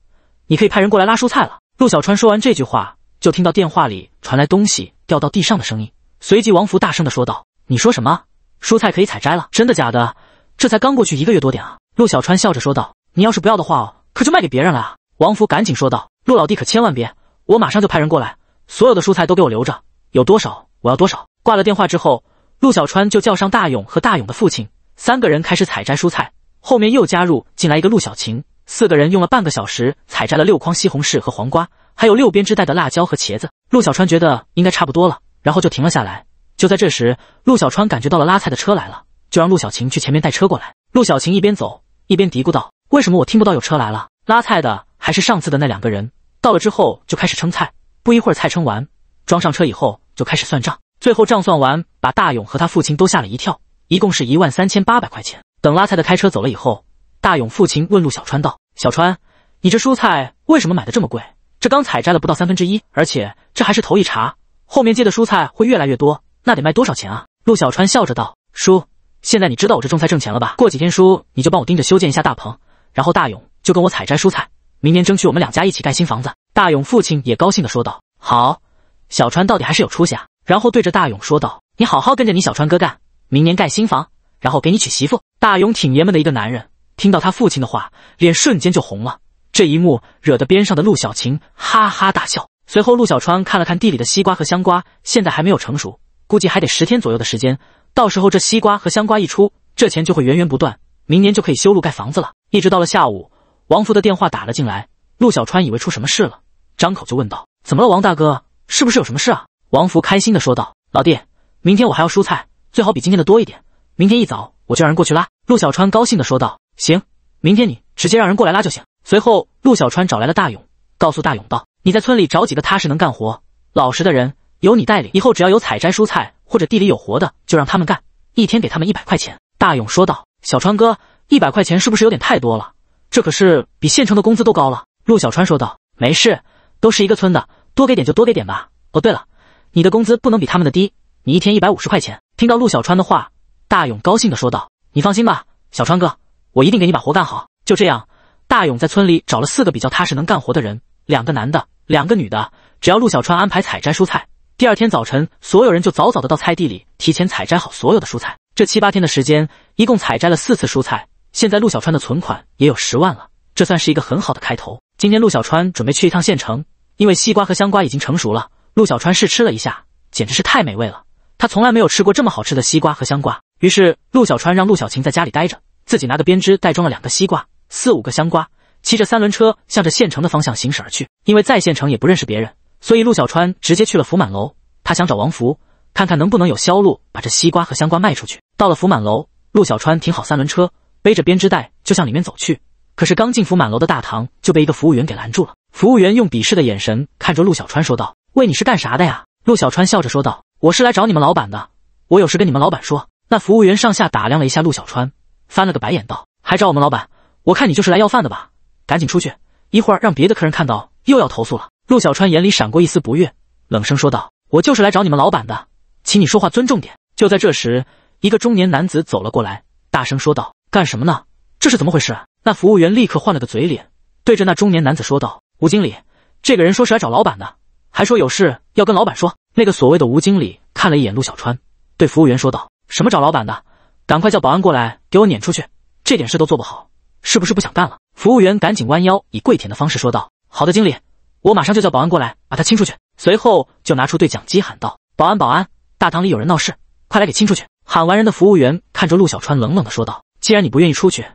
Speaker 1: 你可以派人过来拉蔬菜了。”陆小川说完这句话，就听到电话里传来东西掉到地上的声音，随即王福大声的说道：“你说什么？蔬菜可以采摘了？真的假的？这才刚过去一个月多点啊！”陆小川笑着说道：“你要是不要的话，可就卖给别人了啊！”王福赶紧说道：“陆老弟可千万别，我马上就派人过来，所有的蔬菜都给我留着，有多少我要多少。”挂了电话之后，陆小川就叫上大勇和大勇的父亲，三个人开始采摘蔬菜。后面又加入进来一个陆小晴，四个人用了半个小时采摘了六筐西红柿和黄瓜，还有六编织袋的辣椒和茄子。陆小川觉得应该差不多了，然后就停了下来。就在这时，陆小川感觉到了拉菜的车来了，就让陆小晴去前面带车过来。陆小晴一边走一边嘀咕道：“为什么我听不到有车来了？拉菜的还是上次的那两个人。到了之后就开始称菜，不一会儿菜称完，装上车以后就开始算账。最后账算完，把大勇和他父亲都吓了一跳，一共是一万三千八百块钱。”等拉菜的开车走了以后，大勇父亲问陆小川道：“小川，你这蔬菜为什么买的这么贵？这刚采摘了不到三分之一，而且这还是头一茬，后面接的蔬菜会越来越多，那得卖多少钱啊？”陆小川笑着道：“叔，现在你知道我这种菜挣钱了吧？过几天叔你就帮我盯着修建一下大棚，然后大勇就跟我采摘蔬菜，明年争取我们两家一起盖新房子。”大勇父亲也高兴的说道：“好，小川到底还是有出息啊。”然后对着大勇说道：“你好好跟着你小川哥干，明年盖新房。”然后给你娶媳妇。大勇挺爷们的一个男人，听到他父亲的话，脸瞬间就红了。这一幕惹得边上的陆小晴哈哈大笑。随后，陆小川看了看地里的西瓜和香瓜，现在还没有成熟，估计还得十天左右的时间。到时候这西瓜和香瓜一出，这钱就会源源不断，明年就可以修路盖房子了。一直到了下午，王福的电话打了进来，陆小川以为出什么事了，张口就问道：“怎么了，王大哥？是不是有什么事啊？”王福开心的说道：“老弟，明天我还要蔬菜，最好比今天的多一点。”明天一早我就让人过去拉。陆小川高兴的说道：“行，明天你直接让人过来拉就行。”随后，陆小川找来了大勇，告诉大勇道：“你在村里找几个踏实能干活、老实的人，由你带领。以后只要有采摘蔬菜或者地里有活的，就让他们干，一天给他们一百块钱。”大勇说道：“小川哥，一百块钱是不是有点太多了？这可是比县城的工资都高了。”陆小川说道：“没事，都是一个村的，多给点就多给点吧。哦，对了，你的工资不能比他们的低，你一天一百五十块钱。”听到陆小川的话。大勇高兴的说道：“你放心吧，小川哥，我一定给你把活干好。”就这样，大勇在村里找了四个比较踏实能干活的人，两个男的，两个女的。只要陆小川安排采摘蔬菜，第二天早晨，所有人就早早的到菜地里提前采摘好所有的蔬菜。这七八天的时间，一共采摘了四次蔬菜。现在陆小川的存款也有十万了，这算是一个很好的开头。今天陆小川准备去一趟县城，因为西瓜和香瓜已经成熟了。陆小川试吃了一下，简直是太美味了。他从来没有吃过这么好吃的西瓜和香瓜。于是陆小川让陆小晴在家里待着，自己拿个编织袋装了两个西瓜、四五个香瓜，骑着三轮车向着县城的方向行驶而去。因为在县城也不认识别人，所以陆小川直接去了福满楼。他想找王福，看看能不能有销路，把这西瓜和香瓜卖出去。到了福满楼，陆小川停好三轮车，背着编织袋就向里面走去。可是刚进福满楼的大堂，就被一个服务员给拦住了。服务员用鄙视的眼神看着陆小川，说道：“喂，你是干啥的呀？”陆小川笑着说道：“我是来找你们老板的，我有事跟你们老板说。”那服务员上下打量了一下陆小川，翻了个白眼道：“还找我们老板？我看你就是来要饭的吧？赶紧出去，一会儿让别的客人看到又要投诉了。”陆小川眼里闪过一丝不悦，冷声说道：“我就是来找你们老板的，请你说话尊重点。”就在这时，一个中年男子走了过来，大声说道：“干什么呢？这是怎么回事？”那服务员立刻换了个嘴脸，对着那中年男子说道：“吴经理，这个人说是来找老板的，还说有事要跟老板说。”那个所谓的吴经理看了一眼陆小川，对服务员说道：“什么找老板的？赶快叫保安过来给我撵出去！这点事都做不好，是不是不想干了？”服务员赶紧弯腰以跪舔的方式说道：“好的，经理，我马上就叫保安过来把他清出去。”随后就拿出对讲机喊道：“保安，保安，大堂里有人闹事，快来给清出去！”喊完人的服务员看着陆小川冷冷的说道：“既然你不愿意出去。”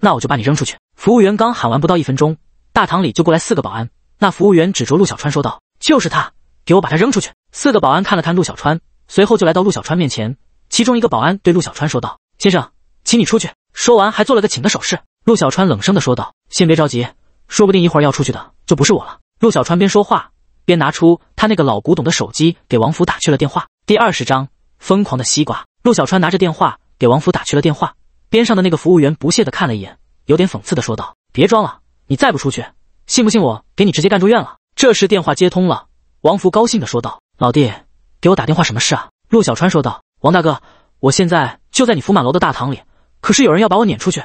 Speaker 1: 那我就把你扔出去！服务员刚喊完不到一分钟，大堂里就过来四个保安。那服务员指着陆小川说道：“就是他，给我把他扔出去！”四个保安看了看陆小川，随后就来到陆小川面前。其中一个保安对陆小川说道：“先生，请你出去。”说完还做了个请的手势。陆小川冷声的说道：“先别着急，说不定一会儿要出去的就不是我了。”陆小川边说话边拿出他那个老古董的手机，给王福打去了电话。第二十章疯狂的西瓜。陆小川拿着电话给王福打去了电话。边上的那个服务员不屑的看了一眼，有点讽刺的说道：“别装了，你再不出去，信不信我给你直接干住院了？”这时电话接通了，王福高兴的说道：“老弟，给我打电话什么事啊？”陆小川说道：“王大哥，我现在就在你福满楼的大堂里，可是有人要把我撵出去，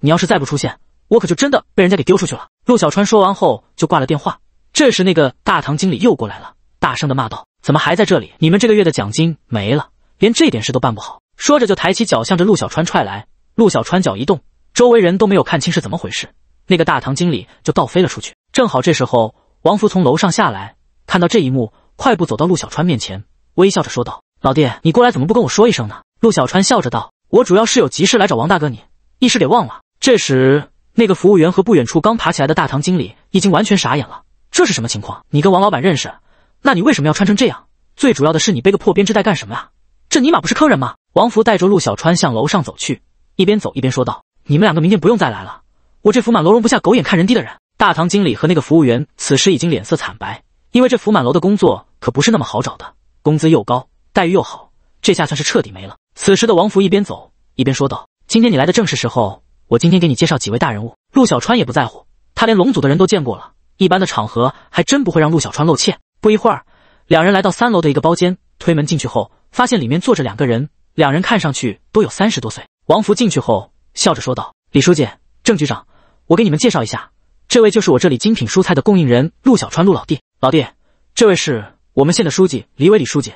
Speaker 1: 你要是再不出现，我可就真的被人家给丢出去了。”陆小川说完后就挂了电话。这时那个大堂经理又过来了，大声的骂道：“怎么还在这里？你们这个月的奖金没了，连这点事都办不好！”说着就抬起脚向着陆小川踹来，陆小川脚一动，周围人都没有看清是怎么回事，那个大堂经理就倒飞了出去。正好这时候，王福从楼上下来，看到这一幕，快步走到陆小川面前，微笑着说道：“老弟，你过来怎么不跟我说一声呢？”陆小川笑着道：“我主要是有急事来找王大哥，你一时给忘了。”这时，那个服务员和不远处刚爬起来的大堂经理已经完全傻眼了，这是什么情况？你跟王老板认识？那你为什么要穿成这样？最主要的是，你背个破编织袋干什么呀？这尼玛不是坑人吗？王福带着陆小川向楼上走去，一边走一边说道：“你们两个明天不用再来了，我这福满楼容不下狗眼看人低的人。”大堂经理和那个服务员此时已经脸色惨白，因为这福满楼的工作可不是那么好找的，工资又高，待遇又好，这下算是彻底没了。此时的王福一边走一边说道：“今天你来的正是时候，我今天给你介绍几位大人物。”陆小川也不在乎，他连龙组的人都见过了，一般的场合还真不会让陆小川露怯。不一会儿，两人来到三楼的一个包间，推门进去后。发现里面坐着两个人，两人看上去都有三十多岁。王福进去后笑着说道：“李书记，郑局长，我给你们介绍一下，这位就是我这里精品蔬菜的供应人陆小川，陆老弟。老弟，这位是我们县的书记李伟，李书记。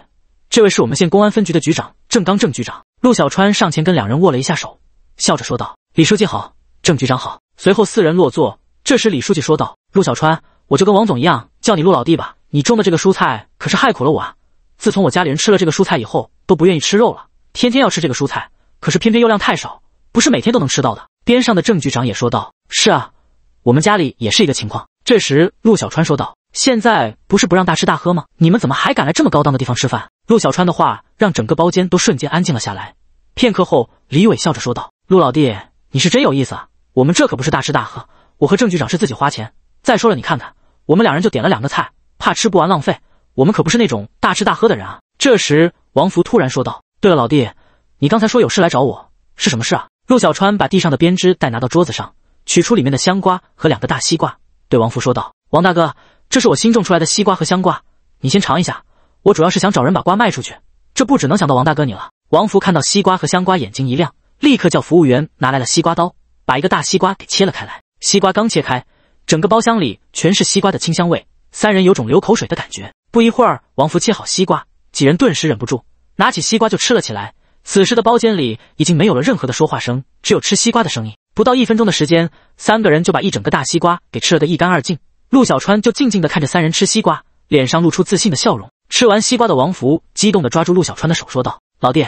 Speaker 1: 这位是我们县公安分局的局长郑刚，郑局长。”陆小川上前跟两人握了一下手，笑着说道：“李书记好，郑局长好。”随后四人落座。这时李书记说道：“陆小川，我就跟王总一样，叫你陆老弟吧。你种的这个蔬菜可是害苦了我啊。”自从我家里人吃了这个蔬菜以后，都不愿意吃肉了，天天要吃这个蔬菜，可是偏偏又量太少，不是每天都能吃到的。边上的郑局长也说道：“是啊，我们家里也是一个情况。”这时，陆小川说道：“现在不是不让大吃大喝吗？你们怎么还敢来这么高档的地方吃饭？”陆小川的话让整个包间都瞬间安静了下来。片刻后，李伟笑着说道：“陆老弟，你是真有意思啊！我们这可不是大吃大喝，我和郑局长是自己花钱。再说了，你看看，我们两人就点了两个菜，怕吃不完浪费。”我们可不是那种大吃大喝的人啊！这时，王福突然说道：“对了，老弟，你刚才说有事来找我，是什么事啊？”陆小川把地上的编织袋拿到桌子上，取出里面的香瓜和两个大西瓜，对王福说道：“王大哥，这是我新种出来的西瓜和香瓜，你先尝一下。我主要是想找人把瓜卖出去，这不只能想到王大哥你了。”王福看到西瓜和香瓜，眼睛一亮，立刻叫服务员拿来了西瓜刀，把一个大西瓜给切了开来。西瓜刚切开，整个包厢里全是西瓜的清香味，三人有种流口水的感觉。不一会儿，王福切好西瓜，几人顿时忍不住拿起西瓜就吃了起来。此时的包间里已经没有了任何的说话声，只有吃西瓜的声音。不到一分钟的时间，三个人就把一整个大西瓜给吃了个一干二净。陆小川就静静的看着三人吃西瓜，脸上露出自信的笑容。吃完西瓜的王福激动的抓住陆小川的手说道：“老弟，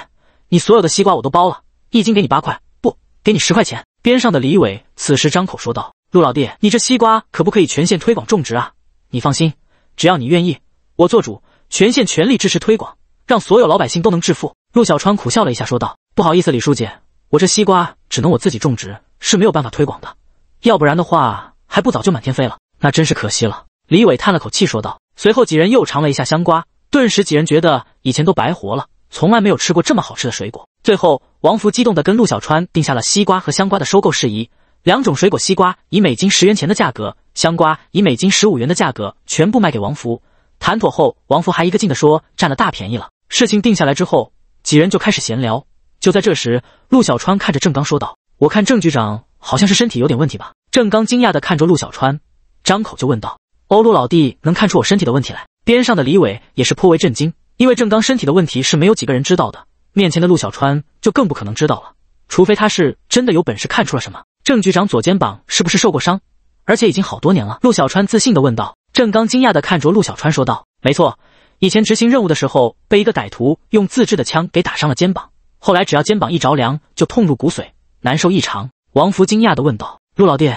Speaker 1: 你所有的西瓜我都包了，一斤给你八块，不，给你十块钱。”边上的李伟此时张口说道：“陆老弟，你这西瓜可不可以全县推广种植啊？你放心，只要你愿意，我做主，全县全力支持推广，让所有老百姓都能致富。”陆小川苦笑了一下说道：“不好意思，李书记，我这西瓜只能我自己种植，是没有办法推广的。要不然的话，还不早就满天飞了？那真是可惜了。”李伟叹了口气说道。随后几人又尝了一下香瓜，顿时几人觉得以前都白活了，从来没有吃过这么好吃的水果。最后，王福激动地跟陆小川定下了西瓜和香瓜的收购事宜。两种水果，西瓜以每斤十元钱的价格，香瓜以每斤十五元的价格，全部卖给王福。谈妥后，王福还一个劲地说占了大便宜了。事情定下来之后，几人就开始闲聊。就在这时，陆小川看着郑刚说道：“我看郑局长好像是身体有点问题吧？”郑刚惊讶地看着陆小川，张口就问道：“欧陆老弟能看出我身体的问题来？”边上的李伟也是颇为震惊，因为郑刚身体的问题是没有几个人知道的。面前的陆小川就更不可能知道了，除非他是真的有本事看出了什么。郑局长左肩膀是不是受过伤？而且已经好多年了。陆小川自信的问道。郑刚惊讶的看着陆小川说道：“没错，以前执行任务的时候，被一个歹徒用自制的枪给打伤了肩膀，后来只要肩膀一着凉，就痛入骨髓，难受异常。”王福惊讶的问道：“陆老弟，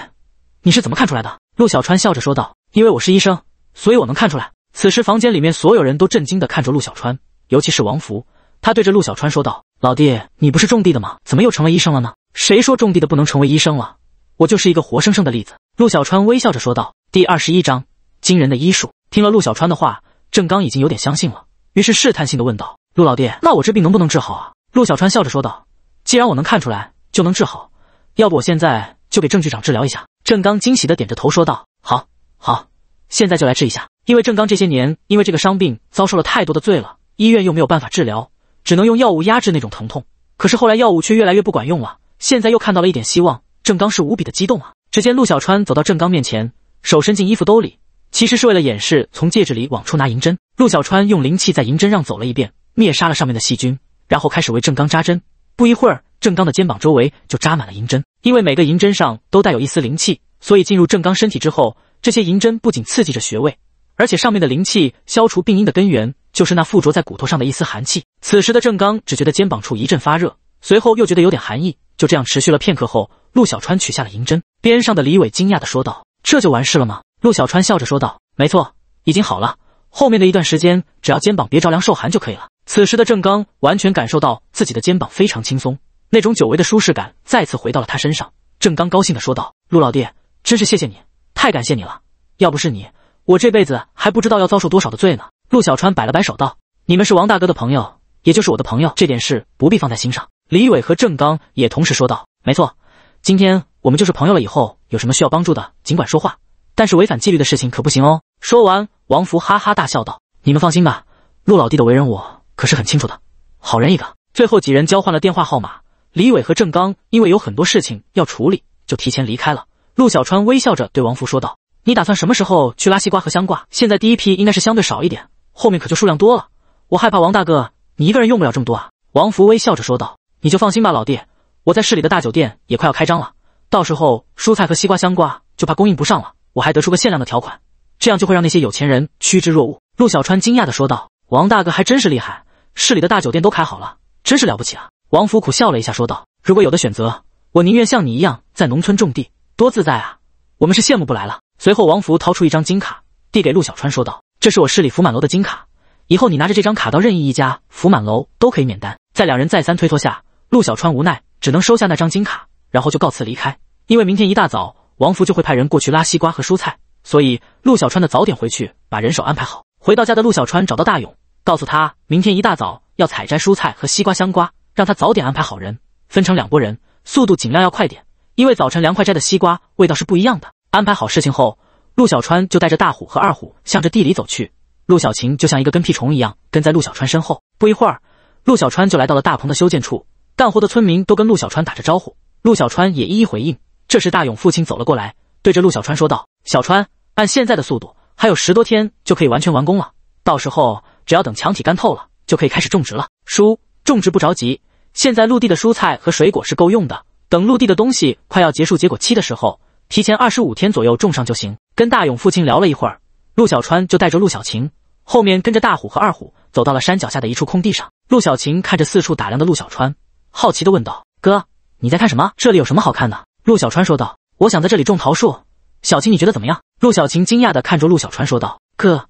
Speaker 1: 你是怎么看出来的？”陆小川笑着说道：“因为我是医生，所以我能看出来。”此时房间里面所有人都震惊的看着陆小川，尤其是王福。他对着陆小川说道：“老弟，你不是种地的吗？怎么又成了医生了呢？谁说种地的不能成为医生了？我就是一个活生生的例子。”陆小川微笑着说道。第二十一章，惊人的医术。听了陆小川的话，郑刚已经有点相信了，于是试探性的问道：“陆老弟，那我这病能不能治好啊？”陆小川笑着说道：“既然我能看出来，就能治好。要不我现在就给郑局长治疗一下。”郑刚惊喜的点着头说道：“好，好，现在就来治一下。”因为郑刚这些年因为这个伤病遭受了太多的罪了，医院又没有办法治疗。只能用药物压制那种疼痛，可是后来药物却越来越不管用了。现在又看到了一点希望，郑刚是无比的激动啊！只见陆小川走到郑刚面前，手伸进衣服兜里，其实是为了掩饰从戒指里往出拿银针。陆小川用灵气在银针上走了一遍，灭杀了上面的细菌，然后开始为郑刚扎针。不一会儿，郑刚的肩膀周围就扎满了银针。因为每个银针上都带有一丝灵气，所以进入郑刚身体之后，这些银针不仅刺激着穴位，而且上面的灵气消除病因的根源。就是那附着在骨头上的一丝寒气。此时的郑刚只觉得肩膀处一阵发热，随后又觉得有点寒意。就这样持续了片刻后，陆小川取下了银针。边上的李伟惊讶的说道：“这就完事了吗？”陆小川笑着说道：“没错，已经好了。后面的一段时间，只要肩膀别着凉受寒就可以了。”此时的郑刚完全感受到自己的肩膀非常轻松，那种久违的舒适感再次回到了他身上。郑刚高兴的说道：“陆老弟，真是谢谢你，太感谢你了。要不是你，我这辈子还不知道要遭受多少的罪呢。”陆小川摆了摆手道：“你们是王大哥的朋友，也就是我的朋友，这点事不必放在心上。”李伟和郑刚也同时说道：“没错，今天我们就是朋友了，以后有什么需要帮助的，尽管说话，但是违反纪律的事情可不行哦。”说完，王福哈哈大笑道：“你们放心吧，陆老弟的为人我可是很清楚的，好人一个。”最后几人交换了电话号码，李伟和郑刚因为有很多事情要处理，就提前离开了。陆小川微笑着对王福说道：“你打算什么时候去拉西瓜和香瓜？现在第一批应该是相对少一点。”后面可就数量多了，我害怕王大哥你一个人用不了这么多啊。王福微笑着说道：“你就放心吧，老弟，我在市里的大酒店也快要开张了，到时候蔬菜和西瓜、香瓜就怕供应不上了，我还得出个限量的条款，这样就会让那些有钱人趋之若鹜。”陆小川惊讶的说道：“王大哥还真是厉害，市里的大酒店都开好了，真是了不起啊。”王福苦笑了一下说道：“如果有的选择，我宁愿像你一样在农村种地，多自在啊，我们是羡慕不来了。”随后，王福掏出一张金卡，递给陆小川说道。这是我市里福满楼的金卡，以后你拿着这张卡到任意一家福满楼都可以免单。在两人再三推脱下，陆小川无奈只能收下那张金卡，然后就告辞离开。因为明天一大早，王福就会派人过去拉西瓜和蔬菜，所以陆小川的早点回去把人手安排好。回到家的陆小川找到大勇，告诉他明天一大早要采摘蔬菜和西瓜、香瓜，让他早点安排好人，分成两拨人，速度尽量要快点，因为早晨凉快摘的西瓜味道是不一样的。安排好事情后。陆小川就带着大虎和二虎向着地里走去，陆小琴就像一个跟屁虫一样跟在陆小川身后。不一会儿，陆小川就来到了大棚的修建处，干活的村民都跟陆小川打着招呼，陆小川也一一回应。这时，大勇父亲走了过来，对着陆小川说道：“小川，按现在的速度，还有十多天就可以完全完工了，到时候只要等墙体干透了，就可以开始种植了。叔，种植不着急，现在陆地的蔬菜和水果是够用的，等陆地的东西快要结束结果期的时候，提前二十五天左右种上就行。跟大勇父亲聊了一会儿，陆小川就带着陆小晴，后面跟着大虎和二虎走到了山脚下的一处空地上。陆小晴看着四处打量的陆小川，好奇的问道：“哥，你在看什么？这里有什么好看的？”陆小川说道：“我想在这里种桃树。小晴，你觉得怎么样？”陆小晴惊讶的看着陆小川说道：“哥，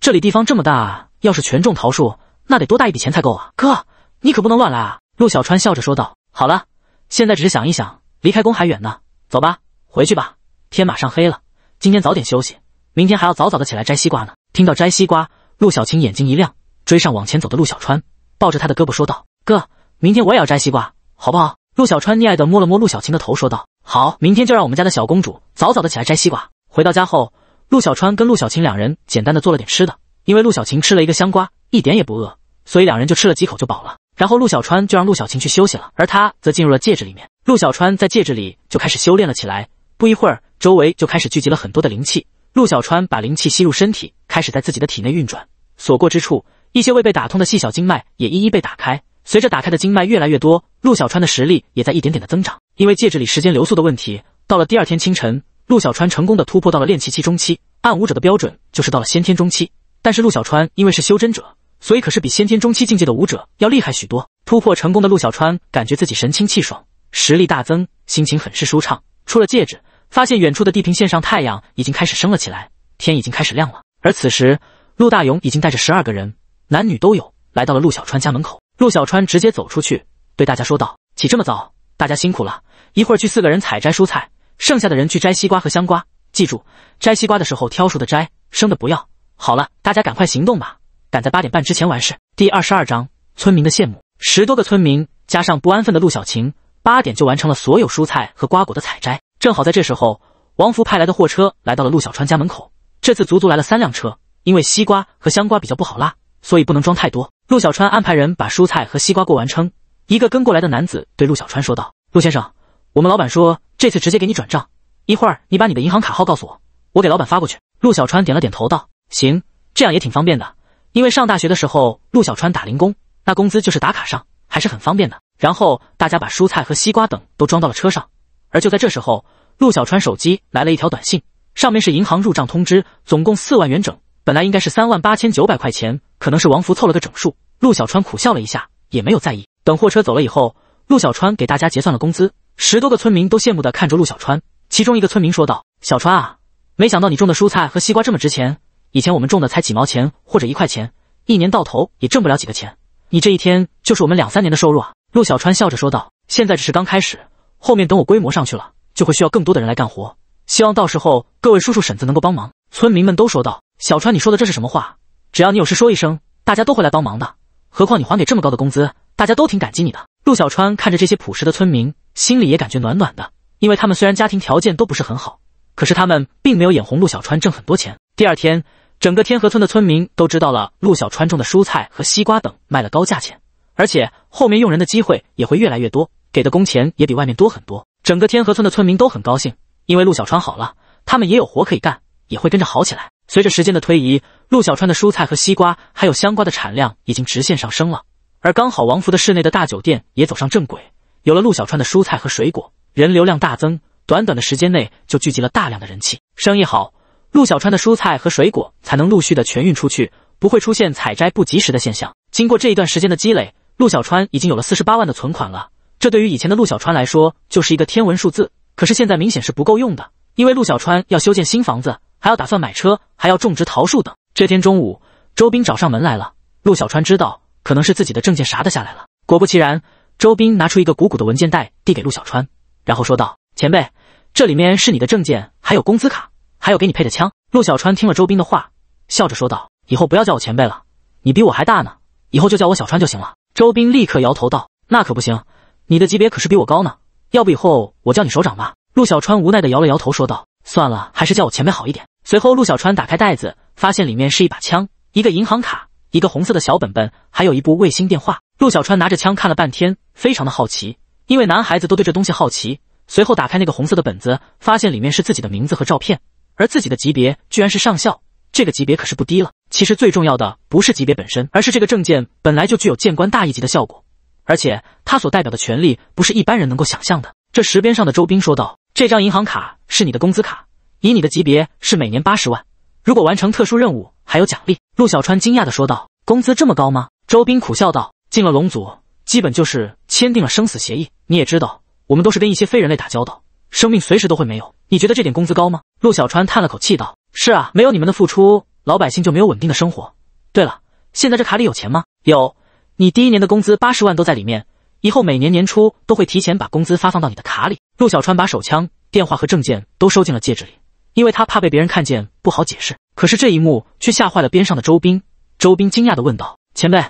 Speaker 1: 这里地方这么大，要是全种桃树，那得多大一笔钱才够啊？哥，你可不能乱来啊！”陆小川笑着说道：“好了。”现在只是想一想，离开宫还远呢。走吧，回去吧。天马上黑了，今天早点休息，明天还要早早的起来摘西瓜呢。听到摘西瓜，陆小晴眼睛一亮，追上往前走的陆小川，抱着他的胳膊说道：“哥，明天我也要摘西瓜，好不好？”陆小川溺爱的摸了摸陆小晴的头，说道：“好，明天就让我们家的小公主早早的起来摘西瓜。”回到家后，陆小川跟陆小晴两人简单的做了点吃的，因为陆小晴吃了一个香瓜，一点也不饿，所以两人就吃了几口就饱了。然后陆小川就让陆小晴去休息了，而他则进入了戒指里面。陆小川在戒指里就开始修炼了起来。不一会儿，周围就开始聚集了很多的灵气。陆小川把灵气吸入身体，开始在自己的体内运转。所过之处，一些未被打通的细小经脉也一一被打开。随着打开的经脉越来越多，陆小川的实力也在一点点的增长。因为戒指里时间流速的问题，到了第二天清晨，陆小川成功的突破到了炼气期中期。按武者的标准，就是到了先天中期。但是陆小川因为是修真者。所以可是比先天中期境界的武者要厉害许多。突破成功的陆小川感觉自己神清气爽，实力大增，心情很是舒畅。出了戒指，发现远处的地平线上太阳已经开始升了起来，天已经开始亮了。而此时，陆大勇已经带着十二个人，男女都有，来到了陆小川家门口。陆小川直接走出去，对大家说道：“起这么早，大家辛苦了。一会儿去四个人采摘蔬菜，剩下的人去摘西瓜和香瓜。记住，摘西瓜的时候挑熟的摘，生的不要。好了，大家赶快行动吧。”赶在八点半之前完事。第二十二章村民的羡慕。十多个村民加上不安分的陆小晴，八点就完成了所有蔬菜和瓜果的采摘。正好在这时候，王福派来的货车来到了陆小川家门口。这次足足来了三辆车，因为西瓜和香瓜比较不好拉，所以不能装太多。陆小川安排人把蔬菜和西瓜过完称。一个跟过来的男子对陆小川说道：“陆先生，我们老板说这次直接给你转账，一会儿你把你的银行卡号告诉我，我给老板发过去。”陆小川点了点头道：“行，这样也挺方便的。”因为上大学的时候，陆小川打零工，那工资就是打卡上，还是很方便的。然后大家把蔬菜和西瓜等都装到了车上，而就在这时候，陆小川手机来了一条短信，上面是银行入账通知，总共四万元整，本来应该是三万八千九百块钱，可能是王福凑了个整数。陆小川苦笑了一下，也没有在意。等货车走了以后，陆小川给大家结算了工资，十多个村民都羡慕的看着陆小川。其中一个村民说道：“小川啊，没想到你种的蔬菜和西瓜这么值钱。”以前我们种的才几毛钱或者一块钱，一年到头也挣不了几个钱。你这一天就是我们两三年的收入啊！陆小川笑着说道：“现在只是刚开始，后面等我规模上去了，就会需要更多的人来干活。希望到时候各位叔叔婶子能够帮忙。”村民们都说道：“小川，你说的这是什么话？只要你有事说一声，大家都会来帮忙的。何况你还给这么高的工资，大家都挺感激你的。”陆小川看着这些朴实的村民，心里也感觉暖暖的，因为他们虽然家庭条件都不是很好，可是他们并没有眼红陆小川挣很多钱。第二天。整个天河村的村民都知道了陆小川种的蔬菜和西瓜等卖了高价钱，而且后面用人的机会也会越来越多，给的工钱也比外面多很多。整个天河村的村民都很高兴，因为陆小川好了，他们也有活可以干，也会跟着好起来。随着时间的推移，陆小川的蔬菜和西瓜还有香瓜的产量已经直线上升了，而刚好王福的室内的大酒店也走上正轨，有了陆小川的蔬菜和水果，人流量大增，短短的时间内就聚集了大量的人气，生意好。陆小川的蔬菜和水果才能陆续的全运出去，不会出现采摘不及时的现象。经过这一段时间的积累，陆小川已经有了四十八万的存款了。这对于以前的陆小川来说就是一个天文数字，可是现在明显是不够用的，因为陆小川要修建新房子，还要打算买车，还要种植桃树等。这天中午，周斌找上门来了。陆小川知道可能是自己的证件啥的下来了。果不其然，周斌拿出一个鼓鼓的文件袋递给陆小川，然后说道：“前辈，这里面是你的证件，还有工资卡。”还有给你配的枪。陆小川听了周斌的话，笑着说道：“以后不要叫我前辈了，你比我还大呢，以后就叫我小川就行了。”周斌立刻摇头道：“那可不行，你的级别可是比我高呢，要不以后我叫你首长吧。”陆小川无奈的摇了摇头，说道：“算了，还是叫我前辈好一点。”随后，陆小川打开袋子，发现里面是一把枪、一个银行卡、一个红色的小本本，还有一部卫星电话。陆小川拿着枪看了半天，非常的好奇，因为男孩子都对这东西好奇。随后打开那个红色的本子，发现里面是自己的名字和照片。而自己的级别居然是上校，这个级别可是不低了。其实最重要的不是级别本身，而是这个证件本来就具有见官大一级的效果，而且它所代表的权利不是一般人能够想象的。这石，边上的周兵说道：“这张银行卡是你的工资卡，以你的级别是每年八十万，如果完成特殊任务还有奖励。”陆小川惊讶的说道：“工资这么高吗？”周兵苦笑道：“进了龙族，基本就是签订了生死协议。你也知道，我们都是跟一些非人类打交道，生命随时都会没有。你觉得这点工资高吗？”陆小川叹了口气道：“是啊，没有你们的付出，老百姓就没有稳定的生活。对了，现在这卡里有钱吗？有，你第一年的工资八十万都在里面。”以后每年年初都会提前把工资发放到你的卡里。陆小川把手枪、电话和证件都收进了戒指里，因为他怕被别人看见，不好解释。可是这一幕却吓坏了边上的周兵。周兵惊讶地问道：“前辈，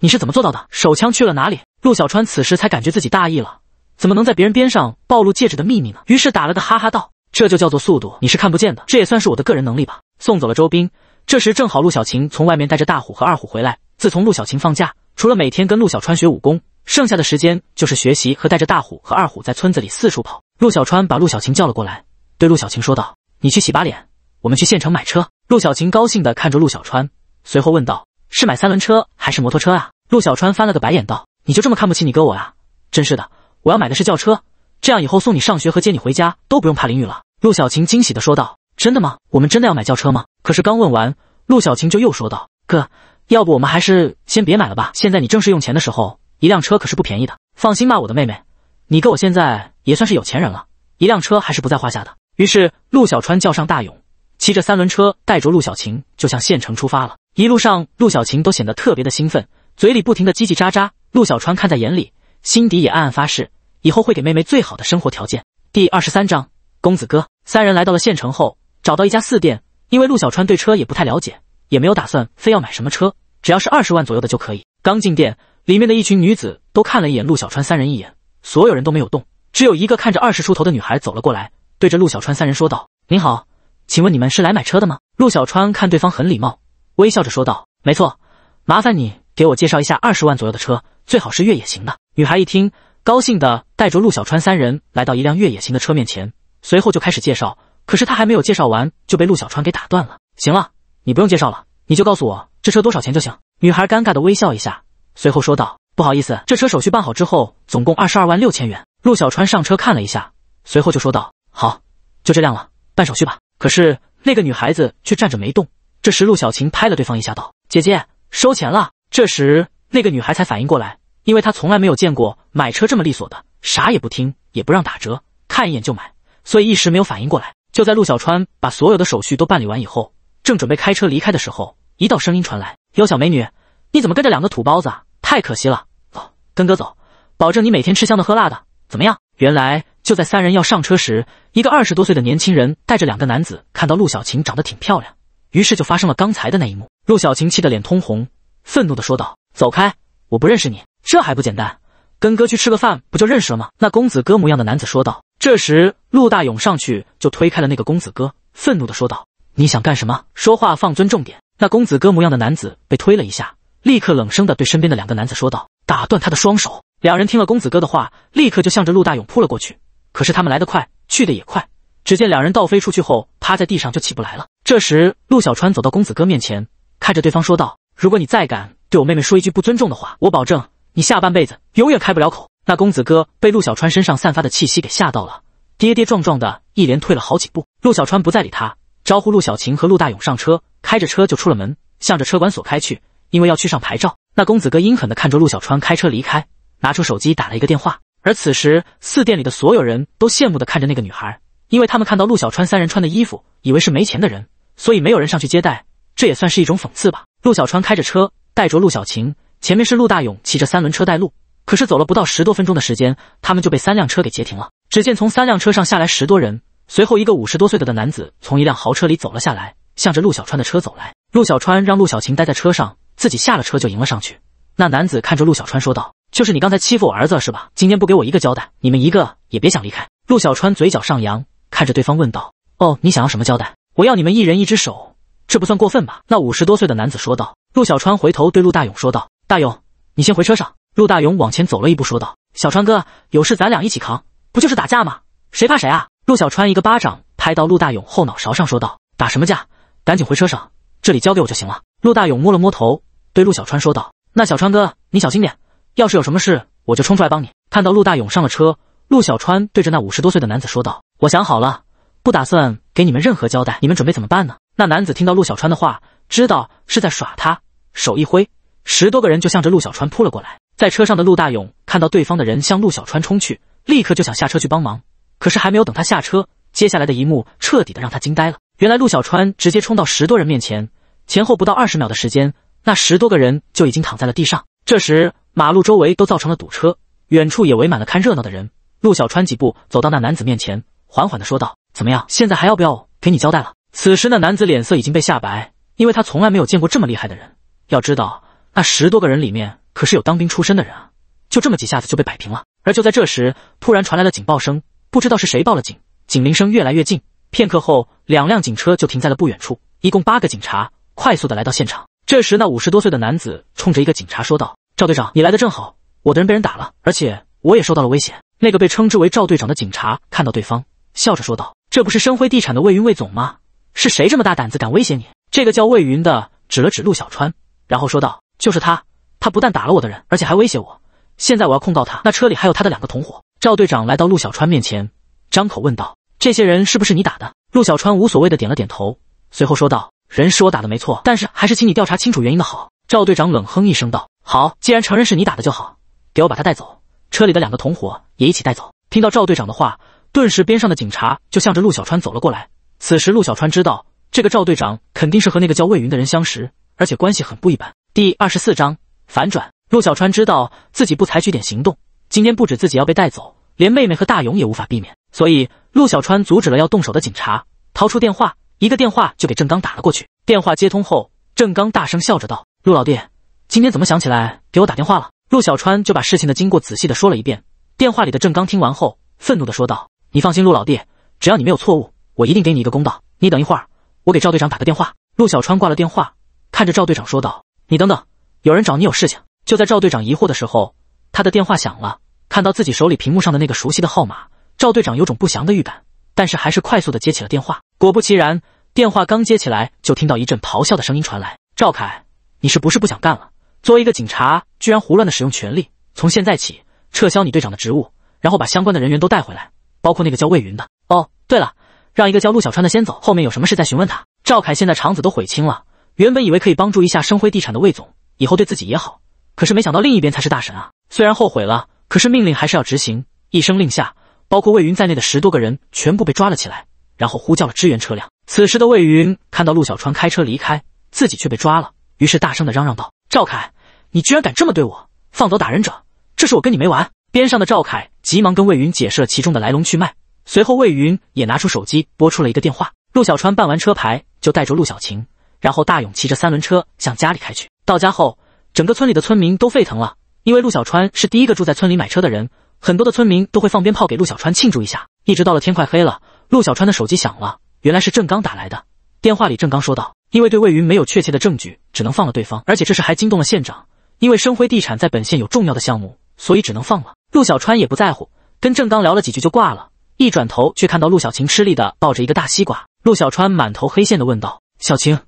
Speaker 1: 你是怎么做到的？手枪去了哪里？”陆小川此时才感觉自己大意了，怎么能在别人边上暴露戒指的秘密呢？于是打了个哈哈道：“这就叫做速度，你是看不见的，这也算是我的个人能力吧。”送走了周兵，这时正好陆小晴从外面带着大虎和二虎回来。自从陆小晴放假，除了每天跟陆小川学武功。剩下的时间就是学习和带着大虎和二虎在村子里四处跑。陆小川把陆小晴叫了过来，对陆小晴说道：“你去洗把脸，我们去县城买车。”陆小晴高兴地看着陆小川，随后问道：“是买三轮车还是摩托车啊？”陆小川翻了个白眼道：“你就这么看不起你哥我呀？真是的，我要买的是轿车，这样以后送你上学和接你回家都不用怕淋雨了。”陆小晴惊喜地说道：“真的吗？我们真的要买轿车吗？”可是刚问完，陆小晴就又说道：“哥，要不我们还是先别买了吧？现在你正是用钱的时候。”一辆车可是不便宜的，放心吧，我的妹妹，你哥我现在也算是有钱人了，一辆车还是不在话下的。于是陆小川叫上大勇，骑着三轮车带着陆小晴就向县城出发了。一路上，陆小晴都显得特别的兴奋，嘴里不停的叽叽喳喳。陆小川看在眼里，心底也暗暗发誓，以后会给妹妹最好的生活条件。第二十三章，公子哥三人来到了县城后，找到一家四店，因为陆小川对车也不太了解，也没有打算非要买什么车，只要是二十万左右的就可以。刚进店。里面的一群女子都看了一眼陆小川三人一眼，所有人都没有动，只有一个看着二十出头的女孩走了过来，对着陆小川三人说道：“您好，请问你们是来买车的吗？”陆小川看对方很礼貌，微笑着说道：“没错，麻烦你给我介绍一下二十万左右的车，最好是越野型的。”女孩一听，高兴的带着陆小川三人来到一辆越野型的车面前，随后就开始介绍。可是她还没有介绍完，就被陆小川给打断了。“行了，你不用介绍了，你就告诉我这车多少钱就行。”女孩尴尬的微笑一下。随后说道：“不好意思，这车手续办好之后，总共二十二万六千元。”陆小川上车看了一下，随后就说道：“好，就这辆了，办手续吧。”可是那个女孩子却站着没动。这时陆小晴拍了对方一下，道：“姐姐，收钱了。”这时那个女孩才反应过来，因为她从来没有见过买车这么利索的，啥也不听，也不让打折，看一眼就买，所以一时没有反应过来。就在陆小川把所有的手续都办理完以后，正准备开车离开的时候，一道声音传来：“哟，小美女，你怎么跟着两个土包子啊？”太可惜了，走，跟哥走，保证你每天吃香的喝辣的，怎么样？原来就在三人要上车时，一个二十多岁的年轻人带着两个男子，看到陆小晴长得挺漂亮，于是就发生了刚才的那一幕。陆小晴气得脸通红，愤怒的说道：“走开，我不认识你，这还不简单？跟哥去吃个饭不就认识了吗？”那公子哥模样的男子说道。这时陆大勇上去就推开了那个公子哥，愤怒的说道：“你想干什么？说话放尊重点。”那公子哥模样的男子被推了一下。立刻冷声的对身边的两个男子说道：“打断他的双手。”两人听了公子哥的话，立刻就向着陆大勇扑了过去。可是他们来得快，去的也快。只见两人倒飞出去后，趴在地上就起不来了。这时，陆小川走到公子哥面前，看着对方说道：“如果你再敢对我妹妹说一句不尊重的话，我保证你下半辈子永远开不了口。”那公子哥被陆小川身上散发的气息给吓到了，跌跌撞撞的一连退了好几步。陆小川不再理他，招呼陆小晴和陆大勇上车，开着车就出了门，向着车管所开去。因为要去上牌照，那公子哥阴狠的看着陆小川开车离开，拿出手机打了一个电话。而此时，四店里的所有人都羡慕的看着那个女孩，因为他们看到陆小川三人穿的衣服，以为是没钱的人，所以没有人上去接待，这也算是一种讽刺吧。陆小川开着车，带着陆小晴，前面是陆大勇骑着三轮车带路。可是走了不到十多分钟的时间，他们就被三辆车给截停了。只见从三辆车上下来十多人，随后一个五十多岁的的男子从一辆豪车里走了下来，向着陆小川的车走来。陆小川让陆小晴待在车上。自己下了车就迎了上去。那男子看着陆小川说道：“就是你刚才欺负我儿子是吧？今天不给我一个交代，你们一个也别想离开。”陆小川嘴角上扬，看着对方问道：“哦，你想要什么交代？我要你们一人一只手，这不算过分吧？”那五十多岁的男子说道。陆小川回头对陆大勇说道：“大勇，你先回车上。”陆大勇往前走了一步说道：“小川哥，有事咱俩一起扛，不就是打架吗？谁怕谁啊？”陆小川一个巴掌拍到陆大勇后脑勺上说道：“打什么架？赶紧回车上，这里交给我就行了。”陆大勇摸了摸头。对陆小川说道：“那小川哥，你小心点，要是有什么事，我就冲出来帮你。”看到陆大勇上了车，陆小川对着那五十多岁的男子说道：“我想好了，不打算给你们任何交代，你们准备怎么办呢？”那男子听到陆小川的话，知道是在耍他，手一挥，十多个人就向着陆小川扑了过来。在车上的陆大勇看到对方的人向陆小川冲去，立刻就想下车去帮忙。可是还没有等他下车，接下来的一幕彻底的让他惊呆了。原来陆小川直接冲到十多人面前，前后不到二十秒的时间，那十多个人就已经躺在了地上。这时马路周围都造成了堵车，远处也围满了看热闹的人。陆小川几步走到那男子面前，缓缓的说道：“怎么样？现在还要不要给你交代了？”此时那男子脸色已经被吓白，因为他从来没有见过这么厉害的人。要知道，那十多个人里面可是有当兵出身的人啊，就这么几下子就被摆平了。而就在这时，突然传来了警报声，不知道是谁报了警，警铃声越来越近。片刻后，两辆警车就停在了不远处，一共八个警察快速的来到现场。这时，那五十多岁的男子冲着一个警察说道：“赵队长，你来的正好，我的人被人打了，而且我也受到了危险。”那个被称之为赵队长的警察看到对方，笑着说道：“这不是深辉地产的魏云魏总吗？是谁这么大胆子敢威胁你？”这个叫魏云的指了指陆小川，然后说道：“就是他，他不但打了我的人，而且还威胁我。现在我要控告他。那车里还有他的两个同伙。”赵队长来到陆小川面前，张口问道：“这些人是不是你打的？”陆小川无所谓的点了点头，随后说道：“人是我打的没错，但是还是请你调查清楚原因的好。”赵队长冷哼一声道：“好，既然承认是你打的就好，给我把他带走。”车里的两个同伙也一起带走。听到赵队长的话，顿时边上的警察就向着陆小川走了过来。此时陆小川知道，这个赵队长肯定是和那个叫魏云的人相识，而且关系很不一般。第二十四章反转。陆小川知道自己不采取点行动，今天不止自己要被带走，连妹妹和大勇也无法避免。所以陆小川阻止了要动手的警察，掏出电话，一个电话就给郑刚打了过去。电话接通后，郑刚大声笑着道：“陆老弟，今天怎么想起来给我打电话了？”陆小川就把事情的经过仔细的说了一遍。电话里的郑刚听完后，愤怒的说道：“你放心，陆老弟，只要你没有错误，我一定给你一个公道。你等一会儿，我给赵队长打个电话。”陆小川挂了电话，看着赵队长说道：“你等等，有人找你有事情。”就在赵队长疑惑的时候，他的电话响了。看到自己手里屏幕上的那个熟悉的号码，赵队长有种不祥的预感，但是还是快速的接起了电话。果不其然，电话刚接起来，就听到一阵咆哮的声音传来：“赵凯，你是不是不想干了？”作为一个警察，居然胡乱的使用权力，从现在起撤销你队长的职务，然后把相关的人员都带回来，包括那个叫魏云的。哦，对了，让一个叫陆小川的先走，后面有什么事再询问他。赵凯现在肠子都悔青了，原本以为可以帮助一下生辉地产的魏总，以后对自己也好，可是没想到另一边才是大神啊！虽然后悔了，可是命令还是要执行。一声令下，包括魏云在内的十多个人全部被抓了起来，然后呼叫了支援车辆。此时的魏云看到陆小川开车离开，自己却被抓了，于是大声的嚷嚷道。赵凯，你居然敢这么对我！放走打人者，这是我跟你没完！边上的赵凯急忙跟魏云解释了其中的来龙去脉。随后，魏云也拿出手机拨出了一个电话。陆小川办完车牌，就带着陆小晴，然后大勇骑着三轮车向家里开去。到家后，整个村里的村民都沸腾了，因为陆小川是第一个住在村里买车的人，很多的村民都会放鞭炮给陆小川庆祝一下。一直到了天快黑了，陆小川的手机响了，原来是郑刚打来的。电话里，郑刚说道。因为对魏云没有确切的证据，只能放了对方，而且这事还惊动了县长。因为生辉地产在本县有重要的项目，所以只能放了。陆小川也不在乎，跟郑刚聊了几句就挂了。一转头，却看到陆小晴吃力的抱着一个大西瓜。陆小川满头黑线的问道：“小晴，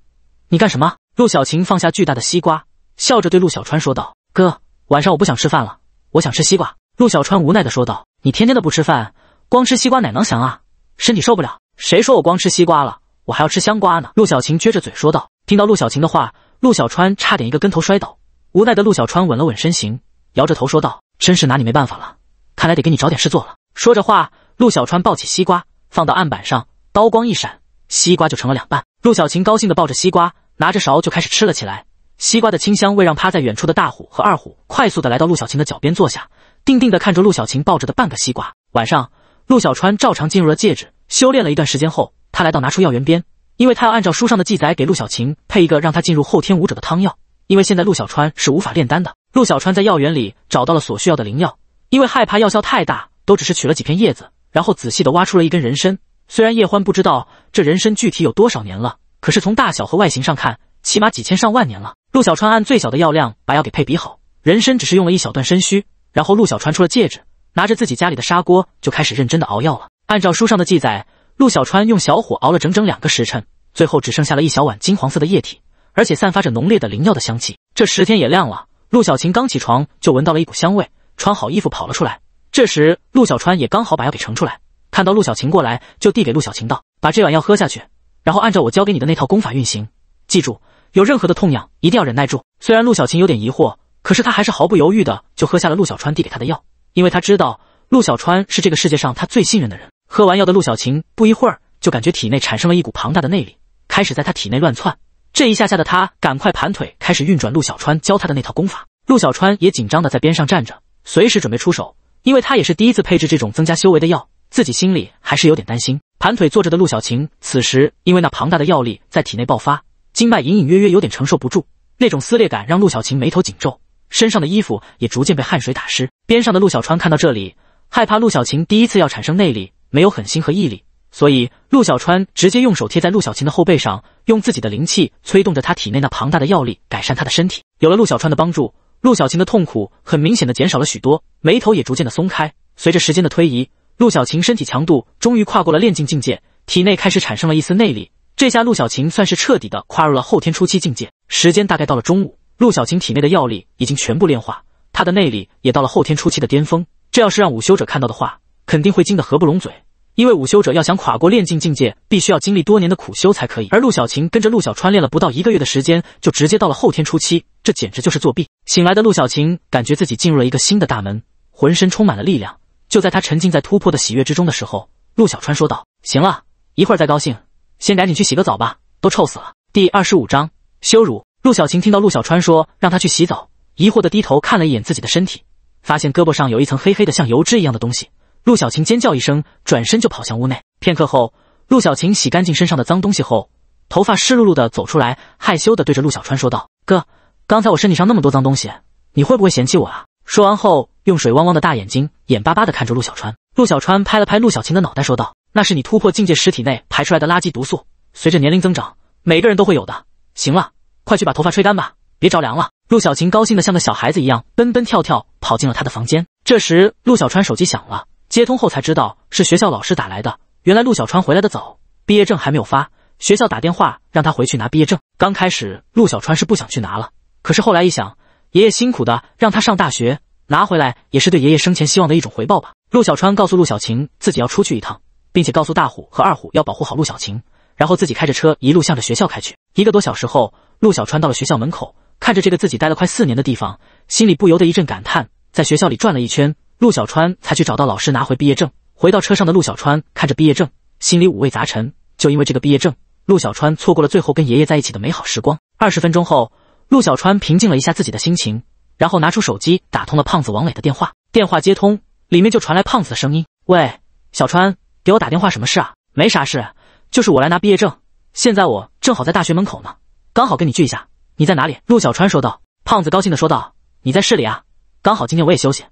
Speaker 1: 你干什么？”陆小晴放下巨大的西瓜，笑着对陆小川说道：“哥，晚上我不想吃饭了，我想吃西瓜。”陆小川无奈的说道：“你天天的不吃饭，光吃西瓜哪能行啊？身体受不了。谁说我光吃西瓜了？”我还要吃香瓜呢。陆小晴撅着嘴说道。听到陆小晴的话，陆小川差点一个跟头摔倒。无奈的陆小川稳了稳身形，摇着头说道：“真是拿你没办法了，看来得给你找点事做了。”说着话，陆小川抱起西瓜放到案板上，刀光一闪，西瓜就成了两半。陆小晴高兴的抱着西瓜，拿着勺就开始吃了起来。西瓜的清香味让趴在远处的大虎和二虎快速的来到陆小晴的脚边坐下，定定的看着陆小晴抱着的半个西瓜。晚上，陆小川照常进入了戒指，修炼了一段时间后。他来到拿出药园边，因为他要按照书上的记载给陆小晴配一个让他进入后天武者的汤药。因为现在陆小川是无法炼丹的，陆小川在药园里找到了所需要的灵药。因为害怕药效太大，都只是取了几片叶子，然后仔细的挖出了一根人参。虽然叶欢不知道这人参具体有多少年了，可是从大小和外形上看，起码几千上万年了。陆小川按最小的药量把药给配比好，人参只是用了一小段参须。然后陆小川出了戒指，拿着自己家里的砂锅就开始认真的熬药了。按照书上的记载。陆小川用小火熬了整整两个时辰，最后只剩下了一小碗金黄色的液体，而且散发着浓烈的灵药的香气。这十天也亮了，陆小晴刚起床就闻到了一股香味，穿好衣服跑了出来，这时，陆小川也刚好把药给盛出来，看到陆小晴过来，就递给陆小晴道：“把这碗药喝下去，然后按照我教给你的那套功法运行。记住，有任何的痛痒，一定要忍耐住。”虽然陆小琴有点疑惑，可是她还是毫不犹豫的就喝下了陆小川递给她的药，因为她知道陆小川是这个世界上她最信任的人。喝完药的陆小琴不一会儿就感觉体内产生了一股庞大的内力，开始在她体内乱窜。这一下下的她赶快盘腿开始运转陆小川教她的那套功法。陆小川也紧张的在边上站着，随时准备出手。因为他也是第一次配置这种增加修为的药，自己心里还是有点担心。盘腿坐着的陆小晴，此时因为那庞大的药力在体内爆发，经脉隐隐约约有点承受不住，那种撕裂感让陆小晴眉头紧皱，身上的衣服也逐渐被汗水打湿。边上的陆小川看到这里，害怕陆小晴第一次要产生内力，没有狠心和毅力，所以陆小川直接用手贴在陆小晴的后背上，用自己的灵气催动着他体内那庞大的药力，改善他的身体。有了陆小川的帮助。陆小晴的痛苦很明显的减少了许多，眉头也逐渐的松开。随着时间的推移，陆小晴身体强度终于跨过了炼境境界，体内开始产生了一丝内力。这下陆小晴算是彻底的跨入了后天初期境界。时间大概到了中午，陆小晴体内的药力已经全部炼化，她的内力也到了后天初期的巅峰。这要是让武修者看到的话，肯定会惊得合不拢嘴。因为武修者要想跨过炼境境界，必须要经历多年的苦修才可以。而陆小晴跟着陆小川练了不到一个月的时间，就直接到了后天初期，这简直就是作弊。醒来的陆小晴感觉自己进入了一个新的大门，浑身充满了力量。就在他沉浸在突破的喜悦之中的时候，陆小川说道：“行了，一会儿再高兴，先赶紧去洗个澡吧，都臭死了。”第二十五章羞辱。陆小晴听到陆小川说让他去洗澡，疑惑的低头看了一眼自己的身体，发现胳膊上有一层黑黑的像油脂一样的东西。陆小晴尖叫一声，转身就跑向屋内。片刻后，陆小晴洗干净身上的脏东西后，头发湿漉漉的走出来，害羞的对着陆小川说道：“哥，刚才我身体上那么多脏东西，你会不会嫌弃我啊？”说完后，用水汪汪的大眼睛眼巴巴的看着陆小川。陆小川拍了拍陆小晴的脑袋，说道：“那是你突破境界时体内排出来的垃圾毒素，随着年龄增长，每个人都会有的。行了，快去把头发吹干吧，别着凉了。”陆小晴高兴的像个小孩子一样，蹦蹦跳跳跑进了他的房间。这时，陆小川手机响了。接通后才知道是学校老师打来的。原来陆小川回来的早，毕业证还没有发，学校打电话让他回去拿毕业证。刚开始陆小川是不想去拿了，可是后来一想，爷爷辛苦的让他上大学，拿回来也是对爷爷生前希望的一种回报吧。陆小川告诉陆小晴自己要出去一趟，并且告诉大虎和二虎要保护好陆小晴，然后自己开着车一路向着学校开去。一个多小时后，陆小川到了学校门口，看着这个自己待了快四年的地方，心里不由得一阵感叹。在学校里转了一圈。陆小川才去找到老师拿回毕业证。回到车上的陆小川看着毕业证，心里五味杂陈。就因为这个毕业证，陆小川错过了最后跟爷爷在一起的美好时光。二十分钟后，陆小川平静了一下自己的心情，然后拿出手机打通了胖子王磊的电话。电话接通，里面就传来胖子的声音：“喂，小川，给我打电话，什么事啊？没啥事，就是我来拿毕业证。现在我正好在大学门口呢，刚好跟你聚一下。你在哪里？”陆小川说道。胖子高兴的说道：“你在市里啊？刚好今天我也休息。”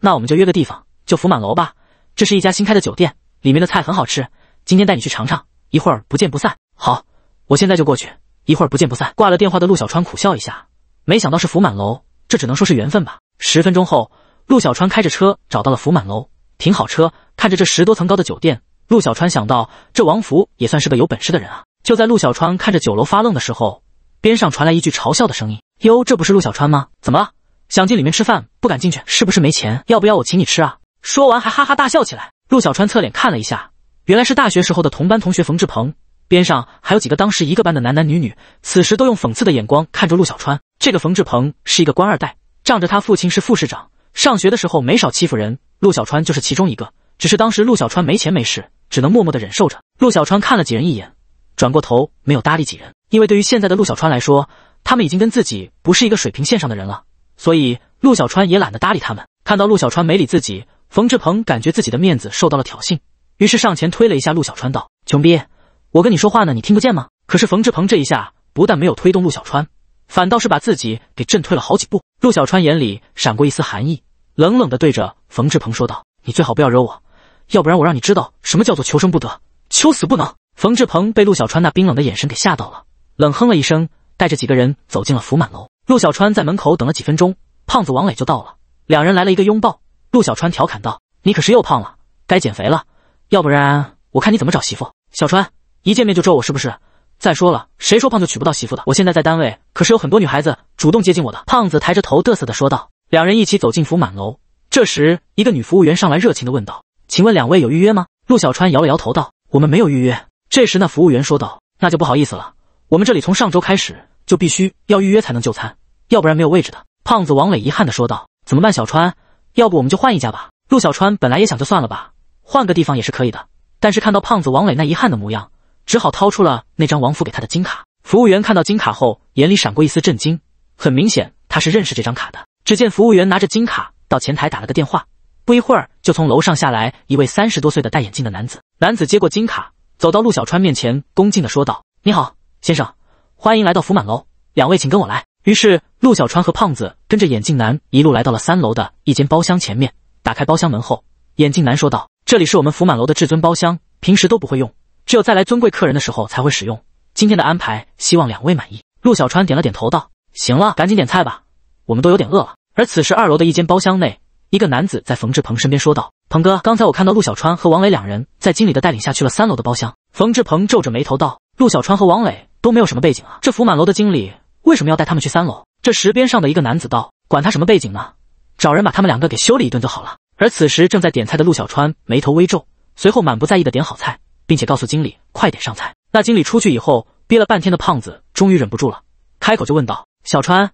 Speaker 1: 那我们就约个地方，就福满楼吧。这是一家新开的酒店，里面的菜很好吃。今天带你去尝尝，一会儿不见不散。好，我现在就过去，一会儿不见不散。挂了电话的陆小川苦笑一下，没想到是福满楼，这只能说是缘分吧。十分钟后，陆小川开着车找到了福满楼，停好车，看着这十多层高的酒店，陆小川想到这王福也算是个有本事的人啊。就在陆小川看着酒楼发愣的时候，边上传来一句嘲笑的声音：“哟，这不是陆小川吗？怎么了？”想进里面吃饭，不敢进去，是不是没钱？要不要我请你吃啊？说完还哈哈大笑起来。陆小川侧脸看了一下，原来是大学时候的同班同学冯志鹏，边上还有几个当时一个班的男男女女，此时都用讽刺的眼光看着陆小川。这个冯志鹏是一个官二代，仗着他父亲是副市长，上学的时候没少欺负人，陆小川就是其中一个。只是当时陆小川没钱没势，只能默默的忍受着。陆小川看了几人一眼，转过头没有搭理几人，因为对于现在的陆小川来说，他们已经跟自己不是一个水平线上的人了。所以陆小川也懒得搭理他们。看到陆小川没理自己，冯志鹏感觉自己的面子受到了挑衅，于是上前推了一下陆小川，道：“穷逼，我跟你说话呢，你听不见吗？”可是冯志鹏这一下不但没有推动陆小川，反倒是把自己给震退了好几步。陆小川眼里闪过一丝寒意，冷冷的对着冯志鹏说道：“你最好不要惹我，要不然我让你知道什么叫做求生不得，求死不能。”冯志鹏被陆小川那冰冷的眼神给吓到了，冷哼了一声，带着几个人走进了福满楼。陆小川在门口等了几分钟，胖子王磊就到了。两人来了一个拥抱。陆小川调侃道：“你可是又胖了，该减肥了，要不然我看你怎么找媳妇。”小川一见面就咒我是不是？再说了，谁说胖就娶不到媳妇的？我现在在单位可是有很多女孩子主动接近我的。胖子抬着头嘚瑟的说道。两人一起走进福满楼，这时，一个女服务员上来热情的问道：“请问两位有预约吗？”陆小川摇了摇头道：“我们没有预约。”这时，那服务员说道：“那就不好意思了，我们这里从上周开始就必须要预约才能就餐，要不然没有位置的。”胖子王磊遗憾的说道：“怎么办，小川？要不我们就换一家吧？”陆小川本来也想就算了吧，换个地方也是可以的，但是看到胖子王磊那遗憾的模样，只好掏出了那张王府给他的金卡。服务员看到金卡后，眼里闪过一丝震惊，很明显他是认识这张卡的。只见服务员拿着金卡到前台打了个电话，不一会儿就从楼上下来一位三十多岁的戴眼镜的男子。男子接过金卡，走到陆小川面前，恭敬的说道：“你好，先生，欢迎来到福满楼，两位请跟我来。”于是陆小川和胖子跟着眼镜男一路来到了三楼的一间包厢前面。打开包厢门后，眼镜男说道：“这里是我们福满楼的至尊包厢，平时都不会用，只有再来尊贵客人的时候才会使用。今天的安排，希望两位满意。”陆小川点了点头，道：“行了，赶紧点菜吧，我们都有点饿了。”而此时，二楼的一间包厢内，一个男子在冯志鹏身边说道：“鹏哥，刚才我看到陆小川和王磊两人在经理的带领下去了三楼的包厢。”冯志鹏皱着眉头道：“陆小川和王磊都没有什么背景啊，这福满楼的经理为什么要带他们去三楼？”这时，边上的一个男子道：“管他什么背景呢？”找人把他们两个给修理一顿就好了。而此时正在点菜的陆小川眉头微皱，随后满不在意的点好菜，并且告诉经理快点上菜。那经理出去以后，憋了半天的胖子终于忍不住了，开口就问道：“小川，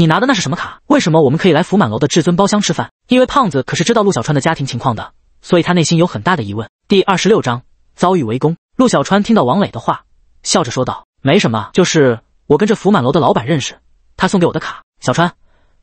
Speaker 1: 你拿的那是什么卡？为什么我们可以来福满楼的至尊包厢吃饭？”因为胖子可是知道陆小川的家庭情况的，所以他内心有很大的疑问。第二十六章遭遇围攻。陆小川听到王磊的话，笑着说道：“没什么，就是我跟这福满楼的老板认识，他送给我的卡。”小川，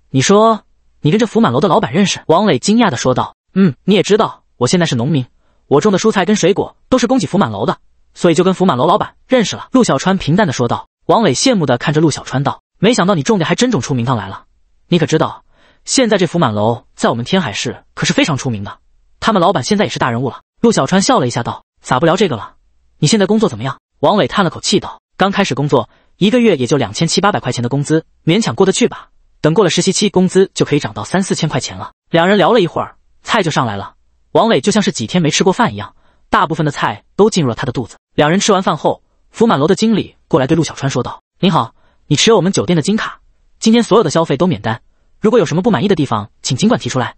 Speaker 1: 你说。你跟这福满楼的老板认识？王磊惊讶的说道：“嗯，你也知道，我现在是农民，我种的蔬菜跟水果都是供给福满楼的，所以就跟福满楼老板认识了。”陆小川平淡的说道。王磊羡慕的看着陆小川道：“没想到你种的还真种出名堂来了。你可知道，现在这福满楼在我们天海市可是非常出名的，他们老板现在也是大人物了。”陆小川笑了一下道：“咋不聊这个了？你现在工作怎么样？”王磊叹了口气道：“刚开始工作，一个月也就两千七八百块钱的工资，勉强过得去吧。”等过了实习期，工资就可以涨到三四千块钱了。两人聊了一会儿，菜就上来了。王磊就像是几天没吃过饭一样，大部分的菜都进入了他的肚子。两人吃完饭后，福满楼的经理过来对陆小川说道：“您好，你持有我们酒店的金卡，今天所有的消费都免单。如果有什么不满意的地方，请尽管提出来。”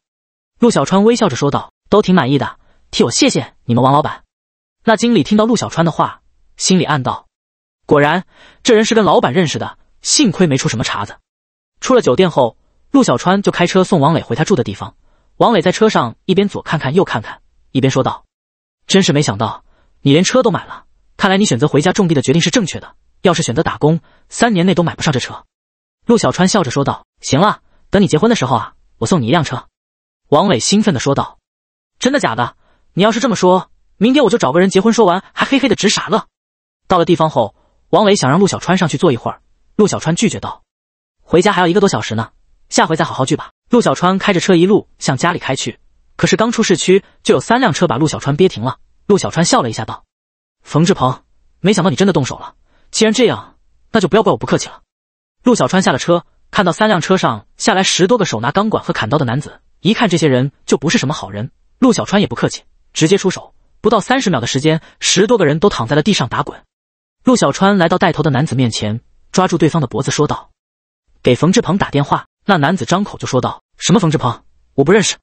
Speaker 1: 陆小川微笑着说道：“都挺满意的，替我谢谢你们王老板。”那经理听到陆小川的话，心里暗道：“果然，这人是跟老板认识的，幸亏没出什么茬子。”出了酒店后，陆小川就开车送王磊回他住的地方。王磊在车上一边左看看右看看，一边说道：“真是没想到，你连车都买了。看来你选择回家种地的决定是正确的。要是选择打工，三年内都买不上这车。”陆小川笑着说道：“行了，等你结婚的时候啊，我送你一辆车。”王磊兴奋地说道：“真的假的？你要是这么说，明天我就找个人结婚。”说完，还嘿嘿的直傻乐。到了地方后，王磊想让陆小川上去坐一会儿，陆小川拒绝道。回家还要一个多小时呢，下回再好好聚吧。陆小川开着车一路向家里开去，可是刚出市区就有三辆车把陆小川憋停了。陆小川笑了一下，道：“冯志鹏，没想到你真的动手了。既然这样，那就不要怪我不客气了。”陆小川下了车，看到三辆车上下来十多个手拿钢管和砍刀的男子，一看这些人就不是什么好人。陆小川也不客气，直接出手，不到三十秒的时间，十多个人都躺在了地上打滚。陆小川来到带头的男子面前，抓住对方的脖子说道。给冯志鹏打电话，那男子张口就说道：“什么冯志鹏，我不认识。”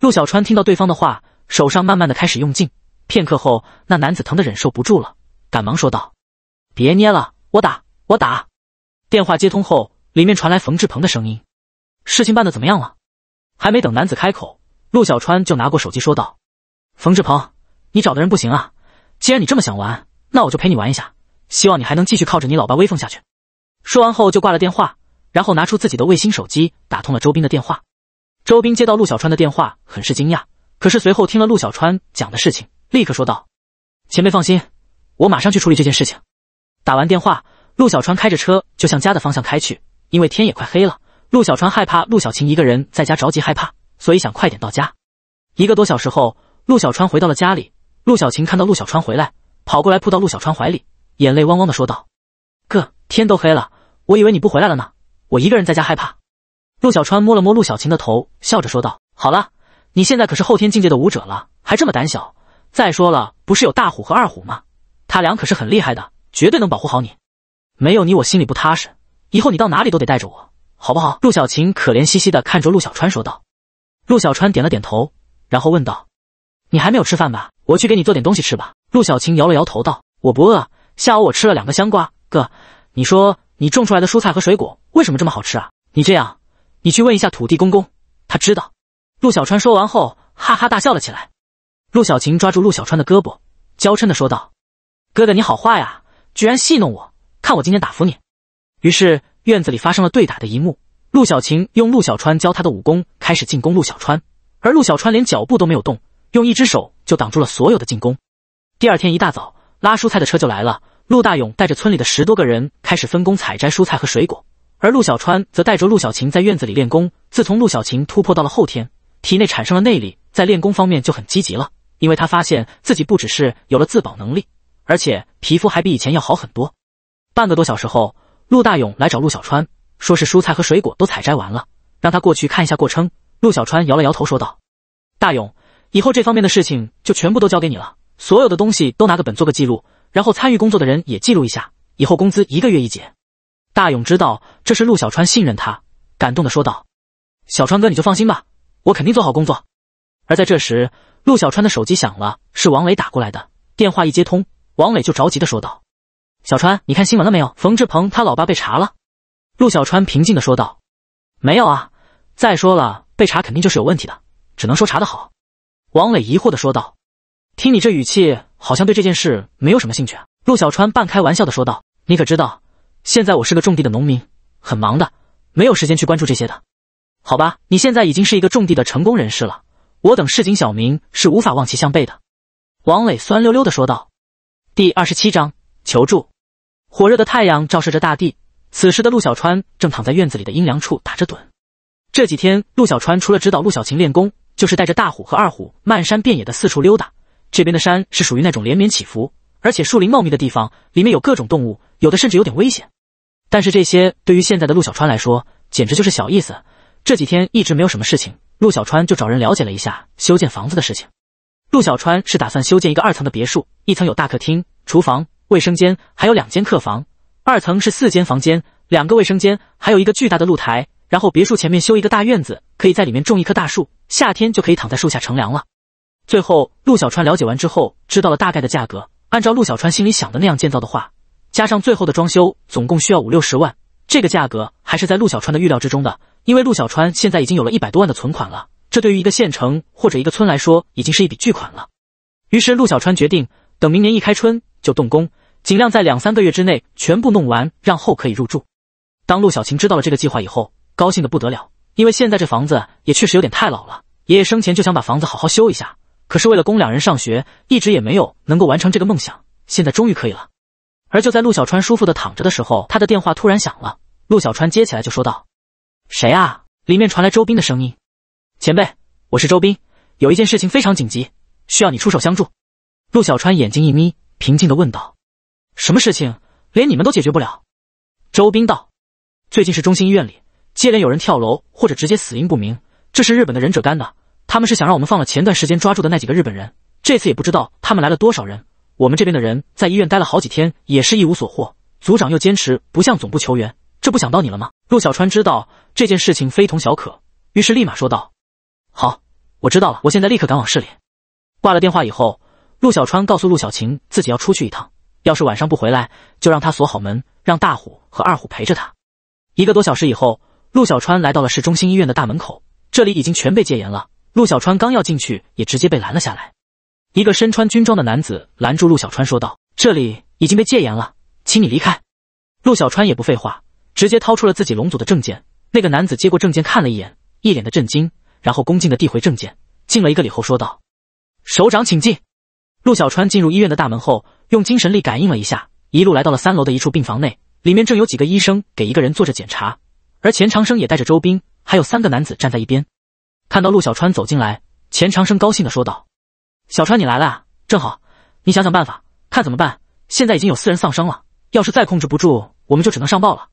Speaker 1: 陆小川听到对方的话，手上慢慢的开始用劲。片刻后，那男子疼得忍受不住了，赶忙说道：“别捏了，我打，我打。”电话接通后，里面传来冯志鹏的声音：“事情办的怎么样了？”还没等男子开口，陆小川就拿过手机说道：“冯志鹏，你找的人不行啊！既然你这么想玩，那我就陪你玩一下，希望你还能继续靠着你老爸威风下去。”说完后就挂了电话。然后拿出自己的卫星手机，打通了周斌的电话。周斌接到陆小川的电话，很是惊讶，可是随后听了陆小川讲的事情，立刻说道：“前辈放心，我马上去处理这件事情。”打完电话，陆小川开着车就向家的方向开去，因为天也快黑了。陆小川害怕陆小晴一个人在家着急害怕，所以想快点到家。一个多小时后，陆小川回到了家里。陆小晴看到陆小川回来，跑过来扑到陆小川怀里，眼泪汪汪的说道：“哥，天都黑了，我以为你不回来了呢。”我一个人在家害怕。陆小川摸了摸陆小晴的头，笑着说道：“好了，你现在可是后天境界的武者了，还这么胆小。再说了，不是有大虎和二虎吗？他俩可是很厉害的，绝对能保护好你。没有你，我心里不踏实。以后你到哪里都得带着我，好不好？”陆小晴可怜兮兮的看着陆小川说道。陆小川点了点头，然后问道：“你还没有吃饭吧？我去给你做点东西吃吧。”陆小晴摇了摇头道：“我不饿，下午我吃了两个香瓜。哥，你说你种出来的蔬菜和水果为什么这么好吃啊？你这样，你去问一下土地公公，他知道。”陆小川说完后，哈哈大笑了起来。陆小晴抓住陆小川的胳膊，娇嗔的说道：“哥哥你好坏呀，居然戏弄我，看我今天打服你！”于是院子里发生了对打的一幕。陆小晴用陆小川教他的武功开始进攻陆小川，而陆小川连脚步都没有动，用一只手就挡住了所有的进攻。第二天一大早，拉蔬菜的车就来了。陆大勇带着村里的十多个人开始分工采摘蔬菜和水果，而陆小川则带着陆小晴在院子里练功。自从陆小晴突破到了后天，体内产生了内力，在练功方面就很积极了。因为他发现自己不只是有了自保能力，而且皮肤还比以前要好很多。半个多小时后，陆大勇来找陆小川，说是蔬菜和水果都采摘完了，让他过去看一下过称。陆小川摇了摇头，说道：“大勇，以后这方面的事情就全部都交给你了。”所有的东西都拿个本做个记录，然后参与工作的人也记录一下，以后工资一个月一结。大勇知道这是陆小川信任他，感动的说道：“小川哥你就放心吧，我肯定做好工作。”而在这时，陆小川的手机响了，是王磊打过来的。电话一接通，王磊就着急的说道：“小川，你看新闻了没有？冯志鹏他老爸被查了。”陆小川平静的说道：“没有啊，再说了，被查肯定就是有问题的，只能说查的好。”王磊疑惑的说道。听你这语气，好像对这件事没有什么兴趣啊。陆小川半开玩笑的说道：“你可知道，现在我是个种地的农民，很忙的，没有时间去关注这些的。好吧，你现在已经是一个种地的成功人士了，我等市井小民是无法望其项背的。”王磊酸溜溜的说道。第二十七章求助。火热的太阳照射着大地，此时的陆小川正躺在院子里的阴凉处打着盹。这几天，陆小川除了指导陆小琴练功，就是带着大虎和二虎漫山遍野的四处溜达。这边的山是属于那种连绵起伏，而且树林茂密的地方，里面有各种动物，有的甚至有点危险。但是这些对于现在的陆小川来说，简直就是小意思。这几天一直没有什么事情，陆小川就找人了解了一下修建房子的事情。陆小川是打算修建一个二层的别墅，一层有大客厅、厨房、卫生间，还有两间客房；二层是四间房间、两个卫生间，还有一个巨大的露台。然后别墅前面修一个大院子，可以在里面种一棵大树，夏天就可以躺在树下乘凉了。最后，陆小川了解完之后，知道了大概的价格。按照陆小川心里想的那样建造的话，加上最后的装修，总共需要五六十万。这个价格还是在陆小川的预料之中的，因为陆小川现在已经有了一百多万的存款了，这对于一个县城或者一个村来说，已经是一笔巨款了。于是，陆小川决定等明年一开春就动工，尽量在两三个月之内全部弄完，让后可以入住。当陆小晴知道了这个计划以后，高兴的不得了，因为现在这房子也确实有点太老了，爷爷生前就想把房子好好修一下。可是为了供两人上学，一直也没有能够完成这个梦想。现在终于可以了。而就在陆小川舒服的躺着的时候，他的电话突然响了。陆小川接起来就说道：“谁啊？”里面传来周斌的声音：“前辈，我是周斌，有一件事情非常紧急，需要你出手相助。”陆小川眼睛一眯，平静的问道：“什么事情？连你们都解决不了？”周斌道：“最近是中心医院里接连有人跳楼或者直接死因不明，这是日本的忍者干的。”他们是想让我们放了前段时间抓住的那几个日本人，这次也不知道他们来了多少人。我们这边的人在医院待了好几天，也是一无所获。组长又坚持不向总部求援，这不想到你了吗？陆小川知道这件事情非同小可，于是立马说道：“好，我知道了，我现在立刻赶往市里。”挂了电话以后，陆小川告诉陆小晴自己要出去一趟，要是晚上不回来，就让他锁好门，让大虎和二虎陪着他。一个多小时以后，陆小川来到了市中心医院的大门口，这里已经全被戒严了。陆小川刚要进去，也直接被拦了下来。一个身穿军装的男子拦住陆小川，说道：“这里已经被戒严了，请你离开。”陆小川也不废话，直接掏出了自己龙组的证件。那个男子接过证件看了一眼，一脸的震惊，然后恭敬的递回证件，敬了一个礼后说道：“首长请进。”陆小川进入医院的大门后，用精神力感应了一下，一路来到了三楼的一处病房内，里面正有几个医生给一个人做着检查，而钱长生也带着周兵，还有三个男子站在一边。看到陆小川走进来，钱长生高兴的说道：“小川，你来了啊，正好。你想想办法，看怎么办。现在已经有四人丧生了，要是再控制不住，我们就只能上报了。”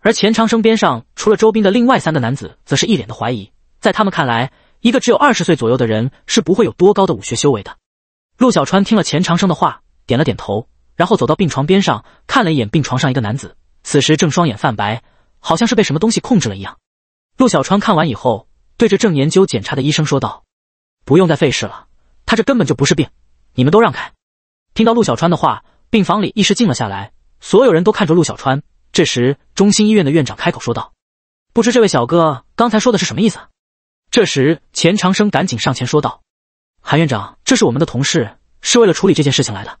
Speaker 1: 而钱长生边上除了周斌的另外三个男子，则是一脸的怀疑。在他们看来，一个只有二十岁左右的人是不会有多高的武学修为的。陆小川听了钱长生的话，点了点头，然后走到病床边上，看了一眼病床上一个男子，此时正双眼泛白，好像是被什么东西控制了一样。陆小川看完以后。对着正研究检查的医生说道：“不用再费事了，他这根本就不是病，你们都让开。”听到陆小川的话，病房里一时静了下来，所有人都看着陆小川。这时，中心医院的院长开口说道：“不知这位小哥刚才说的是什么意思？”这时，钱长生赶紧上前说道：“韩院长，这是我们的同事，是为了处理这件事情来的。”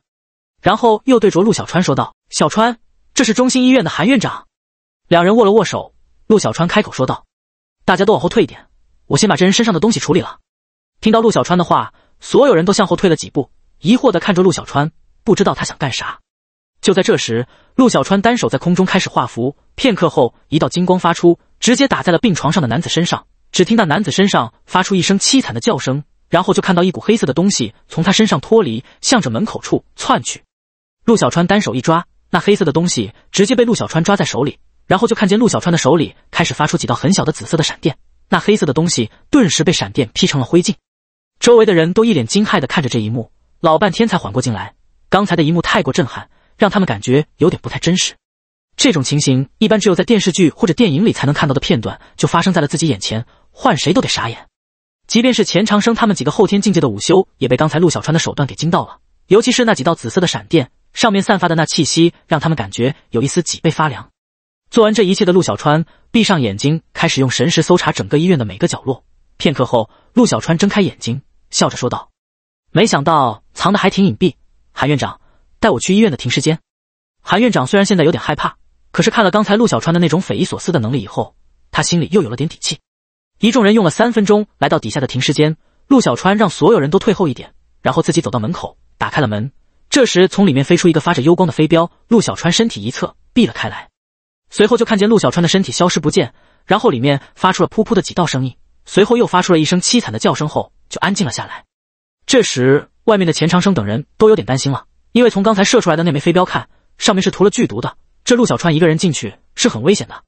Speaker 1: 然后又对着陆小川说道：“小川，这是中心医院的韩院长。”两人握了握手，陆小川开口说道：“大家都往后退一点，我先把这人身上的东西处理了。”听到陆小川的话，所有人都向后退了几步，疑惑的看着陆小川，不知道他想干啥。就在这时，陆小川单手在空中开始画符，片刻后，一道金光发出，直接打在了病床上的男子身上。只听那男子身上发出一声凄惨的叫声，然后就看到一股黑色的东西从他身上脱离，向着门口处窜去。陆小川单手一抓，那黑色的东西直接被陆小川抓在手里。然后就看见陆小川的手里开始发出几道很小的紫色的闪电，那黑色的东西顿时被闪电劈成了灰烬。周围的人都一脸惊骇的看着这一幕，老半天才缓过劲来。刚才的一幕太过震撼，让他们感觉有点不太真实。这种情形一般只有在电视剧或者电影里才能看到的片段，就发生在了自己眼前，换谁都得傻眼。即便是钱长生他们几个后天境界的午休，也被刚才陆小川的手段给惊到了。尤其是那几道紫色的闪电，上面散发的那气息，让他们感觉有一丝脊背发凉。做完这一切的陆小川闭上眼睛，开始用神识搜查整个医院的每个角落。片刻后，陆小川睁开眼睛，笑着说道：“没想到藏的还挺隐蔽。韩院长，带我去医院的停尸间。”韩院长虽然现在有点害怕，可是看了刚才陆小川的那种匪夷所思的能力以后，他心里又有了点底气。一众人用了三分钟来到底下的停尸间，陆小川让所有人都退后一点，然后自己走到门口，打开了门。这时，从里面飞出一个发着幽光的飞镖，陆小川身体一侧避了开来。随后就看见陆小川的身体消失不见，然后里面发出了噗噗的几道声音，随后又发出了一声凄惨的叫声，后就安静了下来。这时，外面的钱长生等人都有点担心了，因为从刚才射出来的那枚飞镖看，上面是涂了剧毒的，这陆小川一个人进去是很危险的。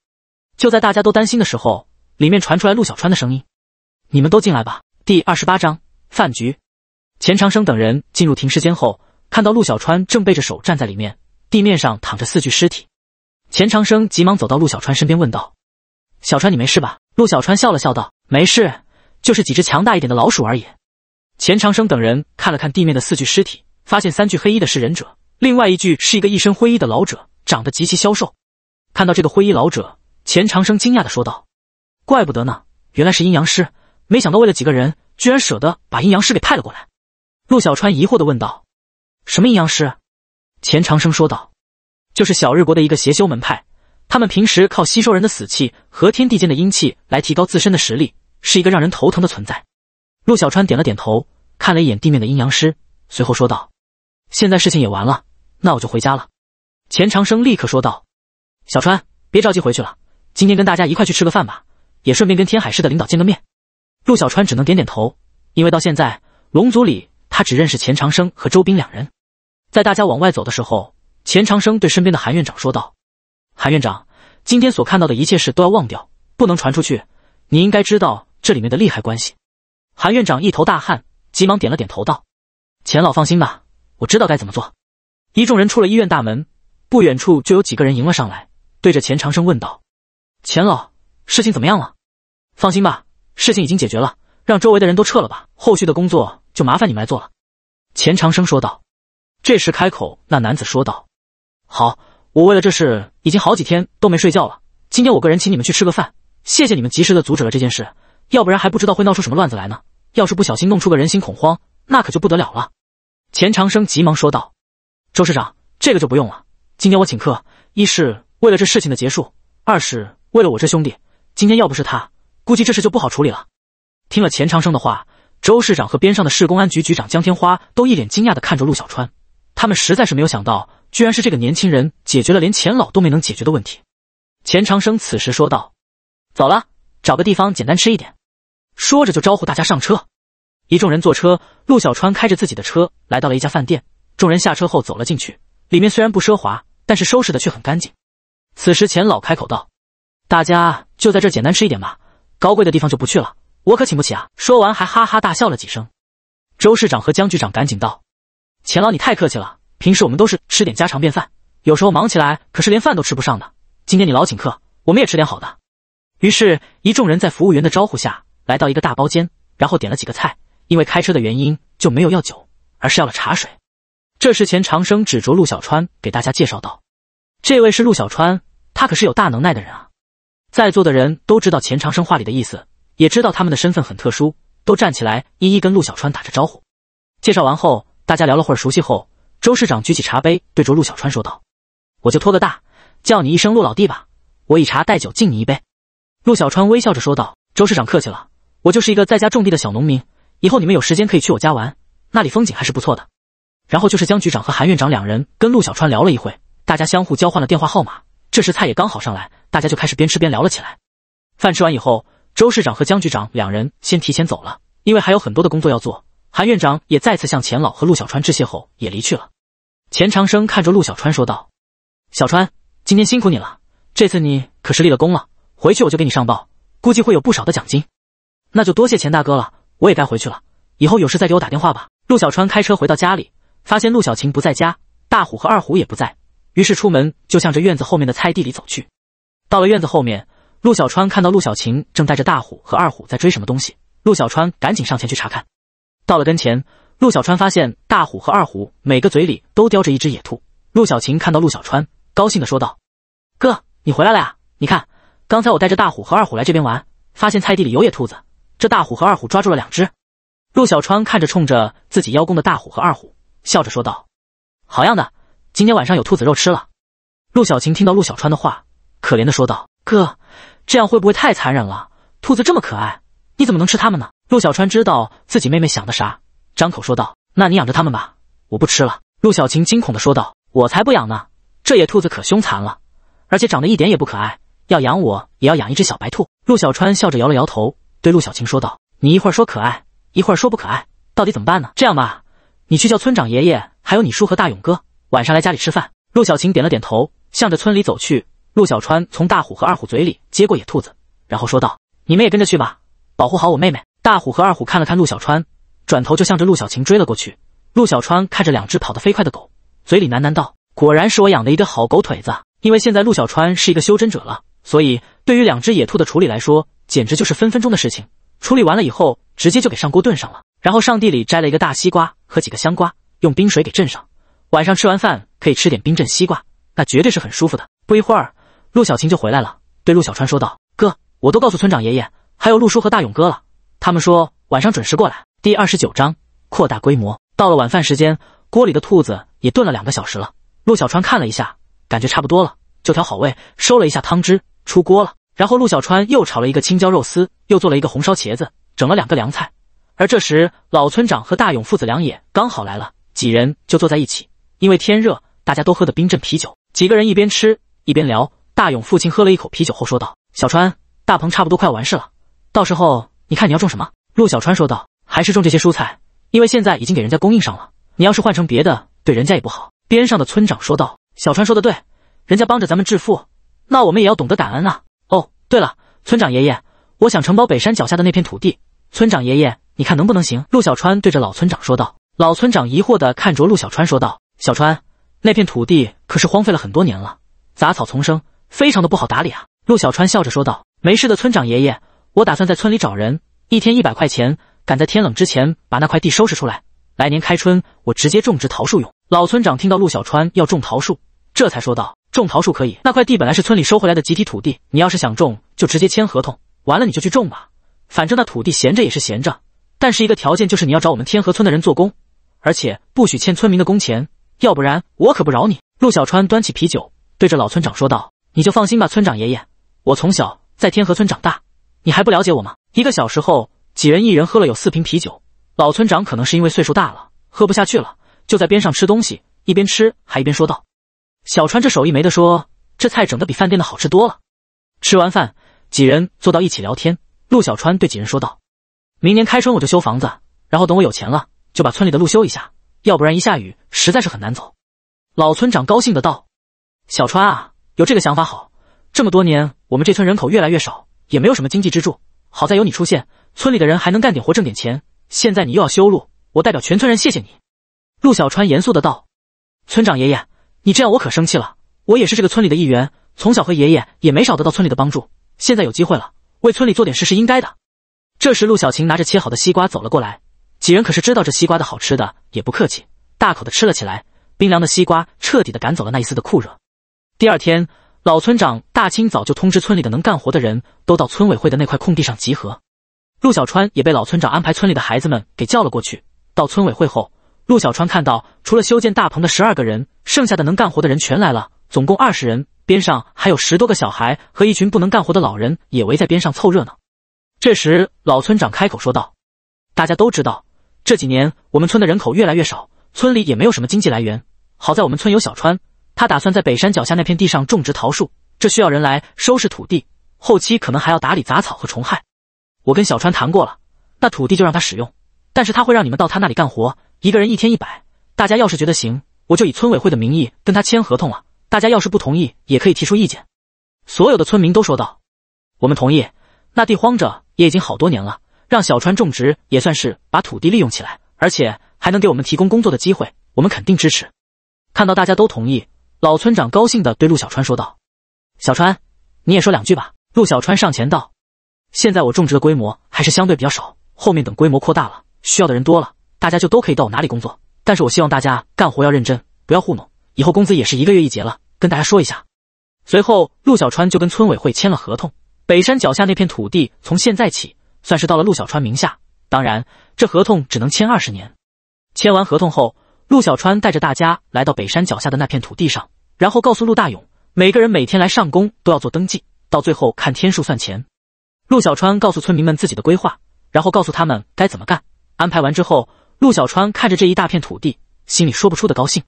Speaker 1: 就在大家都担心的时候，里面传出来陆小川的声音：“你们都进来吧。”第二十八章饭局。钱长生等人进入停尸间后，看到陆小川正背着手站在里面，地面上躺着四具尸体。钱长生急忙走到陆小川身边，问道：“小川，你没事吧？”陆小川笑了笑道：“没事，就是几只强大一点的老鼠而已。”钱长生等人看了看地面的四具尸体，发现三具黑衣的是忍者，另外一具是一个一身灰衣的老者，长得极其消瘦。看到这个灰衣老者，钱长生惊讶的说道：“怪不得呢，原来是阴阳师，没想到为了几个人，居然舍得把阴阳师给派了过来。”陆小川疑惑的问道：“什么阴阳师？”钱长生说道。就是小日国的一个邪修门派，他们平时靠吸收人的死气和天地间的阴气来提高自身的实力，是一个让人头疼的存在。陆小川点了点头，看了一眼地面的阴阳师，随后说道：“现在事情也完了，那我就回家了。”钱长生立刻说道：“小川，别着急回去了，今天跟大家一块去吃个饭吧，也顺便跟天海市的领导见个面。”陆小川只能点点头，因为到现在龙族里他只认识钱长生和周斌两人。在大家往外走的时候。钱长生对身边的韩院长说道：“韩院长，今天所看到的一切事都要忘掉，不能传出去。你应该知道这里面的利害关系。”韩院长一头大汗，急忙点了点头道：“钱老放心吧，我知道该怎么做。”一众人出了医院大门，不远处就有几个人迎了上来，对着钱长生问道：“钱老，事情怎么样了？”“放心吧，事情已经解决了，让周围的人都撤了吧，后续的工作就麻烦你们来做了。”钱长生说道。这时开口，那男子说道。好，我为了这事已经好几天都没睡觉了。今天我个人请你们去吃个饭，谢谢你们及时的阻止了这件事，要不然还不知道会闹出什么乱子来呢。要是不小心弄出个人心恐慌，那可就不得了了。钱长生急忙说道：“周市长，这个就不用了。今天我请客，一是为了这事情的结束，二是为了我这兄弟。今天要不是他，估计这事就不好处理了。”听了钱长生的话，周市长和边上的市公安局局长江天花都一脸惊讶的看着陆小川，他们实在是没有想到。居然是这个年轻人解决了连钱老都没能解决的问题。钱长生此时说道：“走了，找个地方简单吃一点。”说着就招呼大家上车。一众人坐车，陆小川开着自己的车来到了一家饭店。众人下车后走了进去，里面虽然不奢华，但是收拾的却很干净。此时钱老开口道：“大家就在这简单吃一点吧，高贵的地方就不去了，我可请不起啊！”说完还哈哈大笑了几声。周市长和江局长赶紧道：“钱老，你太客气了。”平时我们都是吃点家常便饭，有时候忙起来可是连饭都吃不上的。今天你老请客，我们也吃点好的。于是，一众人在服务员的招呼下来到一个大包间，然后点了几个菜，因为开车的原因就没有要酒，而是要了茶水。这时钱长生指着陆小川给大家介绍道：“这位是陆小川，他可是有大能耐的人啊！”在座的人都知道钱长生话里的意思，也知道他们的身份很特殊，都站起来一一跟陆小川打着招呼。介绍完后，大家聊了会儿熟悉后，周市长举起茶杯对着陆小川说道：“我就托个大，叫你一声陆老弟吧，我以茶代酒敬你一杯。”陆小川微笑着说道：“周市长客气了，我就是一个在家种地的小农民，以后你们有时间可以去我家玩，那里风景还是不错的。”然后就是江局长和韩院长两人跟陆小川聊了一会，大家相互交换了电话号码。这时菜也刚好上来，大家就开始边吃边聊了起来。饭吃完以后，周市长和江局长两人先提前走了，因为还有很多的工作要做。韩院长也再次向钱老和陆小川致谢后也离去了。钱长生看着陆小川说道：“小川，今天辛苦你了，这次你可是立了功了，回去我就给你上报，估计会有不少的奖金。那就多谢钱大哥了，我也该回去了，以后有事再给我打电话吧。”陆小川开车回到家里，发现陆小晴不在家，大虎和二虎也不在。于是出门就向着院子后面的菜地里走去。到了院子后面，陆小川看到陆小晴正带着大虎和二虎在追什么东西。陆小川赶紧上前去查看。到了跟前，陆小川发现大虎和二虎每个嘴里都叼着一只野兔。陆小晴看到陆小川，高兴的说道：“哥，你回来了呀！你看，刚才我带着大虎和二虎来这边玩，发现菜地里有野兔子，这大虎和二虎抓住了两只。”陆小川看着冲着自己邀功的大虎和二虎，笑着说道：“好样的！”今天晚上有兔子肉吃了。陆小晴听到陆小川的话，可怜的说道：“哥，这样会不会太残忍了？兔子这么可爱，你怎么能吃它们呢？”陆小川知道自己妹妹想的啥，张口说道：“那你养着它们吧，我不吃了。”陆小晴惊恐的说道：“我才不养呢！这野兔子可凶残了，而且长得一点也不可爱。要养我，也要养一只小白兔。”陆小川笑着摇了摇头，对陆小晴说道：“你一会儿说可爱，一会儿说不可爱，到底怎么办呢？这样吧，你去叫村长爷爷，还有你叔和大勇哥。”晚上来家里吃饭，陆小晴点了点头，向着村里走去。陆小川从大虎和二虎嘴里接过野兔子，然后说道：“你们也跟着去吧，保护好我妹妹。”大虎和二虎看了看陆小川，转头就向着陆小晴追了过去。陆小川看着两只跑得飞快的狗，嘴里喃喃道：“果然是我养的一对好狗腿子。”因为现在陆小川是一个修真者了，所以对于两只野兔的处理来说，简直就是分分钟的事情。处理完了以后，直接就给上锅炖上了，然后上地里摘了一个大西瓜和几个香瓜，用冰水给镇上。晚上吃完饭可以吃点冰镇西瓜，那绝对是很舒服的。不一会儿，陆小晴就回来了，对陆小川说道：“哥，我都告诉村长爷爷，还有陆叔和大勇哥了，他们说晚上准时过来。”第二十九章扩大规模。到了晚饭时间，锅里的兔子也炖了两个小时了。陆小川看了一下，感觉差不多了，就调好味，收了一下汤汁，出锅了。然后陆小川又炒了一个青椒肉丝，又做了一个红烧茄子，整了两个凉菜。而这时，老村长和大勇父子俩也刚好来了，几人就坐在一起。因为天热，大家都喝的冰镇啤酒。几个人一边吃一边聊。大勇父亲喝了一口啤酒后说道：“小川，大棚差不多快要完事了，到时候你看你要种什么？”陆小川说道：“还是种这些蔬菜，因为现在已经给人家供应上了。你要是换成别的，对人家也不好。”边上的村长说道：“小川说的对，人家帮着咱们致富，那我们也要懂得感恩啊。哦，对了，村长爷爷，我想承包北山脚下的那片土地，村长爷爷，你看能不能行？”陆小川对着老村长说道。老村长疑惑的看着陆小川说道。小川，那片土地可是荒废了很多年了，杂草丛生，非常的不好打理啊。陆小川笑着说道：“没事的，村长爷爷，我打算在村里找人，一天一百块钱，赶在天冷之前把那块地收拾出来，来年开春我直接种植桃树用。”老村长听到陆小川要种桃树，这才说道：“种桃树可以，那块地本来是村里收回来的集体土地，你要是想种，就直接签合同，完了你就去种吧，反正那土地闲着也是闲着，但是一个条件就是你要找我们天河村的人做工，而且不许欠村民的工钱。”要不然我可不饶你！陆小川端起啤酒，对着老村长说道：“你就放心吧，村长爷爷，我从小在天河村长大，你还不了解我吗？”一个小时后，几人一人喝了有四瓶啤酒。老村长可能是因为岁数大了，喝不下去了，就在边上吃东西，一边吃还一边说道：“小川这手艺没得说，这菜整的比饭店的好吃多了。”吃完饭，几人坐到一起聊天。陆小川对几人说道：“明年开春我就修房子，然后等我有钱了，就把村里的路修一下。”要不然一下雨实在是很难走。老村长高兴的道：“小川啊，有这个想法好。这么多年，我们这村人口越来越少，也没有什么经济支柱。好在有你出现，村里的人还能干点活挣点钱。现在你又要修路，我代表全村人谢谢你。”陆小川严肃的道：“村长爷爷，你这样我可生气了。我也是这个村里的一员，从小和爷爷也没少得到村里的帮助。现在有机会了，为村里做点事是应该的。”这时，陆小晴拿着切好的西瓜走了过来，几人可是知道这西瓜的好吃的，也不客气，大口的吃了起来。冰凉的西瓜彻底的赶走了那一丝的酷热。第二天，老村长大清早就通知村里的能干活的人都到村委会的那块空地上集合。陆小川也被老村长安排村里的孩子们给叫了过去。到村委会后，陆小川看到除了修建大棚的十二个人，剩下的能干活的人全来了，总共二十人。边上还有十多个小孩和一群不能干活的老人也围在边上凑热闹。这时，老村长开口说道：“大家都知道，这几年我们村的人口越来越少，村里也没有什么经济来源。好在我们村有小川，他打算在北山脚下那片地上种植桃树，这需要人来收拾土地，后期可能还要打理杂草和虫害。我跟小川谈过了，那土地就让他使用，但是他会让你们到他那里干活，一个人一天一百。大家要是觉得行，我就以村委会的名义跟他签合同了。”大家要是不同意，也可以提出意见。所有的村民都说道：“我们同意。那地荒着也已经好多年了，让小川种植也算是把土地利用起来，而且还能给我们提供工作的机会，我们肯定支持。”看到大家都同意，老村长高兴地对陆小川说道：“小川，你也说两句吧。”陆小川上前道：“现在我种植的规模还是相对比较少，后面等规模扩大了，需要的人多了，大家就都可以到我哪里工作。但是我希望大家干活要认真，不要糊弄。”以后工资也是一个月一结了，跟大家说一下。随后，陆小川就跟村委会签了合同，北山脚下那片土地从现在起算是到了陆小川名下。当然，这合同只能签二十年。签完合同后，陆小川带着大家来到北山脚下的那片土地上，然后告诉陆大勇，每个人每天来上工都要做登记，到最后看天数算钱。陆小川告诉村民们自己的规划，然后告诉他们该怎么干。安排完之后，陆小川看着这一大片土地，心里说不出的高兴。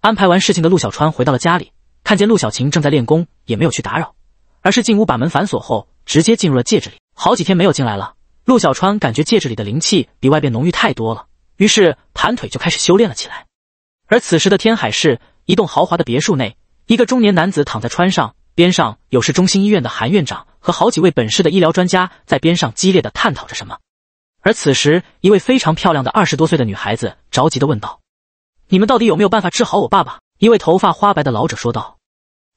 Speaker 1: 安排完事情的陆小川回到了家里，看见陆小琴正在练功，也没有去打扰，而是进屋把门反锁后，直接进入了戒指里。好几天没有进来了，陆小川感觉戒指里的灵气比外边浓郁太多了，于是盘腿就开始修炼了起来。而此时的天海市一栋豪华的别墅内，一个中年男子躺在川上，边上有市中心医院的韩院长和好几位本市的医疗专家在边上激烈的探讨着什么。而此时，一位非常漂亮的二十多岁的女孩子着急的问道。你们到底有没有办法治好我爸爸？一位头发花白的老者说道：“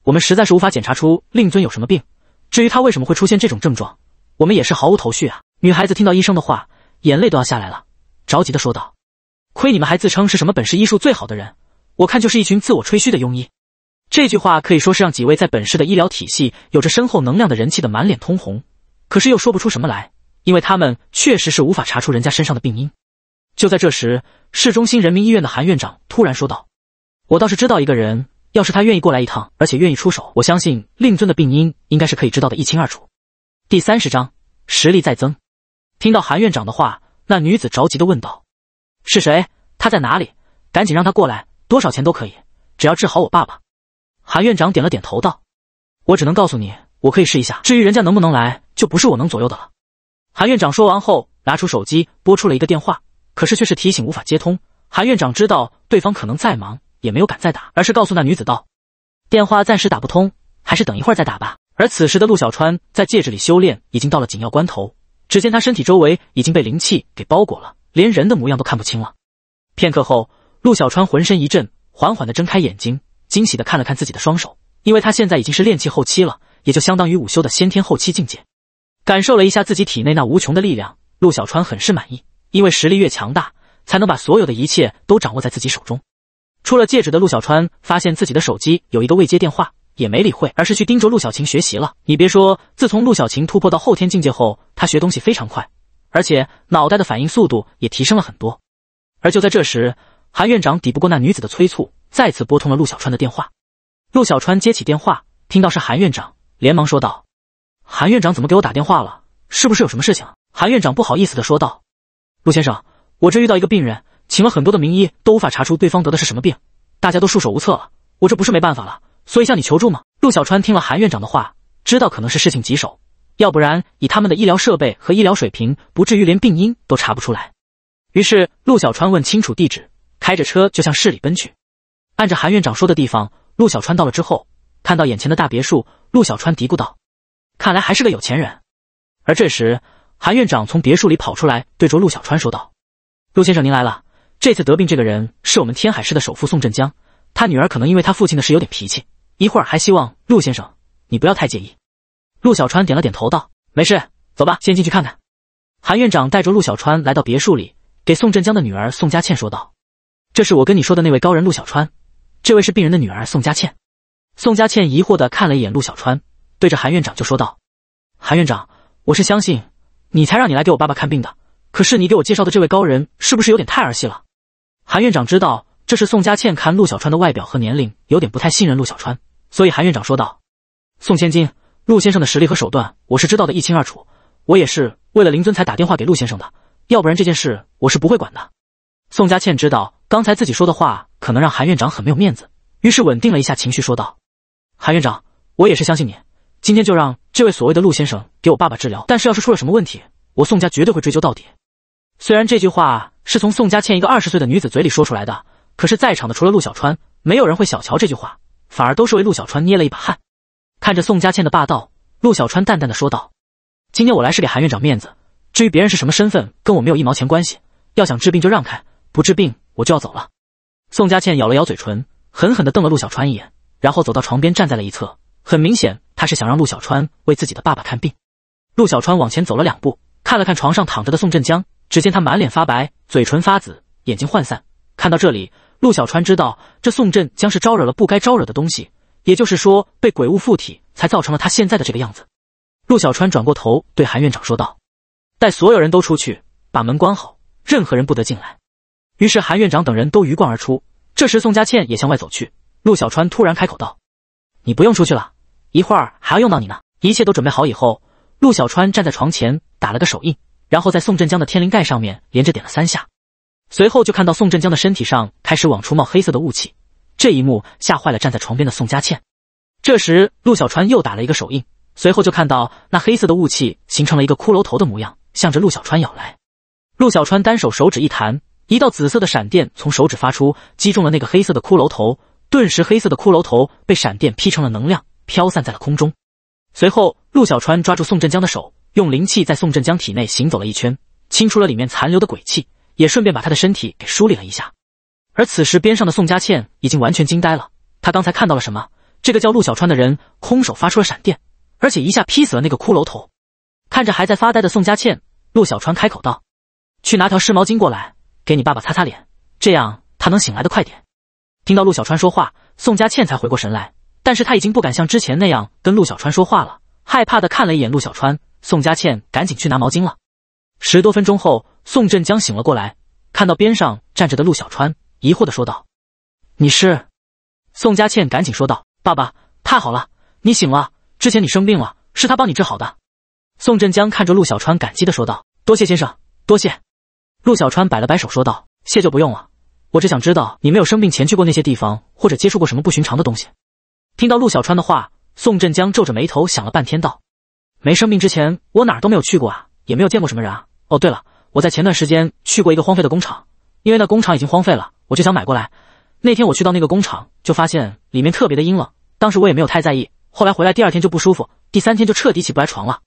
Speaker 1: 我们实在是无法检查出令尊有什么病，至于他为什么会出现这种症状，我们也是毫无头绪啊。”女孩子听到医生的话，眼泪都要下来了，着急的说道：“亏你们还自称是什么本市医术最好的人，我看就是一群自我吹嘘的庸医。”这句话可以说是让几位在本市的医疗体系有着深厚能量的人气的满脸通红，可是又说不出什么来，因为他们确实是无法查出人家身上的病因。就在这时，市中心人民医院的韩院长突然说道：“我倒是知道一个人，要是他愿意过来一趟，而且愿意出手，我相信令尊的病因应该是可以知道的一清二楚。”第三十章实力再增。听到韩院长的话，那女子着急的问道：“是谁？他在哪里？赶紧让他过来，多少钱都可以，只要治好我爸爸。”韩院长点了点头道：“我只能告诉你，我可以试一下，至于人家能不能来，就不是我能左右的了。”韩院长说完后，拿出手机拨出了一个电话。可是却是提醒无法接通。韩院长知道对方可能在忙，也没有敢再打，而是告诉那女子道：“电话暂时打不通，还是等一会儿再打吧。”而此时的陆小川在戒指里修炼已经到了紧要关头，只见他身体周围已经被灵气给包裹了，连人的模样都看不清了。片刻后，陆小川浑身一震，缓缓的睁开眼睛，惊喜的看了看自己的双手，因为他现在已经是炼气后期了，也就相当于午休的先天后期境界。感受了一下自己体内那无穷的力量，陆小川很是满意。因为实力越强大，才能把所有的一切都掌握在自己手中。出了戒指的陆小川发现自己的手机有一个未接电话，也没理会，而是去盯着陆小晴学习了。你别说，自从陆小晴突破到后天境界后，他学东西非常快，而且脑袋的反应速度也提升了很多。而就在这时，韩院长抵不过那女子的催促，再次拨通了陆小川的电话。陆小川接起电话，听到是韩院长，连忙说道：“韩院长怎么给我打电话了？是不是有什么事情？”韩院长不好意思的说道。陆先生，我这遇到一个病人，请了很多的名医，都无法查出对方得的是什么病，大家都束手无策了。我这不是没办法了，所以向你求助吗？陆小川听了韩院长的话，知道可能是事情棘手，要不然以他们的医疗设备和医疗水平，不至于连病因都查不出来。于是陆小川问清楚地址，开着车就向市里奔去。按着韩院长说的地方，陆小川到了之后，看到眼前的大别墅，陆小川嘀咕道：“看来还是个有钱人。”而这时。韩院长从别墅里跑出来，对着陆小川说道：“陆先生，您来了。这次得病这个人是我们天海市的首富宋振江，他女儿可能因为他父亲的事有点脾气，一会儿还希望陆先生你不要太介意。”陆小川点了点头道：“没事，走吧，先进去看看。”韩院长带着陆小川来到别墅里，给宋振江的女儿宋佳倩说道：“这是我跟你说的那位高人陆小川，这位是病人的女儿宋佳倩。”宋佳倩疑惑的看了一眼陆小川，对着韩院长就说道：“韩院长，我是相信你才让你来给我爸爸看病的，可是你给我介绍的这位高人是不是有点太儿戏了？”韩院长知道这是宋佳倩看陆小川的外表和年龄有点不太信任陆小川，所以韩院长说道：“宋千金，陆先生的实力和手段我是知道的一清二楚，我也是为了林尊才打电话给陆先生的，要不然这件事我是不会管的。”宋佳倩知道刚才自己说的话可能让韩院长很没有面子，于是稳定了一下情绪，说道：“韩院长，我也是相信你，今天就让这位所谓的陆先生给我爸爸治疗，但是要是出了什么问题，我宋家绝对会追究到底。”虽然这句话。是从宋佳倩一个二十岁的女子嘴里说出来的，可是，在场的除了陆小川，没有人会小瞧这句话，反而都是为陆小川捏了一把汗。看着宋佳倩的霸道，陆小川淡淡的说道：“今天我来是给韩院长面子，至于别人是什么身份，跟我没有一毛钱关系。要想治病就让开，不治病我就要走了。”宋佳倩咬了咬嘴唇，狠狠的瞪了陆小川一眼，然后走到床边站在了一侧，很明显，她是想让陆小川为自己的爸爸看病。陆小川往前走了两步，看了看床上躺着的宋振江。只见他满脸发白，嘴唇发紫，眼睛涣散。看到这里，陆小川知道这宋振将是招惹了不该招惹的东西，也就是说被鬼物附体，才造成了他现在的这个样子。陆小川转过头对韩院长说道：“带所有人都出去，把门关好，任何人不得进来。”于是韩院长等人都鱼贯而出。这时宋佳倩也向外走去。陆小川突然开口道：“你不用出去了，一会儿还要用到你呢。”一切都准备好以后，陆小川站在床前打了个手印。然后在宋振江的天灵盖上面连着点了三下，随后就看到宋振江的身体上开始往出冒黑色的雾气。这一幕吓坏了站在床边的宋佳倩。这时陆小川又打了一个手印，随后就看到那黑色的雾气形成了一个骷髅头的模样，向着陆小川咬来。陆小川单手手指一弹，一道紫色的闪电从手指发出，击中了那个黑色的骷髅头。顿时，黑色的骷髅头被闪电劈成了能量，飘散在了空中。随后，陆小川抓住宋振江的手。用灵气在宋振江体内行走了一圈，清除了里面残留的鬼气，也顺便把他的身体给梳理了一下。而此时，边上的宋佳倩已经完全惊呆了。她刚才看到了什么？这个叫陆小川的人空手发出了闪电，而且一下劈死了那个骷髅头。看着还在发呆的宋佳倩，陆小川开口道：“去拿条湿毛巾过来，给你爸爸擦擦脸，这样他能醒来的快点。”听到陆小川说话，宋佳倩才回过神来，但是她已经不敢像之前那样跟陆小川说话了，害怕的看了一眼陆小川。宋佳倩赶紧去拿毛巾了。十多分钟后，宋振江醒了过来，看到边上站着的陆小川，疑惑的说道：“你是？”宋佳倩赶紧说道：“爸爸，太好了，你醒了。之前你生病了，是他帮你治好的。”宋振江看着陆小川，感激的说道：“多谢先生，多谢。”陆小川摆了摆手说道：“谢就不用了，我只想知道你没有生病前去过那些地方，或者接触过什么不寻常的东西。”听到陆小川的话，宋振江皱着眉头想了半天道。没生病之前，我哪儿都没有去过啊，也没有见过什么人啊。哦，对了，我在前段时间去过一个荒废的工厂，因为那工厂已经荒废了，我就想买过来。那天我去到那个工厂，就发现里面特别的阴冷，当时我也没有太在意。后来回来第二天就不舒服，第三天就彻底起不来床了。